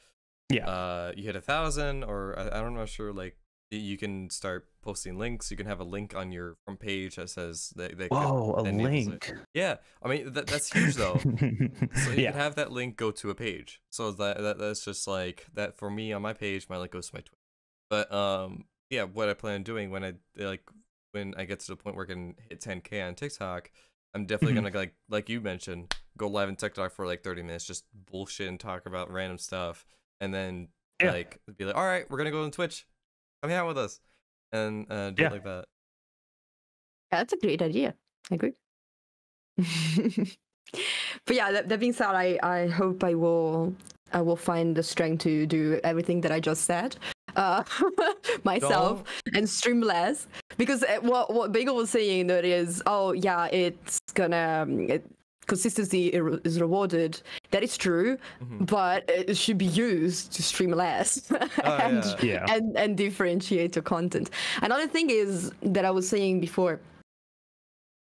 Yeah. uh, you hit a thousand, or I, I'm not know, sure. Like you can start posting links. You can have a link on your front page that says that. that whoa a enables it. link Yeah, I mean that, that's huge though. So you yeah can have that link go to a page. So that, that that's just like that for me on my page. My link goes to my Twitter. But um, yeah, what I plan on doing when I like when I get to the point where I can hit 10k on TikTok, I'm definitely Mhm. gonna like like you mentioned, go live in TikTok for like 30 minutes, just bullshit and talk about random stuff, and then Yeah. like be like, all right, we're gonna go on Twitch, come hang out with us, and uh, do Yeah. it like that. Yeah, that's a great idea. I agree. but yeah, that, that being said, I, I hope I will I will find the strength to do everything that I just said uh, myself and stream less because uh, what what Bagel was saying that is, oh yeah, it's gonna. um, It, Consistency is rewarded. That is true, Mhm. but it should be used to stream less and, yeah. Yeah. and and differentiate your content. Another thing is that I was saying before.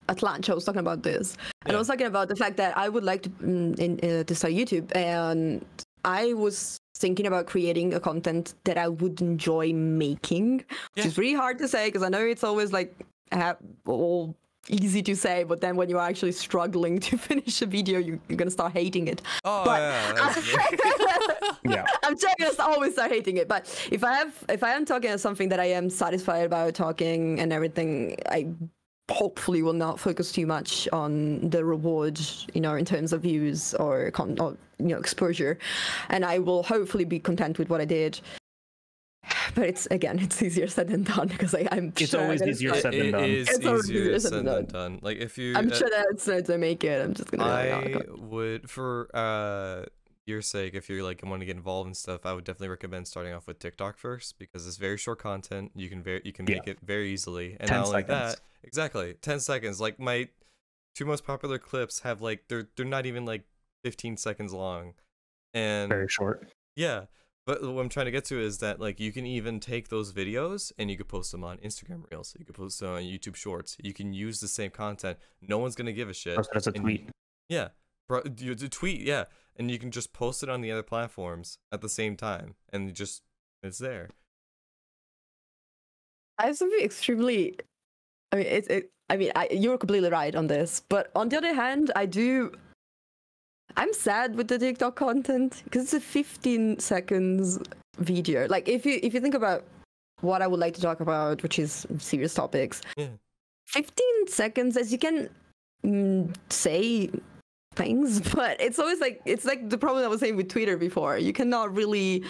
At lunch, I was talking about this, and I was talking about the fact that I would like to mm, in, uh, to start YouTube, and I was thinking about creating a content that I would enjoy making, which Yeah. is really hard to say because I know it's always like ha- all easy to say, but then when you're actually struggling to finish a video, you, you're gonna start hating it. Oh But- yeah. yeah. I'm trying to always start hating it, but if I have, if I am talking about something that I am satisfied about talking and everything, I hopefully will not focus too much on the reward, you know, in terms of views or, con- or you know, exposure, and I will hopefully be content with what I did. But it's again, it's easier said than done because I, I'm It's sure I'm always gonna easier said than done. is It's always easier easier said said than than done. Like if you, I'm uh, sure that as soon to make it, I'm just gonna. be like, "Oh, I would, for uh your sake, if you're like want to get involved in stuff, I would definitely recommend starting off with TikTok first because it's very short content. You can very you can Yeah. make it very easily, and 10 not only seconds. that, exactly ten seconds. Like my two most popular clips have like they're they're not even like fifteen seconds long, and Very short. yeah. But what I'm trying to get to is that like you can even take those videos and you could post them on Instagram Reels. You could post them on YouTube Shorts. You can use the same content. No one's gonna give a shit. Post it as a and- tweet. Yeah, bro, you do tweet, yeah, and you can just post it on the other platforms at the same time, and you just it's there. I have something extremely. I mean, it's. It, I mean, I, you're completely right on this, but on the other hand, I do. I'm sad with the TikTok content because it's a 15 seconds video. Like, if you if you think about what I would like to talk about, which is serious topics, Yeah. 15 seconds, as you can mm, say things, but it's always like it's like the problem I was saying with Twitter before. You cannot really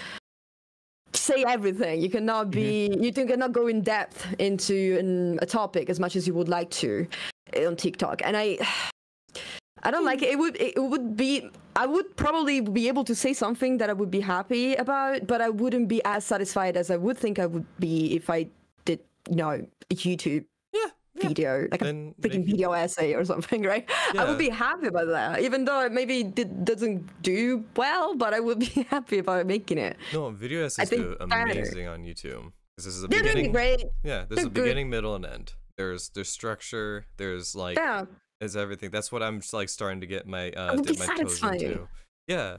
say everything. You cannot be. You can- cannot go in depth into an, a topic as much as you would like to eh, on TikTok. And I, I don't like it. It would. It would be. I would probably be able to say something that I would be happy about, but I wouldn't be as satisfied as I would think I would be if I did, you know, a YouTube Yeah, yeah. video, like a Then freaking make it- video essay or something, right? I would be happy about that, even though it maybe did, doesn't do well, but I would be happy about making it. No, video essays do better. amazing on YouTube because this is a They're beginning. great. Yeah, there's They're a good. beginning, middle, and end. There's there's structure. There's like Yeah, there's everything. That's what I'm just, like starting to get my uh dip my toes into. Yeah,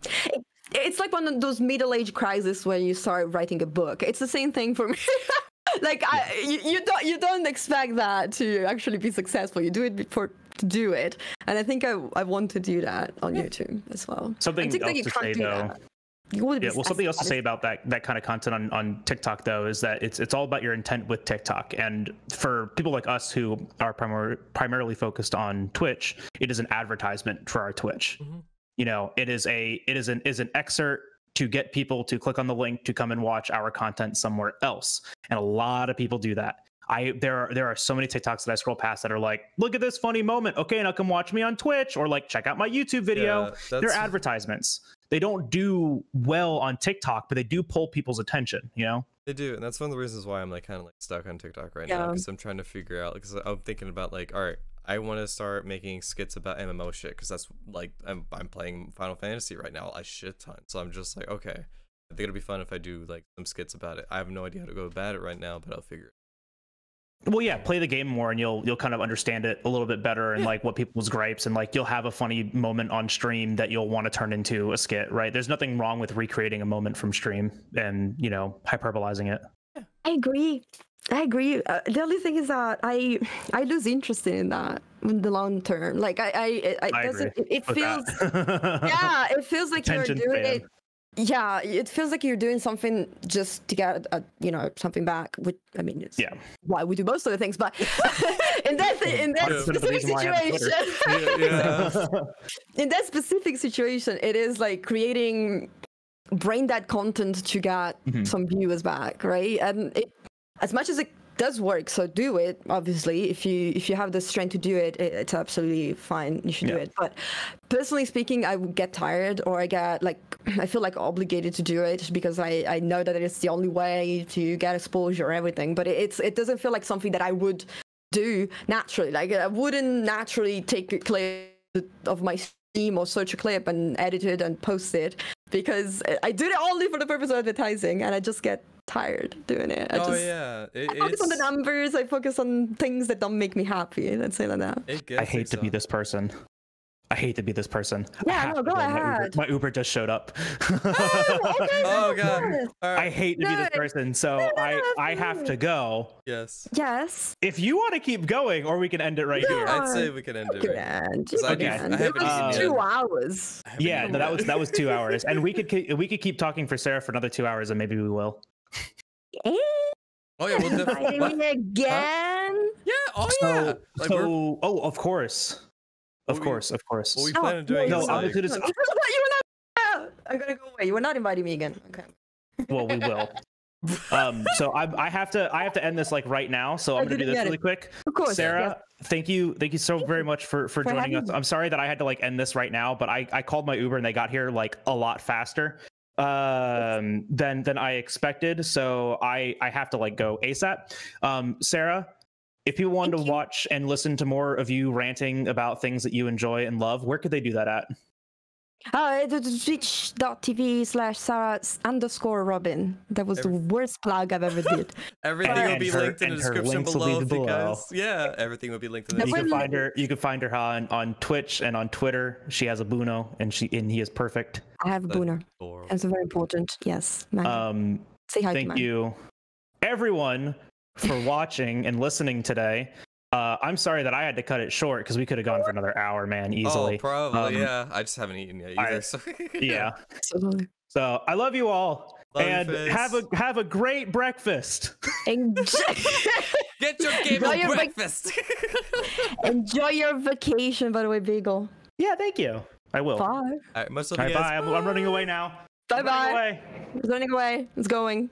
it's like one of those middle-age crises where you start writing a book. It's the same thing for me. like I, you, you don't you don't expect that to actually be successful. You do it before to do it, and I think I I want to do that on YouTube as well. Something I think that else you to can't say do though. that. You would Yeah, well, something else to say about that that kind of content on, on TikTok though is that it's it's all about your intent with TikTok. And for people like us who are primar- primarily focused on Twitch, it is an advertisement for our Twitch. Mhm. You know, it is a it is an is an excerpt to get people to click on the link to come and watch our content somewhere else. And a lot of people do that. I there are there are so many TikToks that I scroll past that are like, look at this funny moment. Okay, now come watch me on Twitch or like check out my YouTube video Yeah, they're advertisements. They don't do well on TikTok, but they do pull people's attention. You know, They do, and that's one of the reasons why I'm like kind of like stuck on TikTok right now because I'm trying to figure out because I'm thinking about like, all right, I want to start making skits about MMO shit because that's like I'm I'm playing Final Fantasy right now a shit ton, so I'm just like, okay, I think it'll be fun if I do like some skits about it. I have no idea how to go about it right now, but I'll figure it. Well, yeah, play the game more, and you'll you'll kind of understand it a little bit better, and Yeah. like what people's gripes, and like you'll have a funny moment on stream that you'll want to turn into a skit. Right? There's nothing wrong with recreating a moment from stream and you know hyperbolizing it. I agree. I agree. Uh, the only thing is that I I lose interest in that in the long term. Like I I it, I I agree it, it feels yeah it feels like you're doing span. it. Yeah, it feels like you're doing something just to get a, you know something back. Which I mean, it's Yeah. why we do most of the things. But in that in that 100% of the specific reason why I have Twitter. situation, yeah. in that specific situation, it is like creating brain dead content to get Mhm. some viewers back, right? And it, as much as it does work, so do it. Obviously, if you if you have the strength to do it, it it's absolutely fine. You should do it. But personally speaking, I would get tired or I get like I feel like obligated to do it because I I know that it's the only way to get exposure or everything. But it, it's it doesn't feel like something that I would do naturally. Like I wouldn't naturally take a clip of my stream or search a clip and edit it and post it because I do it only for the purpose of advertising and I just get tired doing it. I oh just yeah, it, I focus on the numbers. I focus on things that don't make me happy. Let's say that. It I hate to be this person. I hate to be this person. Yeah, no, to go My Uber, ahead. my Uber just showed up. Oh, oh god. All I hate to be this person, so No, no, I no, I have to go. Yes. Yes. If you want to keep going, or we can end it right here. I'd say we can end it. Right. Grand. So I do- I It was two hours. Yeah, no, that was that was two hours, and we could we could keep talking for Sara for another two hours, and maybe we will. Oh yeah, we'll definitely. inviting me again. Yeah. Oh So, yeah. Like so oh, of course, of we- course, of course. what we Oh, plan on doing no, is I'm like, gonna do You were not. I'm gonna go away. You were not inviting me again. Okay. well, we will. Um, so I I have to I have to end this like right now. So I'm I gonna do this get it. really quick. Of course. Sara, thank you, thank you so very much for for For joining us. having me. I'm sorry that I had to like end this right now, but I I called my Uber and they got here like a lot faster um than than I expected. So I I have to like go ASAP. Um, Sara. If people wanted Thank to you. watch and listen to more of you ranting about things that you enjoy and love, where could they do that at? Oh, it was twitch.tv slash Sara underscore Robin. That was the worst plug I've ever did. everything And will be her- linked in the description links will be below below. because yeah, everything will be linked in the Yeah, You can find her. You can find her on on Twitch and on Twitter. She has a Buno, and she and he is perfect. I have a That's booner. adorable. That's very important. Yes. Man. Um, Say hi to thank you, everyone, for watching and listening today. Uh, I'm sorry that I had to cut it short because we could have gone for another hour, man, easily. Oh, probably. Um, yeah. I just haven't eaten yet I- so yeah. So I love you all, Love and Fizz. have a have a great breakfast. Enjoy, Get your game Enjoy of your vac- breakfast. enjoy your vacation, by the way, Beagle. yeah, thank you. I will. All Bye. All right, most of right, you bye. guys. I'm, I'm running away now. Bye I'm running bye. away. It's running away. It's going.